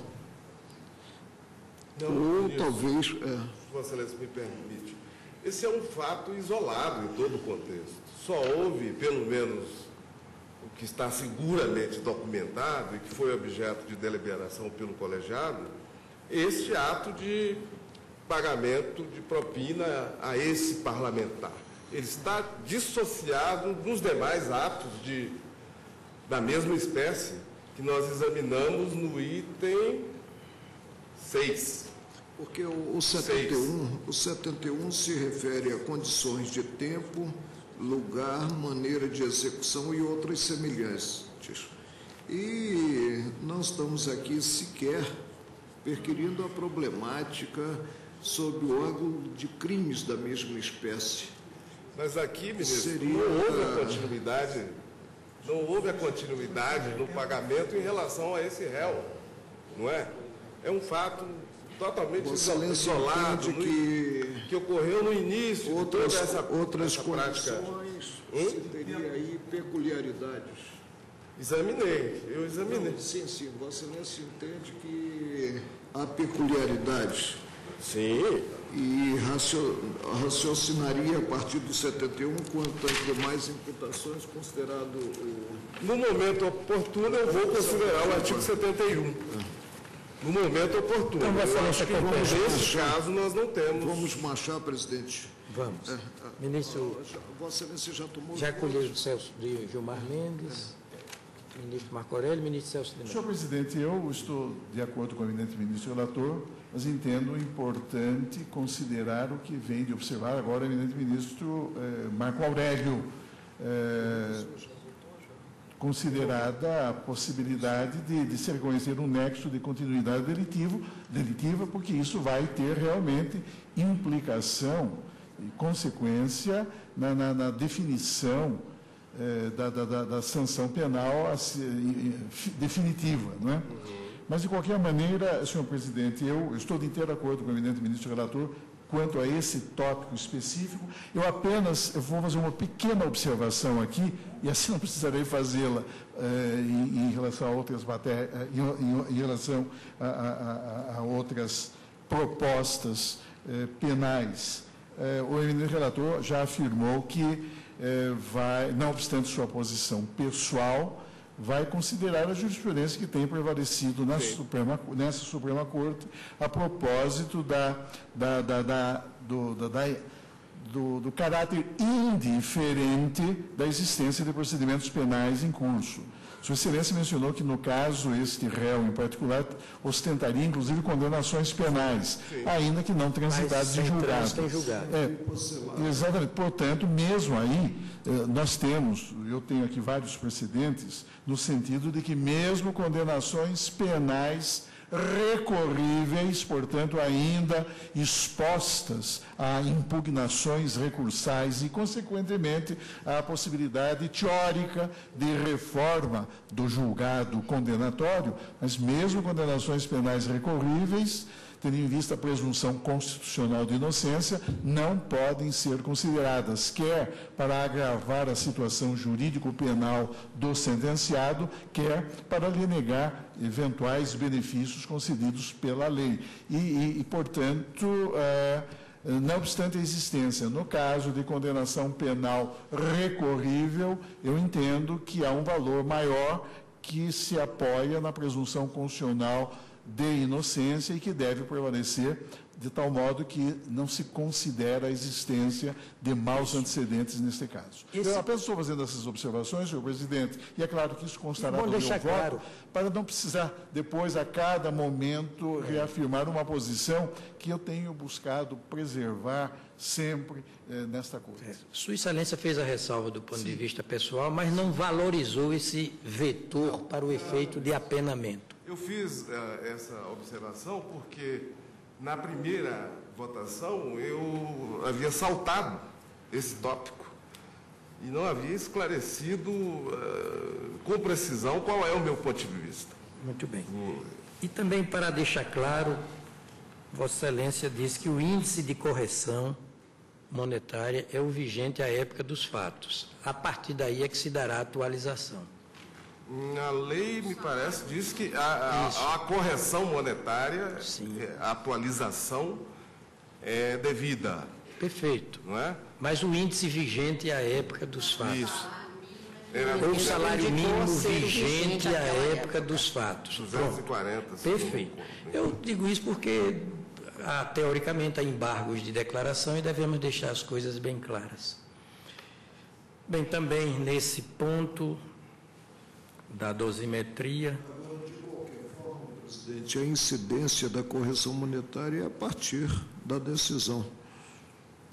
[SPEAKER 7] Ou
[SPEAKER 15] ministro.
[SPEAKER 7] talvez. é,
[SPEAKER 15] Vossa Excelência me permite. Esse é um fato isolado em todo o contexto. Só houve, pelo menos, o que está seguramente documentado e que foi objeto de deliberação pelo colegiado, este ato de pagamento de propina a esse parlamentar. Ele está dissociado dos demais atos de, da mesma espécie que nós examinamos no item 6.
[SPEAKER 7] Porque o, o 71, o 71 se refere a condições de tempo, lugar, maneira de execução e outras semelhantes. E não estamos aqui sequer perquirindo a problemática sob o ângulo de crimes da mesma espécie.
[SPEAKER 15] Mas aqui, ministro,
[SPEAKER 7] Seria-
[SPEAKER 15] não houve a continuidade, não houve a continuidade no pagamento em relação a esse réu, não é? É um fato totalmente isolado, no-
[SPEAKER 7] que
[SPEAKER 15] que ocorreu no início
[SPEAKER 7] outras,
[SPEAKER 15] de toda essa,
[SPEAKER 7] outras
[SPEAKER 15] essa prática.
[SPEAKER 7] condições
[SPEAKER 15] Hum?
[SPEAKER 7] você teria aí peculiaridades.
[SPEAKER 15] Examinei, eu examinei.
[SPEAKER 7] Não, sim, sim. Vossa Excelência entende que há peculiaridades.
[SPEAKER 15] Sim.
[SPEAKER 7] E racio- raciocinaria a partir do 71 quanto às demais imputações, considerado o.
[SPEAKER 15] No momento oportuno, eu vou considerar o artigo 71. No momento oportuno.
[SPEAKER 7] Então,
[SPEAKER 15] eu acho que
[SPEAKER 7] vamos
[SPEAKER 15] nesse
[SPEAKER 7] marchar.
[SPEAKER 15] caso nós não temos.
[SPEAKER 7] Vamos marchar, presidente.
[SPEAKER 11] Vamos.
[SPEAKER 7] É,
[SPEAKER 11] Ministro-
[SPEAKER 7] Vossa Excelência já tomou.
[SPEAKER 11] Já colheu o Celso de Gilmar Mendes, ministro Marco Aurélio, ministro Celso de
[SPEAKER 8] Senhor
[SPEAKER 11] Mello.
[SPEAKER 8] presidente, eu estou de acordo com o eminente ministro relator, mas entendo importante considerar o que vem de observar agora o eminente ministro eh, Marco Aurélio, eh, considerada a possibilidade de, de se reconhecer um nexo de continuidade delitivo, delitiva, porque isso vai ter realmente implicação e consequência na, na- na definição eh, da, da- da- sanção penal a se- fi- definitiva, não é? Mas, de qualquer maneira, senhor presidente, eu estou de inteiro acordo com o eminente ministro relator quanto a esse tópico específico. Eu apenas vou fazer uma pequena observação aqui, e assim não precisarei fazê-la eh, em, em relação a outras matérias, eh, em, em- relação a, a- a- outras propostas eh, penais. O eminente relator já afirmou que vai, não obstante sua posição pessoal, vai considerar a jurisprudência que tem prevalecido na Suprema, nessa Suprema Corte a propósito da, da, da, da do, do, do, caráter indiferente da existência de procedimentos penais em curso. Sua Excelência mencionou que, no caso, este réu em particular ostentaria, inclusive, condenações penais, Sim. ainda que não transitadas de julgado. julgado. É, exatamente. Portanto, mesmo aí, eh, nós temos, eu tenho aqui vários precedentes, no sentido de que mesmo condenações penais recorríveis, portanto, ainda expostas a impugnações recursais e, consequentemente, à possibilidade teórica de reforma do julgado condenatório, mas mesmo condenações penais recorríveis tendo em vista a presunção constitucional de inocência, não podem ser consideradas, quer para agravar a situação jurídico-penal do sentenciado, quer para lhe negar eventuais benefícios concedidos pela lei. E, e, e portanto, é, não obstante a existência, no caso de condenação penal recorrível, eu entendo que há um valor maior que se apoia na presunção constitucional de inocência e que deve prevalecer de tal modo que não se considera a existência de maus antecedentes neste caso. Esse... Eu apenas estou fazendo essas observações, senhor presidente, e é claro que isso constará no meu voto, claro. para não precisar depois, a cada momento, reafirmar uma posição que eu tenho buscado preservar sempre eh, nesta coisa. É.
[SPEAKER 11] Sua Excelência fez a ressalva do ponto Sim. de vista pessoal, mas não valorizou esse vetor não, para o efeito de apenamento.
[SPEAKER 15] Eu fiz uh, essa observação porque na primeira votação eu havia saltado esse tópico e não havia esclarecido uh, com precisão qual é o meu ponto de vista.
[SPEAKER 11] Muito bem. E também para deixar claro, Vossa Excelência disse que o índice de correção monetária é o vigente à época dos fatos. A partir daí é que se dará a atualização.
[SPEAKER 15] A lei, me parece, diz que a, a, a correção monetária, é, a atualização é devida.
[SPEAKER 11] Perfeito.
[SPEAKER 15] Não é?
[SPEAKER 11] Mas o índice vigente é a época dos fatos.
[SPEAKER 15] Isso.
[SPEAKER 11] Ou o salário mínimo vigente à época dos fatos.
[SPEAKER 15] 240.
[SPEAKER 11] Perfeito. Eu digo isso porque, há, teoricamente, há embargos de declaração e devemos deixar as coisas bem claras. Bem, também nesse ponto, da dosimetria.
[SPEAKER 7] de qualquer forma, presidente, a incidência da correção monetária é a partir da decisão.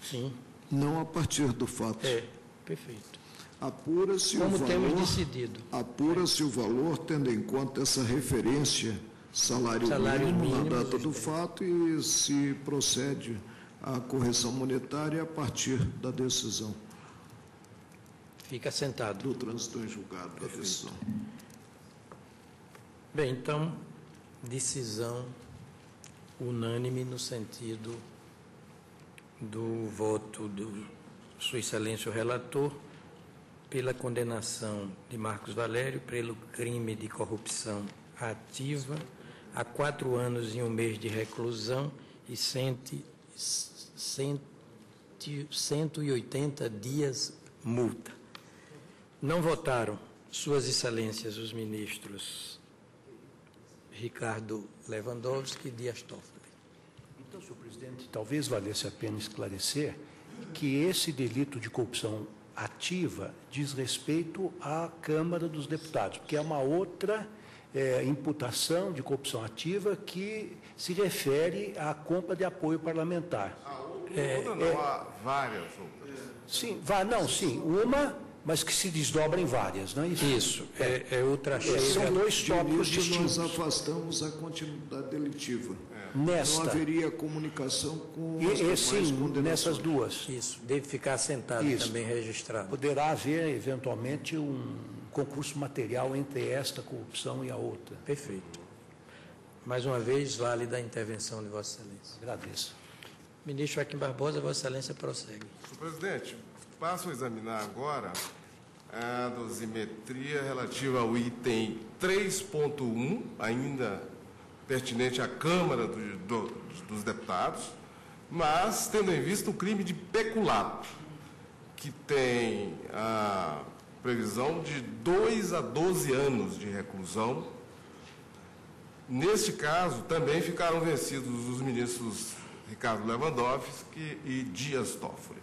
[SPEAKER 11] Sim.
[SPEAKER 7] Não a partir do fato.
[SPEAKER 11] É, perfeito.
[SPEAKER 7] Apura-se o valor.
[SPEAKER 11] temos decidido.
[SPEAKER 7] Apura-se o valor tendo em conta essa referência salário, salário mínimo, mínimo na data do fato e se procede à correção monetária a partir da decisão.
[SPEAKER 11] Fica sentado.
[SPEAKER 7] Do trânsito em julgado da decisão.
[SPEAKER 11] Bem, então, decisão unânime no sentido do voto do Sua Excelência o Relator pela condenação de Marcos Valério pelo crime de corrupção ativa a quatro anos e um mês de reclusão e cento, cento, 180 dias multa. Não votaram Suas Excelências os ministros Ricardo Lewandowski e Dias Toffoli.
[SPEAKER 16] Então, senhor presidente, talvez valesse a pena esclarecer que esse delito de corrupção ativa diz respeito à Câmara dos Deputados, porque é uma outra é, imputação de corrupção ativa que se refere à compra de apoio parlamentar.
[SPEAKER 15] Ah, outra, é, não, é, há várias outras.
[SPEAKER 16] Sim, vá, não, sim. Uma mas que se desdobra em várias, não é isso?
[SPEAKER 11] Isso, é, é outra
[SPEAKER 7] chega. São dois tópicos distintos. Nós afastamos a continuidade delitiva.
[SPEAKER 16] É. Nesta.
[SPEAKER 7] Não haveria comunicação com
[SPEAKER 16] e, as Sim, nessas duas.
[SPEAKER 11] Isso, deve ficar sentado isso. também registrado.
[SPEAKER 16] Poderá haver, eventualmente, um concurso material entre esta corrupção e a outra.
[SPEAKER 11] Perfeito. Mais uma vez, vale da intervenção de Vossa Excelência.
[SPEAKER 16] Agradeço.
[SPEAKER 11] Ministro Joaquim Barbosa, Vossa Excelência prossegue.
[SPEAKER 15] Senhor presidente, passo a examinar agora a dosimetria relativa ao item 3.1, ainda pertinente à Câmara do, do, dos Deputados, mas tendo em vista o crime de peculato, que tem a previsão de 2 a 12 anos de reclusão. Neste caso, também ficaram vencidos os ministros Ricardo Lewandowski e Dias Toffoli.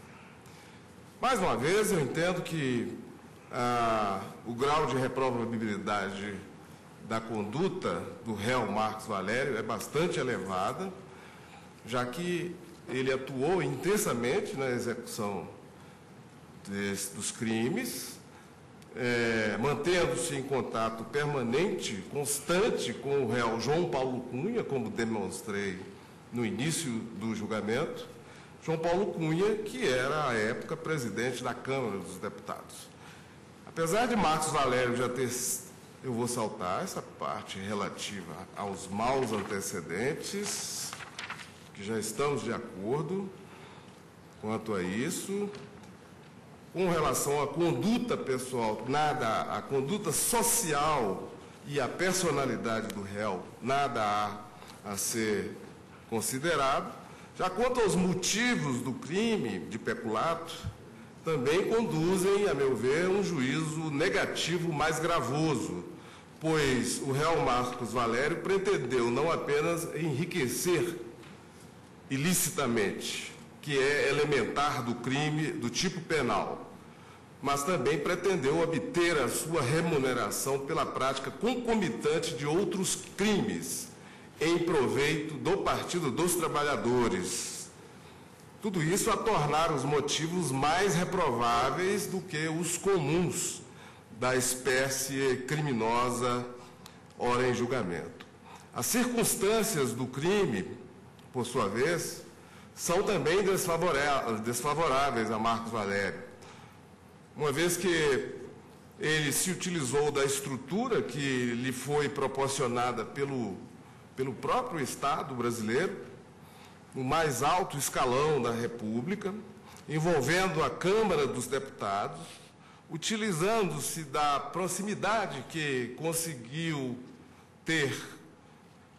[SPEAKER 15] Mais uma vez, eu entendo que ah, o grau de reprovabilidade da conduta do réu Marcos Valério é bastante elevada, já que ele atuou intensamente na execução dos crimes, é, mantendo-se em contato permanente, constante com o réu João Paulo Cunha, como demonstrei no início do julgamento, João Paulo Cunha, que era, à época, presidente da Câmara dos Deputados. Apesar de Marcos Valério já ter. Eu vou saltar essa parte relativa aos maus antecedentes, que já estamos de acordo quanto a isso. Com relação à conduta pessoal, nada, a conduta social e a personalidade do réu, nada há a ser considerado. Já quanto aos motivos do crime de peculato, também conduzem, a meu ver, um juízo negativo mais gravoso, pois o réu Marcos Valério pretendeu não apenas enriquecer ilicitamente, que é elementar do crime do tipo penal, mas também pretendeu obter a sua remuneração pela prática concomitante de outros crimes em proveito do Partido dos Trabalhadores. Tudo isso a tornar os motivos mais reprováveis do que os comuns da espécie criminosa ora em julgamento. As circunstâncias do crime, por sua vez, são também desfavoráveis a Marcos Valério, uma vez que ele se utilizou da estrutura que lhe foi proporcionada pelo pelo próprio Estado brasileiro, no mais alto escalão da República, envolvendo a Câmara dos Deputados, utilizando-se da proximidade que conseguiu ter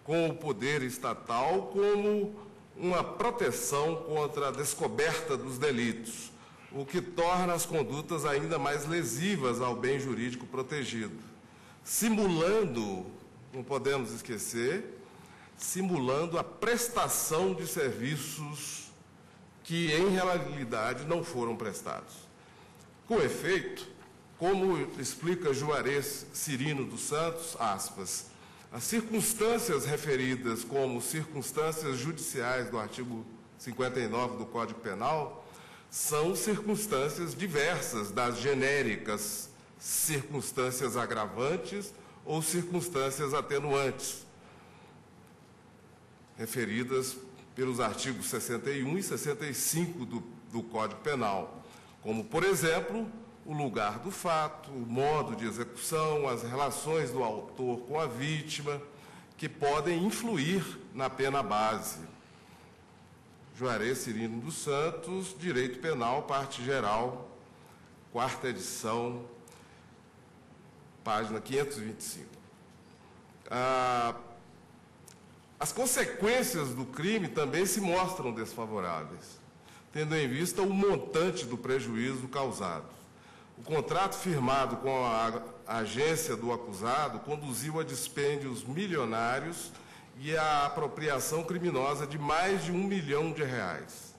[SPEAKER 15] com o poder estatal como uma proteção contra a descoberta dos delitos, o que torna as condutas ainda mais lesivas ao bem jurídico protegido, simulando, não podemos esquecer, simulando a prestação de serviços que, em realidade, não foram prestados. Com efeito, como explica Juarez Cirino dos Santos, aspas, as circunstâncias referidas como circunstâncias judiciais do artigo 59 do Código Penal são circunstâncias diversas das genéricas circunstâncias agravantes ou circunstâncias atenuantes, referidas pelos artigos 61 e 65 do, do Código Penal, como, por exemplo, o lugar do fato, o modo de execução, as relações do autor com a vítima, que podem influir na pena base. Juarez Cirino dos Santos, Direito Penal, parte geral, quarta edição, página 525. Ah, as consequências do crime também se mostram desfavoráveis, tendo em vista o montante do prejuízo causado. O contrato firmado com a agência do acusado conduziu a dispêndios milionários e a apropriação criminosa de mais de um milhão de reais.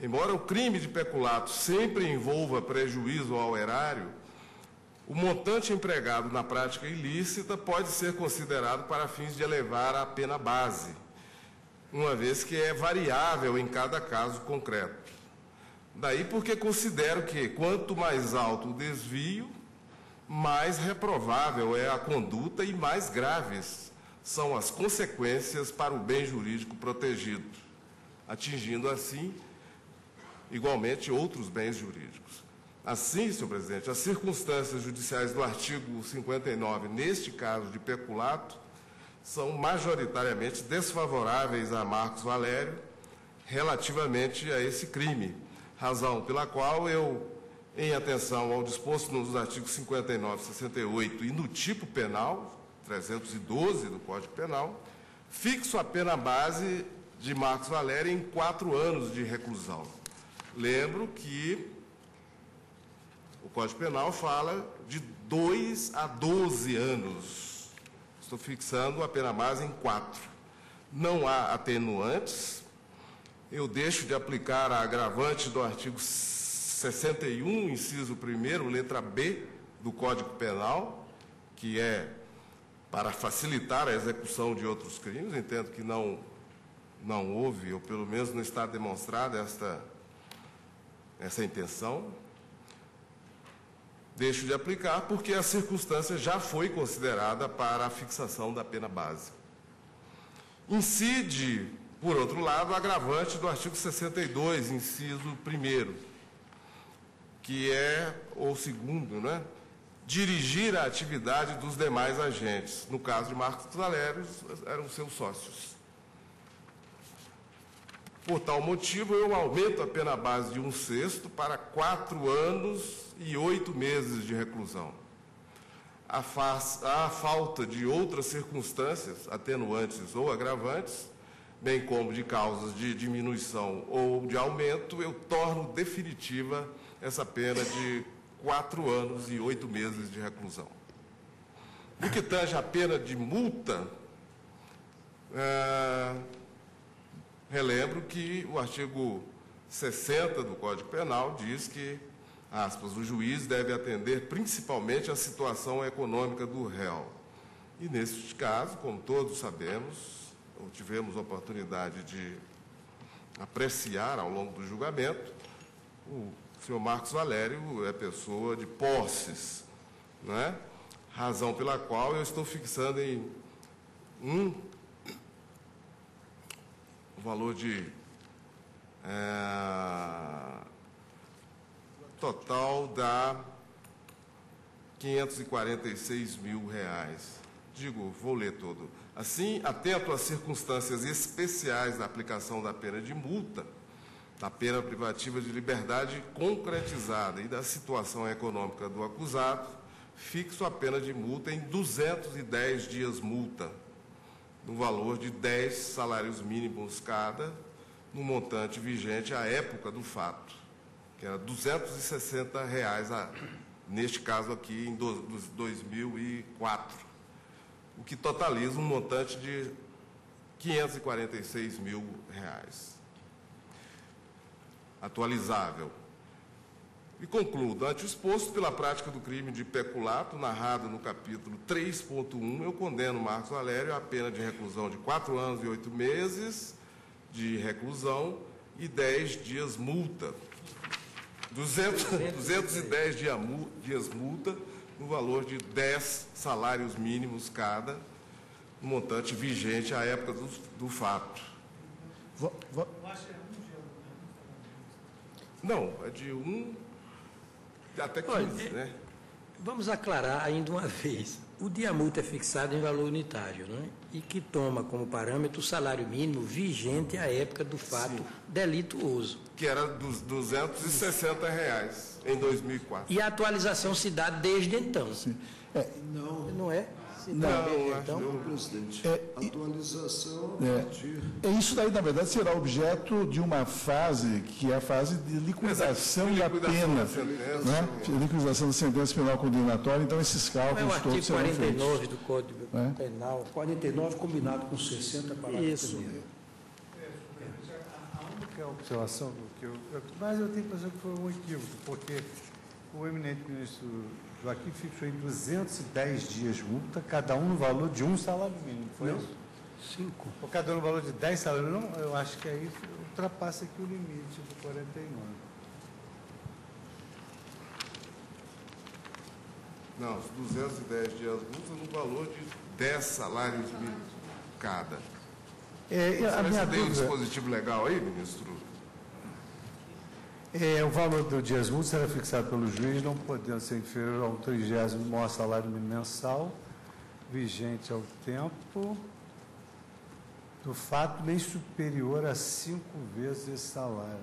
[SPEAKER 15] Embora o crime de peculato sempre envolva prejuízo ao erário, o montante empregado na prática ilícita pode ser considerado para fins de elevar a pena base, uma vez que é variável em cada caso concreto. Daí porque considero que quanto mais alto o desvio, mais reprovável é a conduta e mais graves são as consequências para o bem jurídico protegido, atingindo assim igualmente outros bens jurídicos. Assim, senhor presidente, as circunstâncias judiciais do artigo 59, neste caso de peculato, são majoritariamente desfavoráveis a Marcos Valério relativamente a esse crime, razão pela qual eu, em atenção ao disposto nos artigos 59, 68 e no tipo penal, 312 do Código Penal, fixo a pena base de Marcos Valério em quatro anos de reclusão. Lembro que Código Penal fala de 2 a 12 anos. Estou fixando a pena base em 4. Não há atenuantes. Eu deixo de aplicar a agravante do artigo 61, inciso 1, letra B do Código Penal, que é para facilitar a execução de outros crimes. Entendo que não, não houve, ou pelo menos não está demonstrada esta, essa intenção. Deixo de aplicar porque a circunstância já foi considerada para a fixação da pena base. Incide, por outro lado, o agravante do artigo 62, inciso 1, que é, ou segundo, né? dirigir a atividade dos demais agentes. No caso de Marcos Valério, eram seus sócios. Por tal motivo, eu aumento a pena base de um sexto para quatro anos e oito meses de reclusão. A, a falta de outras circunstâncias, atenuantes ou agravantes, bem como de causas de diminuição ou de aumento, eu torno definitiva essa pena de quatro anos e oito meses de reclusão. No que tange a pena de multa, é, relembro que o artigo 60 do Código Penal diz que, aspas, o juiz deve atender principalmente a situação econômica do réu. E neste caso, como todos sabemos, ou tivemos oportunidade de apreciar ao longo do julgamento, o senhor Marcos Valério é pessoa de posses, não é? razão pela qual eu estou fixando em um valor de é, total da 546 mil reais. Digo, vou ler todo. Assim, atento às circunstâncias especiais da aplicação da pena de multa, da pena privativa de liberdade concretizada e da situação econômica do acusado, fixo a pena de multa em 210 dias multa, no valor de 10 salários mínimos cada, no montante vigente à época do fato, que era 260 reais a, neste caso aqui em do, 2004, o que totaliza um montante de 546 mil reais atualizável. E concluo, ante o exposto pela prática do crime de peculato, narrado no capítulo 3.1, eu condeno Marcos Valério à pena de reclusão de quatro anos e oito meses de reclusão e dez dias multa. 200, 210 dia, dias multa no valor de 10 salários mínimos cada, no montante vigente à época do, do fato. Vou, vou... Não, é de 1 até 15, Olha, né?
[SPEAKER 11] Vamos aclarar ainda uma vez. O dia multa é fixado em valor unitário, né? E que toma como parâmetro o salário mínimo vigente à época do fato Sim. delituoso.
[SPEAKER 15] Que era dos 260 reais em 2004.
[SPEAKER 11] E a atualização se dá desde então.
[SPEAKER 8] Sim. É,
[SPEAKER 11] não, não é?
[SPEAKER 15] Não, não, então, não, presidente. É,
[SPEAKER 8] Atualização é, é, Isso daí, na verdade, será objeto de uma fase que é a fase de liquidação da pena. Da né? Liquidação da sentença penal condenatória. Então, esses cálculos
[SPEAKER 11] é o todos serão 49 feitos. do Código é? Penal.
[SPEAKER 16] 49 combinado com 60 para
[SPEAKER 11] Isso.
[SPEAKER 14] A única observação que eu, mas eu tenho a impressão que foi um equívoco, porque o eminente ministro Joaquim fixou em 210 dias de multa, cada um no valor de um salário mínimo, foi
[SPEAKER 11] não,
[SPEAKER 14] isso?
[SPEAKER 11] Cinco.
[SPEAKER 14] Ou cada um no valor de 10 salários mínimos, eu acho que aí ultrapassa aqui o limite do 49.
[SPEAKER 15] Não, os 210 dias de multa no valor de 10 salários mínimos cada. É, a minha tem dúvida... um dispositivo legal aí, ministro?
[SPEAKER 14] É, o valor do dias mútuos será fixado pelo juiz, não podendo ser inferior ao trigésimo maior salário mensal, vigente ao tempo do fato, nem superior a cinco vezes esse salário.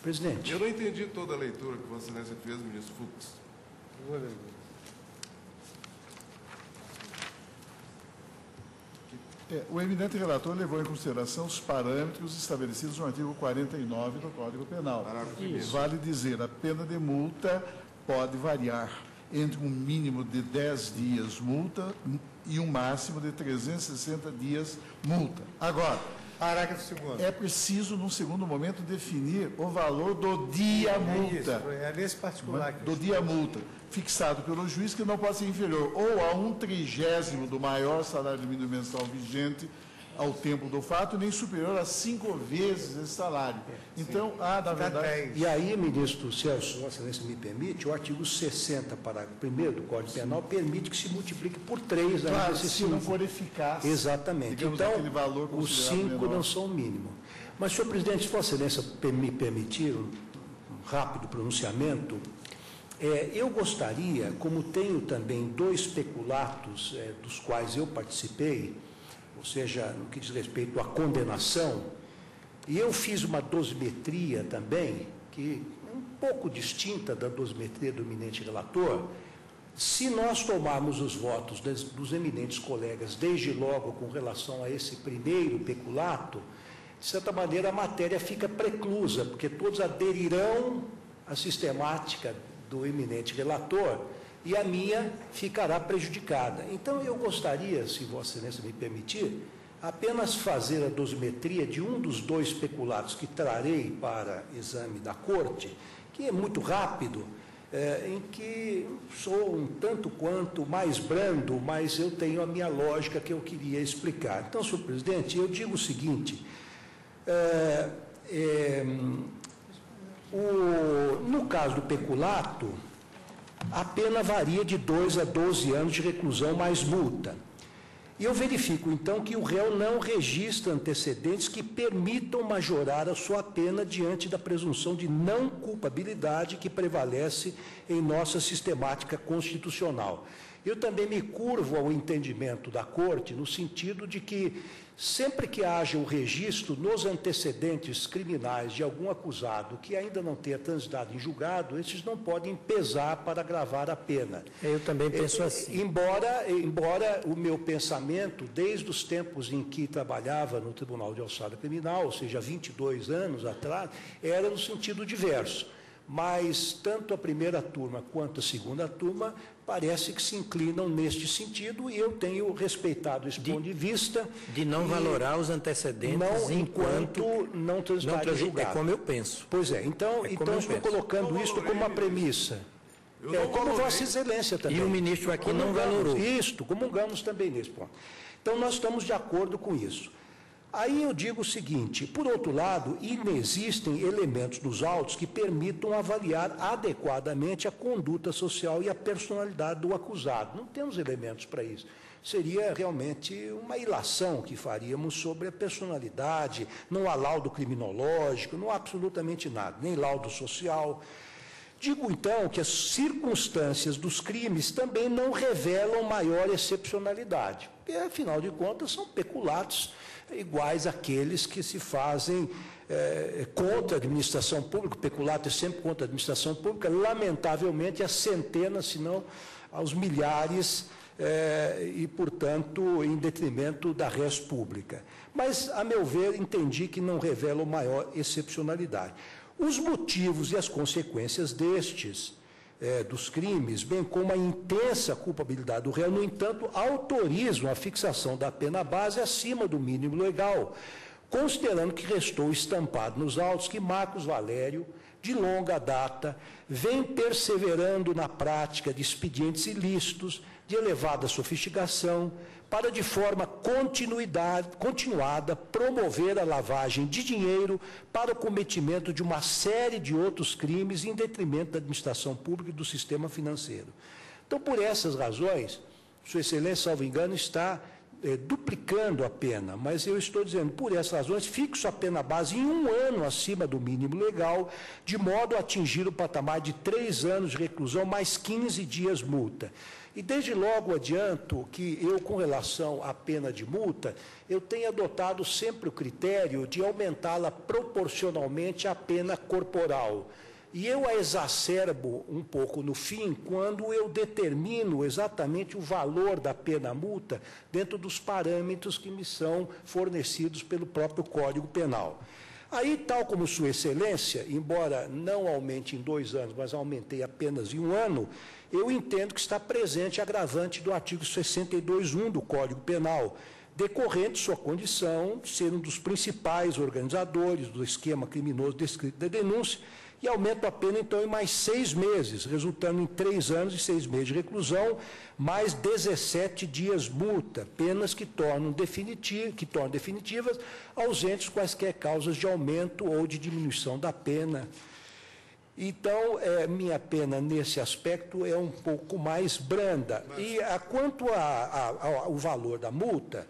[SPEAKER 16] Presidente.
[SPEAKER 15] Eu não entendi toda a leitura que Vossa Excelência fez, ministro Fux. Eu vou ler.
[SPEAKER 8] É, o eminente relator levou em consideração os parâmetros estabelecidos no artigo 49 do Código Penal. Vale dizer, a pena de multa pode variar entre um mínimo de 10 dias multa e um máximo de 360 dias multa. Agora,
[SPEAKER 14] Parágrafo segundo.
[SPEAKER 8] É preciso, num segundo momento, definir o valor do dia é multa.
[SPEAKER 14] Isso, é nesse particular.
[SPEAKER 8] do dia multa, fixado pelo juiz, que não pode ser inferior ou a um trigésimo do maior salário mínimo mensal vigente ao tempo do fato, nem superior a cinco vezes esse salário. Então, há, na verdade...
[SPEAKER 16] E aí, ministro Celso, Vossa Excelência me permite, o artigo 60, parágrafo 1 do Código Sim. Penal, permite que se multiplique por três
[SPEAKER 8] claro, se não for eficaz.
[SPEAKER 16] Exatamente. Então, os cinco menor. não são o mínimo. Mas, senhor presidente, se Vossa Excelência me permitir um rápido pronunciamento, é, eu gostaria, como tenho também dois peculatos é, dos quais eu participei, ou seja, no que diz respeito à condenação, e eu fiz uma dosimetria também, que é um pouco distinta da dosimetria do eminente relator. Se nós tomarmos os votos dos, dos eminentes colegas, desde logo com relação a esse primeiro peculato, de certa maneira a matéria fica preclusa, porque todos aderirão à sistemática do eminente relator e a minha ficará prejudicada. Então, eu gostaria, se Vossa Excelência me permitir, apenas fazer a dosimetria de um dos dois peculatos que trarei para exame da Corte, que é muito rápido, é, em que sou um tanto quanto mais brando, mas eu tenho a minha lógica que eu queria explicar. Então, senhor presidente, eu digo o seguinte: é, é, o, no caso do peculato, a pena varia de 2 a 12 anos de reclusão mais multa. E eu verifico, então, que o réu não registra antecedentes que permitam majorar a sua pena diante da presunção de não culpabilidade que prevalece em nossa sistemática constitucional. Eu também me curvo ao entendimento da Corte no sentido de que Sempre que haja o registro nos antecedentes criminais de algum acusado que ainda não tenha transitado em julgado, esses não podem pesar para agravar a pena.
[SPEAKER 11] Eu também penso é, assim.
[SPEAKER 16] Embora, embora o meu pensamento, desde os tempos em que trabalhava no Tribunal de Alçada Criminal, ou seja, 22 anos atrás, era no sentido diverso mas tanto a primeira turma quanto a segunda turma parece que se inclinam neste sentido e eu tenho respeitado esse de, ponto de vista.
[SPEAKER 11] De não valorar os antecedentes
[SPEAKER 16] não, enquanto, enquanto não transitarem julgado.
[SPEAKER 11] É como eu penso.
[SPEAKER 16] Pois é, então, é então estou penso. colocando isto como uma premissa. É, como Vossa Excelência também.
[SPEAKER 11] E o ministro aqui não valorou.
[SPEAKER 16] Isto, comungamos também nesse ponto. Então, nós estamos de acordo com isso. Aí eu digo o seguinte: por outro lado, inexistem elementos nos autos que permitam avaliar adequadamente a conduta social e a personalidade do acusado. Não temos elementos para isso. Seria realmente uma ilação que faríamos sobre a personalidade, não há laudo criminológico, não há absolutamente nada, nem laudo social. Digo então que as circunstâncias dos crimes também não revelam maior excepcionalidade, porque, afinal de contas, são peculatos iguais àqueles que se fazem é, contra a administração pública, o peculato é sempre contra a administração pública, lamentavelmente a centenas, se não aos milhares, é, e, portanto, em detrimento da res pública. Mas, a meu ver, entendi que não revela maior excepcionalidade. Os motivos e as consequências destes é, dos crimes, bem como a intensa culpabilidade do réu, no entanto, autorizam a fixação da pena base acima do mínimo legal, considerando que restou estampado nos autos que Marcos Valério, de longa data, vem perseverando na prática de expedientes ilícitos de elevada sofisticação, para de forma continuada promover a lavagem de dinheiro para o cometimento de uma série de outros crimes em detrimento da administração pública e do sistema financeiro. Então, por essas razões, Sua Excelência, salvo engano, está é, duplicando a pena, mas eu estou dizendo, por essas razões, fixo a pena base em um ano acima do mínimo legal, de modo a atingir o patamar de três anos de reclusão mais 15 dias multa. E desde logo adianto que eu, com relação à pena de multa, eu tenho adotado sempre o critério de aumentá-la proporcionalmente à pena corporal. E eu a exacerbo um pouco no fim quando eu determino exatamente o valor da pena multa dentro dos parâmetros que me são fornecidos pelo próprio Código Penal. Aí, tal como Sua Excelência, embora não aumente em dois anos, mas aumentei apenas em um ano, eu entendo que está presente agravante do artigo 62.1 do Código Penal, decorrente de sua condição de ser um dos principais organizadores do esquema criminoso descrito da denúncia, e aumento a pena, então, em mais seis meses, resultando em três anos e seis meses de reclusão, mais 17 dias multa, penas que tornam, definitiv que tornam definitivas ausentes quaisquer causas de aumento ou de diminuição da pena. Então, é, minha pena nesse aspecto é um pouco mais branda. E a, quanto ao valor da multa,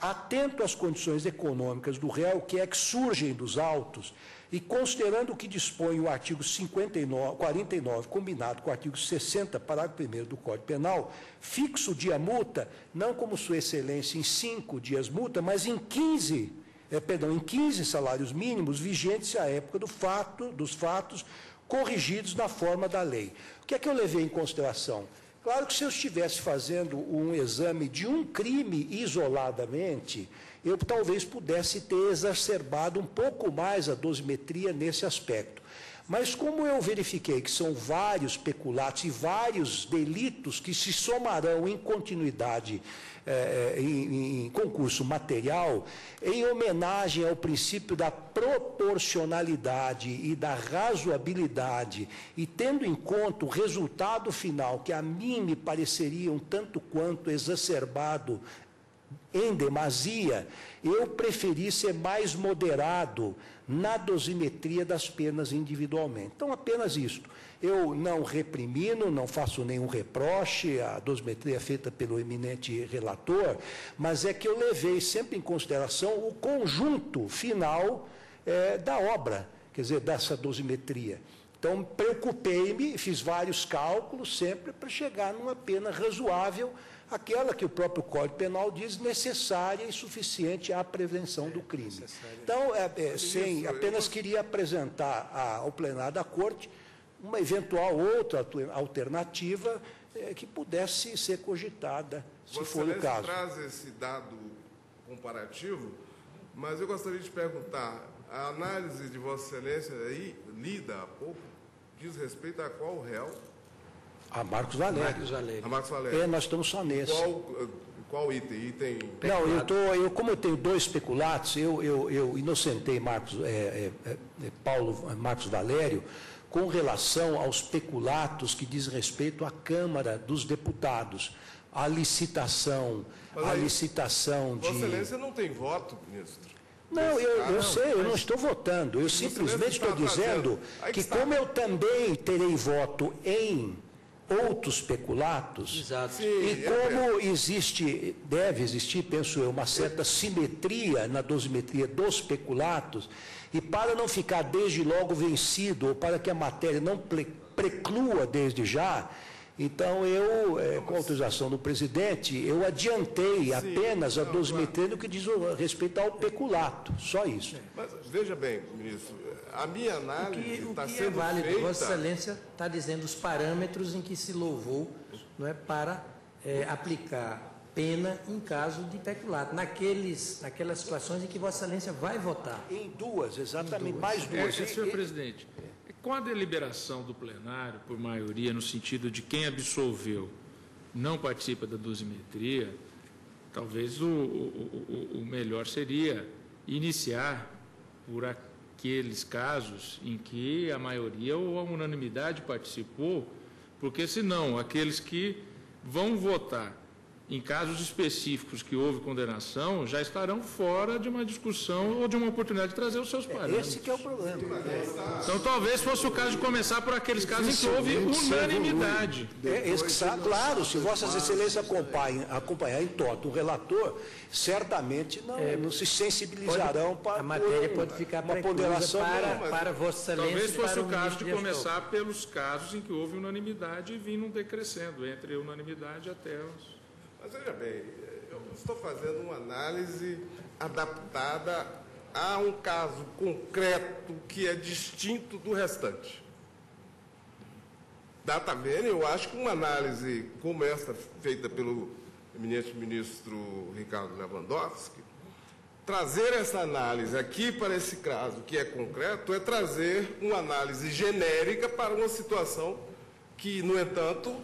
[SPEAKER 16] atento às condições econômicas do réu, que é que surgem dos autos, e considerando o que dispõe o artigo 59, 49, combinado com o artigo 60, parágrafo 1 do Código Penal, fixo o dia multa, não como Sua Excelência em cinco dias multa, mas em 15, é, perdão, em 15 salários mínimos vigentes à época do fato, dos fatos corrigidos na forma da lei. O que é que eu levei em consideração? Claro que se eu estivesse fazendo um exame de um crime isoladamente, eu talvez pudesse ter exacerbado um pouco mais a dosimetria nesse aspecto. Mas como eu verifiquei que são vários peculatos e vários delitos que se somarão em continuidade eh, em, em, concurso material, em homenagem ao princípio da proporcionalidade e da razoabilidade, e tendo em conta o resultado final, que a mim me pareceria um tanto quanto exacerbado em demasia, eu preferi ser mais moderado na dosimetria das penas individualmente. Então, apenas isto. Eu não reprimino, não faço nenhum reproche, a dosimetria é feita pelo eminente relator, mas é que eu levei sempre em consideração o conjunto final é, da obra, quer dizer, dessa dosimetria. Então, preocupei-me, fiz vários cálculos sempre para chegar numa pena razoável aquela que o próprio Código Penal diz necessária e suficiente à prevenção do crime. Então, é, é, sem, apenas queria apresentar ao plenário da Corte uma eventual outra alternativa é, que pudesse ser cogitada, se
[SPEAKER 19] Você
[SPEAKER 16] for o caso.
[SPEAKER 19] traz esse dado comparativo, mas eu gostaria de perguntar, a análise de Vossa Excelência aí, lida há pouco, diz respeito a qual réu?
[SPEAKER 16] A Marcos Valério.
[SPEAKER 17] Marcos Valério.
[SPEAKER 19] A Marcos Valério.
[SPEAKER 16] É, nós estamos só nesse.
[SPEAKER 19] Qual, qual item? Item.
[SPEAKER 16] Não, eu tô, eu, como eu tenho dois peculatos, eu, eu, eu inocentei Marcos, é, é, é, Paulo Marcos Valério com relação aos peculatos que diz respeito à Câmara dos Deputados. A licitação,
[SPEAKER 19] Mas aí,
[SPEAKER 16] licitação de.
[SPEAKER 19] Vossa Excelência não tem voto, ministro.
[SPEAKER 16] Não, eu, eu
[SPEAKER 19] não,
[SPEAKER 16] sei, eu não estou votando. Eu simplesmente estou dizendo
[SPEAKER 19] que
[SPEAKER 16] como eu também terei voto em outros peculatos,
[SPEAKER 17] Exato.
[SPEAKER 16] e
[SPEAKER 19] é
[SPEAKER 16] como existe, deve existir, penso eu, uma certa simetria na dosimetria dos peculatos, e para não ficar desde logo vencido, ou para que a matéria não preclua desde já, então eu, eh, com autorização do presidente, eu adiantei apenas a dosimetria no que diz respeito ao peculato, só isso.
[SPEAKER 19] Mas veja bem, ministro, a minha
[SPEAKER 17] O
[SPEAKER 19] análise está
[SPEAKER 17] que é
[SPEAKER 19] sendo
[SPEAKER 17] válido,
[SPEAKER 19] feita...
[SPEAKER 17] Vossa Excelência está dizendo os parâmetros em que se louvou não é, para é, aplicar pena em caso de peculato, naqueles, naquelas situações em que Vossa Excelência vai votar.
[SPEAKER 16] Em duas, exatamente, mais
[SPEAKER 6] É,
[SPEAKER 16] duas.
[SPEAKER 6] é, senhor
[SPEAKER 16] e-
[SPEAKER 6] presidente, com a deliberação do plenário, por maioria, no sentido de quem absolveu não participa da dosimetria, talvez o- o- o melhor seria iniciar por aqueles casos em que a maioria ou a unanimidade participou, porque senão aqueles que vão votar em casos específicos que houve condenação já estarão fora de uma discussão ou de uma oportunidade de trazer os seus parâmetros.
[SPEAKER 16] Esse que é o problema.
[SPEAKER 6] Então, talvez fosse o caso de começar por aqueles casos em que houve unanimidade.
[SPEAKER 16] É, esse que está claro, se Vossas Excelências acompanham, acompanhar em toto o relator, certamente não, não se sensibilizarão para
[SPEAKER 17] a matéria pode ficar
[SPEAKER 16] uma ponderação
[SPEAKER 17] para,
[SPEAKER 16] não,
[SPEAKER 17] para Vossa Excelência
[SPEAKER 6] Talvez fosse
[SPEAKER 17] para
[SPEAKER 6] o caso de começar pelos casos em que houve unanimidade e vindo decrescendo entre unanimidade até os.
[SPEAKER 19] Mas veja bem, eu estou fazendo uma análise adaptada a um caso concreto que é distinto do restante.
[SPEAKER 15] data vênia, eu acho que uma análise como esta, feita pelo eminente ministro Ricardo Lewandowski, trazer essa análise aqui para esse caso, que é concreto, é trazer uma análise genérica para uma situação que, no entanto,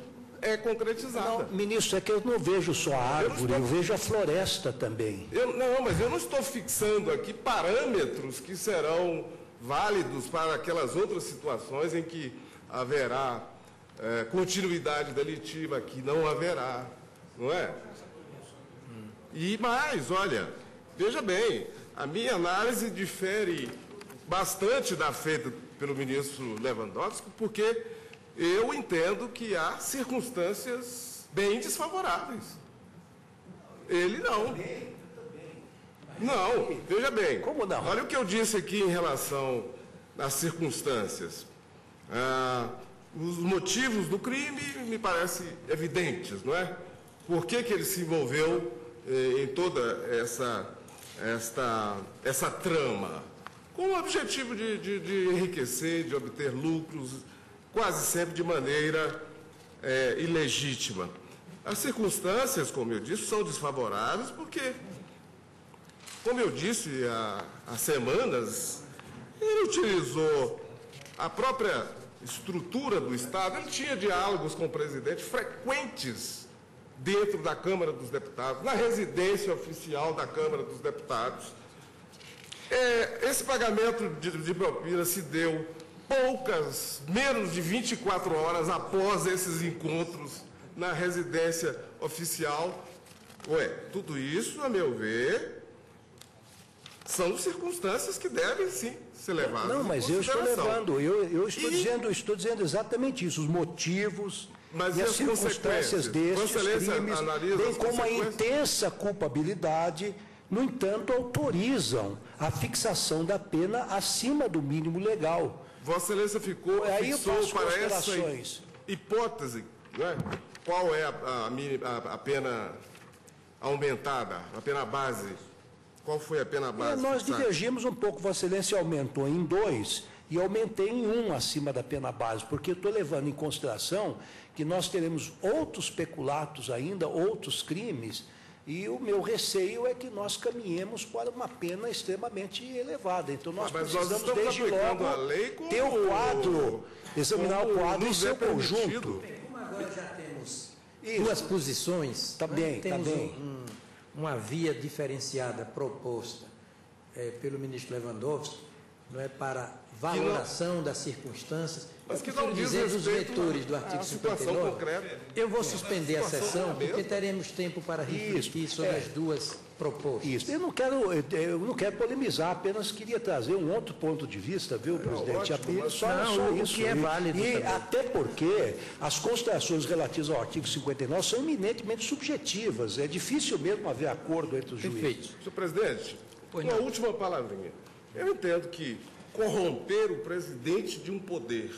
[SPEAKER 15] é concretizada.
[SPEAKER 16] Não, ministro, é que eu não vejo só a árvore, eu, estou... eu vejo a floresta também.
[SPEAKER 15] Eu, não, mas eu não estou fixando aqui parâmetros que serão válidos para aquelas outras situações em que haverá é, continuidade delitiva, que não haverá, não é? E mais, olha, veja bem, a minha análise difere bastante da feita pelo ministro Lewandowski, porque eu entendo que há circunstâncias bem desfavoráveis. Ele não. Não, veja bem.
[SPEAKER 16] Como não?
[SPEAKER 15] Olha o que eu disse aqui em relação às circunstâncias. Ah, os motivos do crime me parecem evidentes, não é? Por que, que ele se envolveu eh, em toda essa, esta, essa trama? Com o objetivo de, de, de enriquecer, de obter lucros, quase sempre de maneira eh, ilegítima. As circunstâncias, como eu disse, são desfavoráveis porque, como eu disse há, há semanas, ele utilizou a própria estrutura do Estado, ele tinha diálogos com o presidente frequentes dentro da Câmara dos Deputados, na residência oficial da Câmara dos Deputados. É, esse pagamento de, de propina se deu poucas, menos de 24 horas após esses encontros na residência oficial. Ué, tudo isso, a meu ver, são circunstâncias que devem sim ser levadas.
[SPEAKER 16] Não, mas eu estou levando, eu, eu estou, e... dizendo, estou dizendo exatamente isso, os motivos
[SPEAKER 15] mas
[SPEAKER 16] e as circunstâncias destes crimes, bem como a intensa culpabilidade, no entanto, autorizam a fixação da pena acima do mínimo legal.
[SPEAKER 15] Vossa Excelência ficou
[SPEAKER 16] Aí
[SPEAKER 15] fixou para essa hipótese, né? qual é a, a, a pena aumentada, a pena base qual foi a pena base?
[SPEAKER 16] nós divergimos um pouco, Vossa Excelência aumentou em dois e aumentei em um acima da pena base, porque estou levando em consideração que nós teremos outros peculatos ainda, outros crimes, e o meu receio é que nós caminhemos para uma pena extremamente elevada. Então nós
[SPEAKER 15] Mas
[SPEAKER 16] precisamos
[SPEAKER 15] nós
[SPEAKER 16] desde logo ter o quadro, examinar o quadro em seu é conjunto.
[SPEAKER 11] Como agora já temos Isso. duas posições,
[SPEAKER 16] tá bem,
[SPEAKER 11] tá
[SPEAKER 16] temos
[SPEAKER 11] bem. Um, uma via diferenciada proposta é, pelo ministro Lewandowski não é, para valoração das circunstâncias.
[SPEAKER 15] Mas que
[SPEAKER 11] não
[SPEAKER 15] dizer
[SPEAKER 11] dos vetores do artigo 59.
[SPEAKER 15] Concreta.
[SPEAKER 11] Eu vou suspender a, a sessão porque teremos tempo para refletir Isso, sobre é. as duas propostas.
[SPEAKER 16] Isso. Eu não quero, eu não quero polemizar, apenas queria trazer um outro ponto de vista, viu, presidente?
[SPEAKER 11] É,
[SPEAKER 16] apenas
[SPEAKER 11] só, não, só isso. que é válido.
[SPEAKER 16] E
[SPEAKER 11] também.
[SPEAKER 16] até porque as considerações relativas ao artigo 59 são eminentemente subjetivas. É difícil mesmo haver acordo entre os
[SPEAKER 11] Perfeito.
[SPEAKER 16] juízes.
[SPEAKER 15] Senhor presidente, pois uma não. última palavrinha. Eu entendo que corromper o presidente de um poder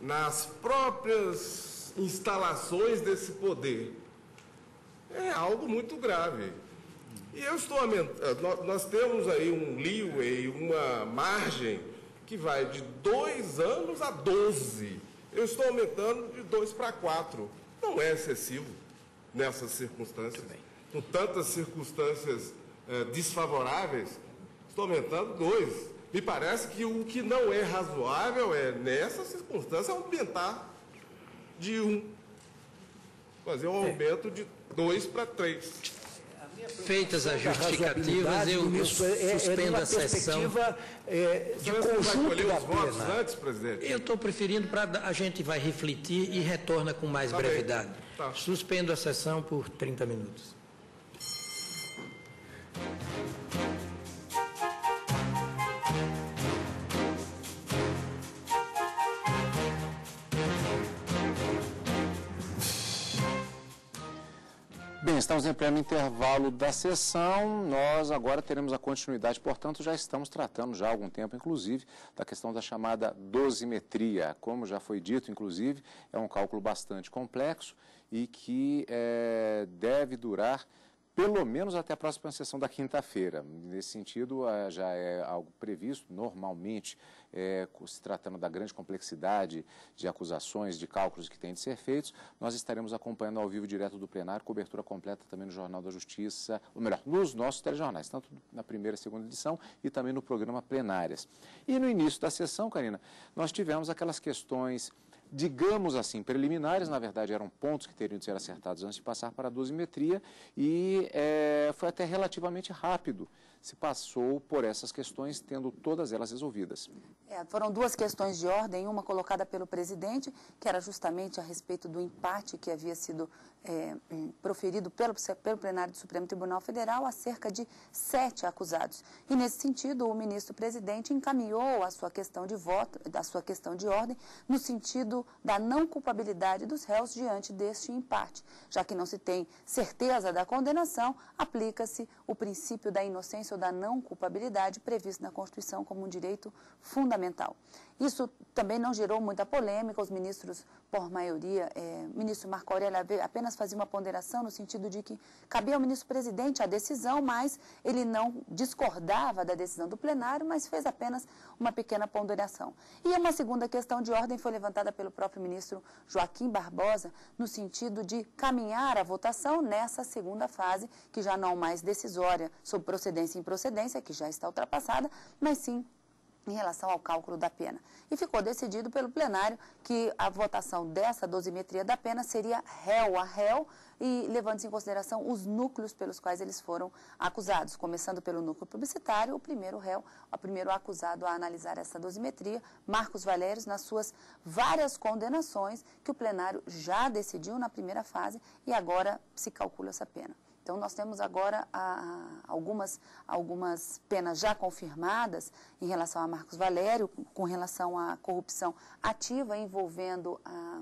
[SPEAKER 15] nas próprias instalações desse poder é algo muito grave. E eu estou aumentando, nós temos aí um leeway, uma margem que vai de dois anos a 12. Eu estou aumentando de dois para quatro. Não é excessivo nessas circunstâncias. Com tantas circunstâncias eh, desfavoráveis, estou aumentando dois. Me parece que o que não é razoável é, nessa circunstância, aumentar de um. Fazer um aumento de dois para três.
[SPEAKER 11] Feitas as justificativas, eu, eu é, suspendo é, a sessão.
[SPEAKER 16] É, de conjunto da pena.
[SPEAKER 15] Antes, presidente?
[SPEAKER 11] Eu estou preferindo para a gente vai refletir e retorna com mais tá brevidade. Tá. Suspendo a sessão por 30 minutos.
[SPEAKER 1] Bem, estamos em pleno intervalo da sessão. Nós agora teremos a continuidade, portanto, já estamos tratando já há algum tempo, inclusive, da questão da chamada dosimetria. Como já foi dito, inclusive, é um cálculo bastante complexo e que é, deve durar pelo menos até a próxima sessão da quinta-feira. Nesse sentido, eh, já é algo previsto, normalmente, é, se tratando da grande complexidade de acusações, de cálculos que têm de ser feitos, nós estaremos acompanhando ao vivo direto do plenário, cobertura completa também no Jornal da Justiça, ou melhor, nos nossos telejornais, tanto na primeira e segunda edição e também no programa Plenárias. E no início da sessão, Karina, nós tivemos aquelas questões digamos assim, preliminares, na verdade eram pontos que teriam de ser acertados antes de passar para a dosimetria e é, foi até relativamente rápido se passou por essas questões, tendo todas elas resolvidas.
[SPEAKER 2] É, foram duas questões de ordem, uma colocada pelo presidente, que era justamente a respeito do empate que havia sido é, hum, proferido pelo, pelo plenário do Supremo Tribunal Federal acerca de sete acusados. E nesse sentido, o ministro-presidente encaminhou a sua questão de voto, a sua questão de ordem, no sentido da não culpabilidade dos réus diante deste empate. Já que não se tem certeza da condenação, aplica-se o princípio da inocência da não culpabilidade previsto na Constituição como um direito fundamental. Isso também não gerou muita polêmica, os ministros, por maioria, é, o ministro Marco Aurélio apenas fazia uma ponderação no sentido de que cabia ao ministro-presidente a decisão, mas ele não discordava da decisão do plenário, mas fez apenas uma pequena ponderação. E uma segunda questão de ordem foi levantada pelo próprio ministro Joaquim Barbosa, no sentido de caminhar a votação nessa segunda fase, que já não mais decisória sobre procedência e improcedência, que já está ultrapassada, mas sim em relação ao cálculo da pena. E ficou decidido pelo plenário que a votação dessa dosimetria da pena seria réu a réu e levando-se em consideração os núcleos pelos quais eles foram acusados, começando pelo núcleo publicitário, o primeiro réu, o primeiro acusado a analisar essa dosimetria, Marcos Valérios, nas suas várias condenações que o plenário já decidiu na primeira fase e agora se calcula essa pena. Então, nós temos agora a, algumas, algumas penas já confirmadas em relação a Marcos Valério, com relação à corrupção ativa envolvendo a,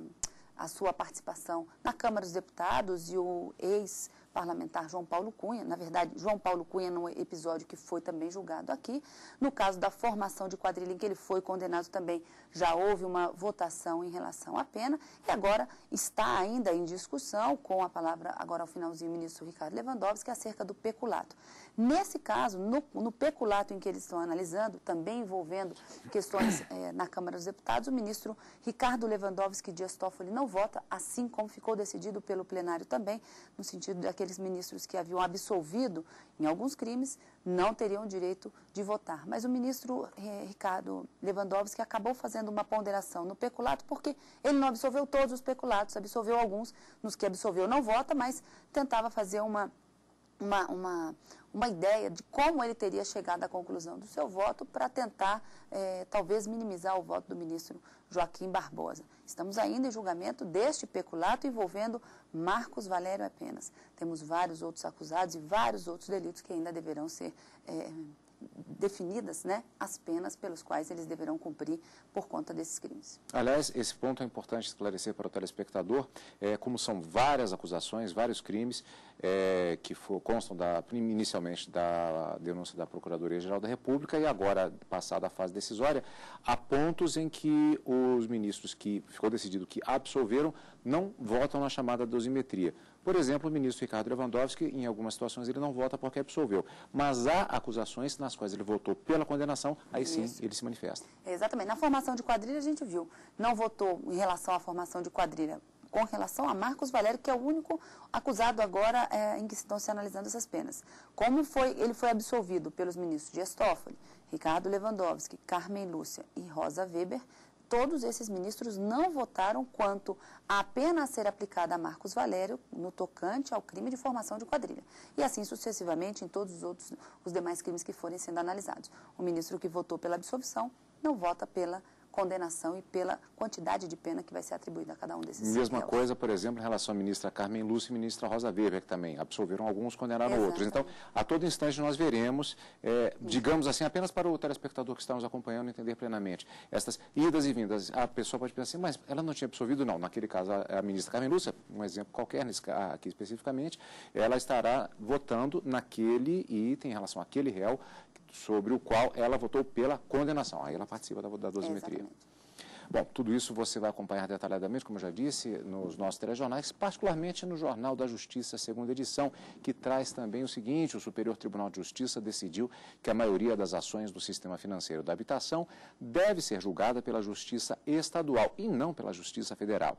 [SPEAKER 2] a sua participação na Câmara dos Deputados e o ex parlamentar João Paulo Cunha, na verdade, João Paulo Cunha no episódio que foi também julgado aqui. No caso da formação de quadrilha em que ele foi condenado também, já houve uma votação em relação à pena e agora está ainda em discussão, com a palavra agora ao finalzinho o ministro Ricardo Lewandowski, acerca do peculato. Nesse caso, no, no peculato em que eles estão analisando, também envolvendo questões é, na Câmara dos Deputados, o ministro Ricardo Lewandowski Dias Toffoli não vota, assim como ficou decidido pelo plenário também, no sentido de aqueles ministros que haviam absolvido em alguns crimes não teriam direito de votar. Mas o ministro eh, Ricardo Lewandowski acabou fazendo uma ponderação no peculato, porque ele não absolveu todos os peculatos, absolveu alguns, nos que absolveu não vota, mas tentava fazer uma, uma, uma, uma ideia de como ele teria chegado à conclusão do seu voto para tentar, eh, talvez, minimizar o voto do ministro Joaquim Barbosa. Estamos ainda em julgamento deste peculato envolvendo Marcos Valério apenas. Temos vários outros acusados e vários outros delitos que ainda deverão ser eh, definidas né, as penas pelos quais eles deverão cumprir por conta desses crimes.
[SPEAKER 1] Aliás, esse ponto é importante esclarecer para o telespectador, é, como são várias acusações, vários crimes é, que for, constam da, inicialmente da denúncia da Procuradoria-Geral da República e agora, passada a fase decisória, há pontos em que os ministros que ficou decidido que absolveram não votam na chamada dosimetria. Por exemplo, o ministro Ricardo Lewandowski, em algumas situações, ele não vota porque absolveu. Mas há acusações nas quais ele votou pela condenação, aí sim Isso. ele se manifesta.
[SPEAKER 2] Exatamente. Na formação de quadrilha, a gente viu. Não votou em relação à formação de quadrilha com relação a Marcos Valério, que é o único acusado agora é, em que estão se analisando essas penas. Como foi, ele foi absolvido pelos ministros Dias Toffoli, Ricardo Lewandowski, Carmen Lúcia e Rosa Weber, todos esses ministros não votaram quanto à pena a ser aplicada a Marcos Valério no tocante ao crime de formação de quadrilha. E assim sucessivamente em todos os outros, os demais crimes que forem sendo analisados. O ministro que votou pela absolvição não vota pela condenação e pela quantidade de pena que vai ser atribuída a cada um desses
[SPEAKER 1] Mesma réus. coisa, por exemplo, em relação à ministra Carmen Lúcia e ministra Rosa Weber, que também absolveram alguns, condenaram Exatamente. outros. Então, a todo instante nós veremos, é, digamos assim, apenas para o telespectador que está nos acompanhando entender plenamente, essas idas e vindas. A pessoa pode pensar assim, mas ela não tinha absolvido? Não. Naquele caso, a, a ministra Carmen Lúcia, um exemplo qualquer, nesse, aqui especificamente, ela estará votando naquele item em relação àquele réu sobre o qual ela votou pela condenação. Aí ela participa da, da dosimetria. Exatamente. Bom, tudo isso você vai acompanhar detalhadamente, como eu já disse, nos nossos telejornais, particularmente no Jornal da Justiça, segunda edição, que traz também o seguinte: o Superior Tribunal de Justiça decidiu que a maioria das ações do sistema financeiro da habitação deve ser julgada pela Justiça Estadual e não pela Justiça Federal.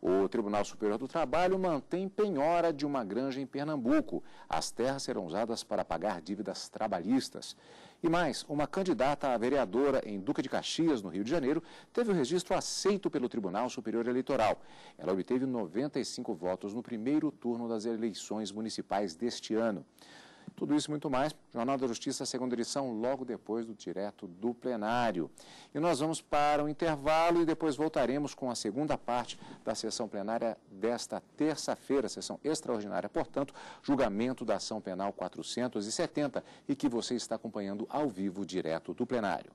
[SPEAKER 1] O Tribunal Superior do Trabalho mantém penhora de uma granja em Pernambuco. As terras serão usadas para pagar dívidas trabalhistas. E mais, uma candidata a vereadora em Duque de Caxias, no Rio de Janeiro, teve o registro aceito pelo Tribunal Superior Eleitoral. Ela obteve 95 votos no primeiro turno das eleições municipais deste ano. Tudo isso e muito mais, Jornal da Justiça, segunda edição, logo depois do direto do plenário. E nós vamos para o intervalo e depois voltaremos com a segunda parte da sessão plenária desta terça-feira, sessão extraordinária, portanto, julgamento da ação penal 470 e que você está acompanhando ao vivo direto do plenário.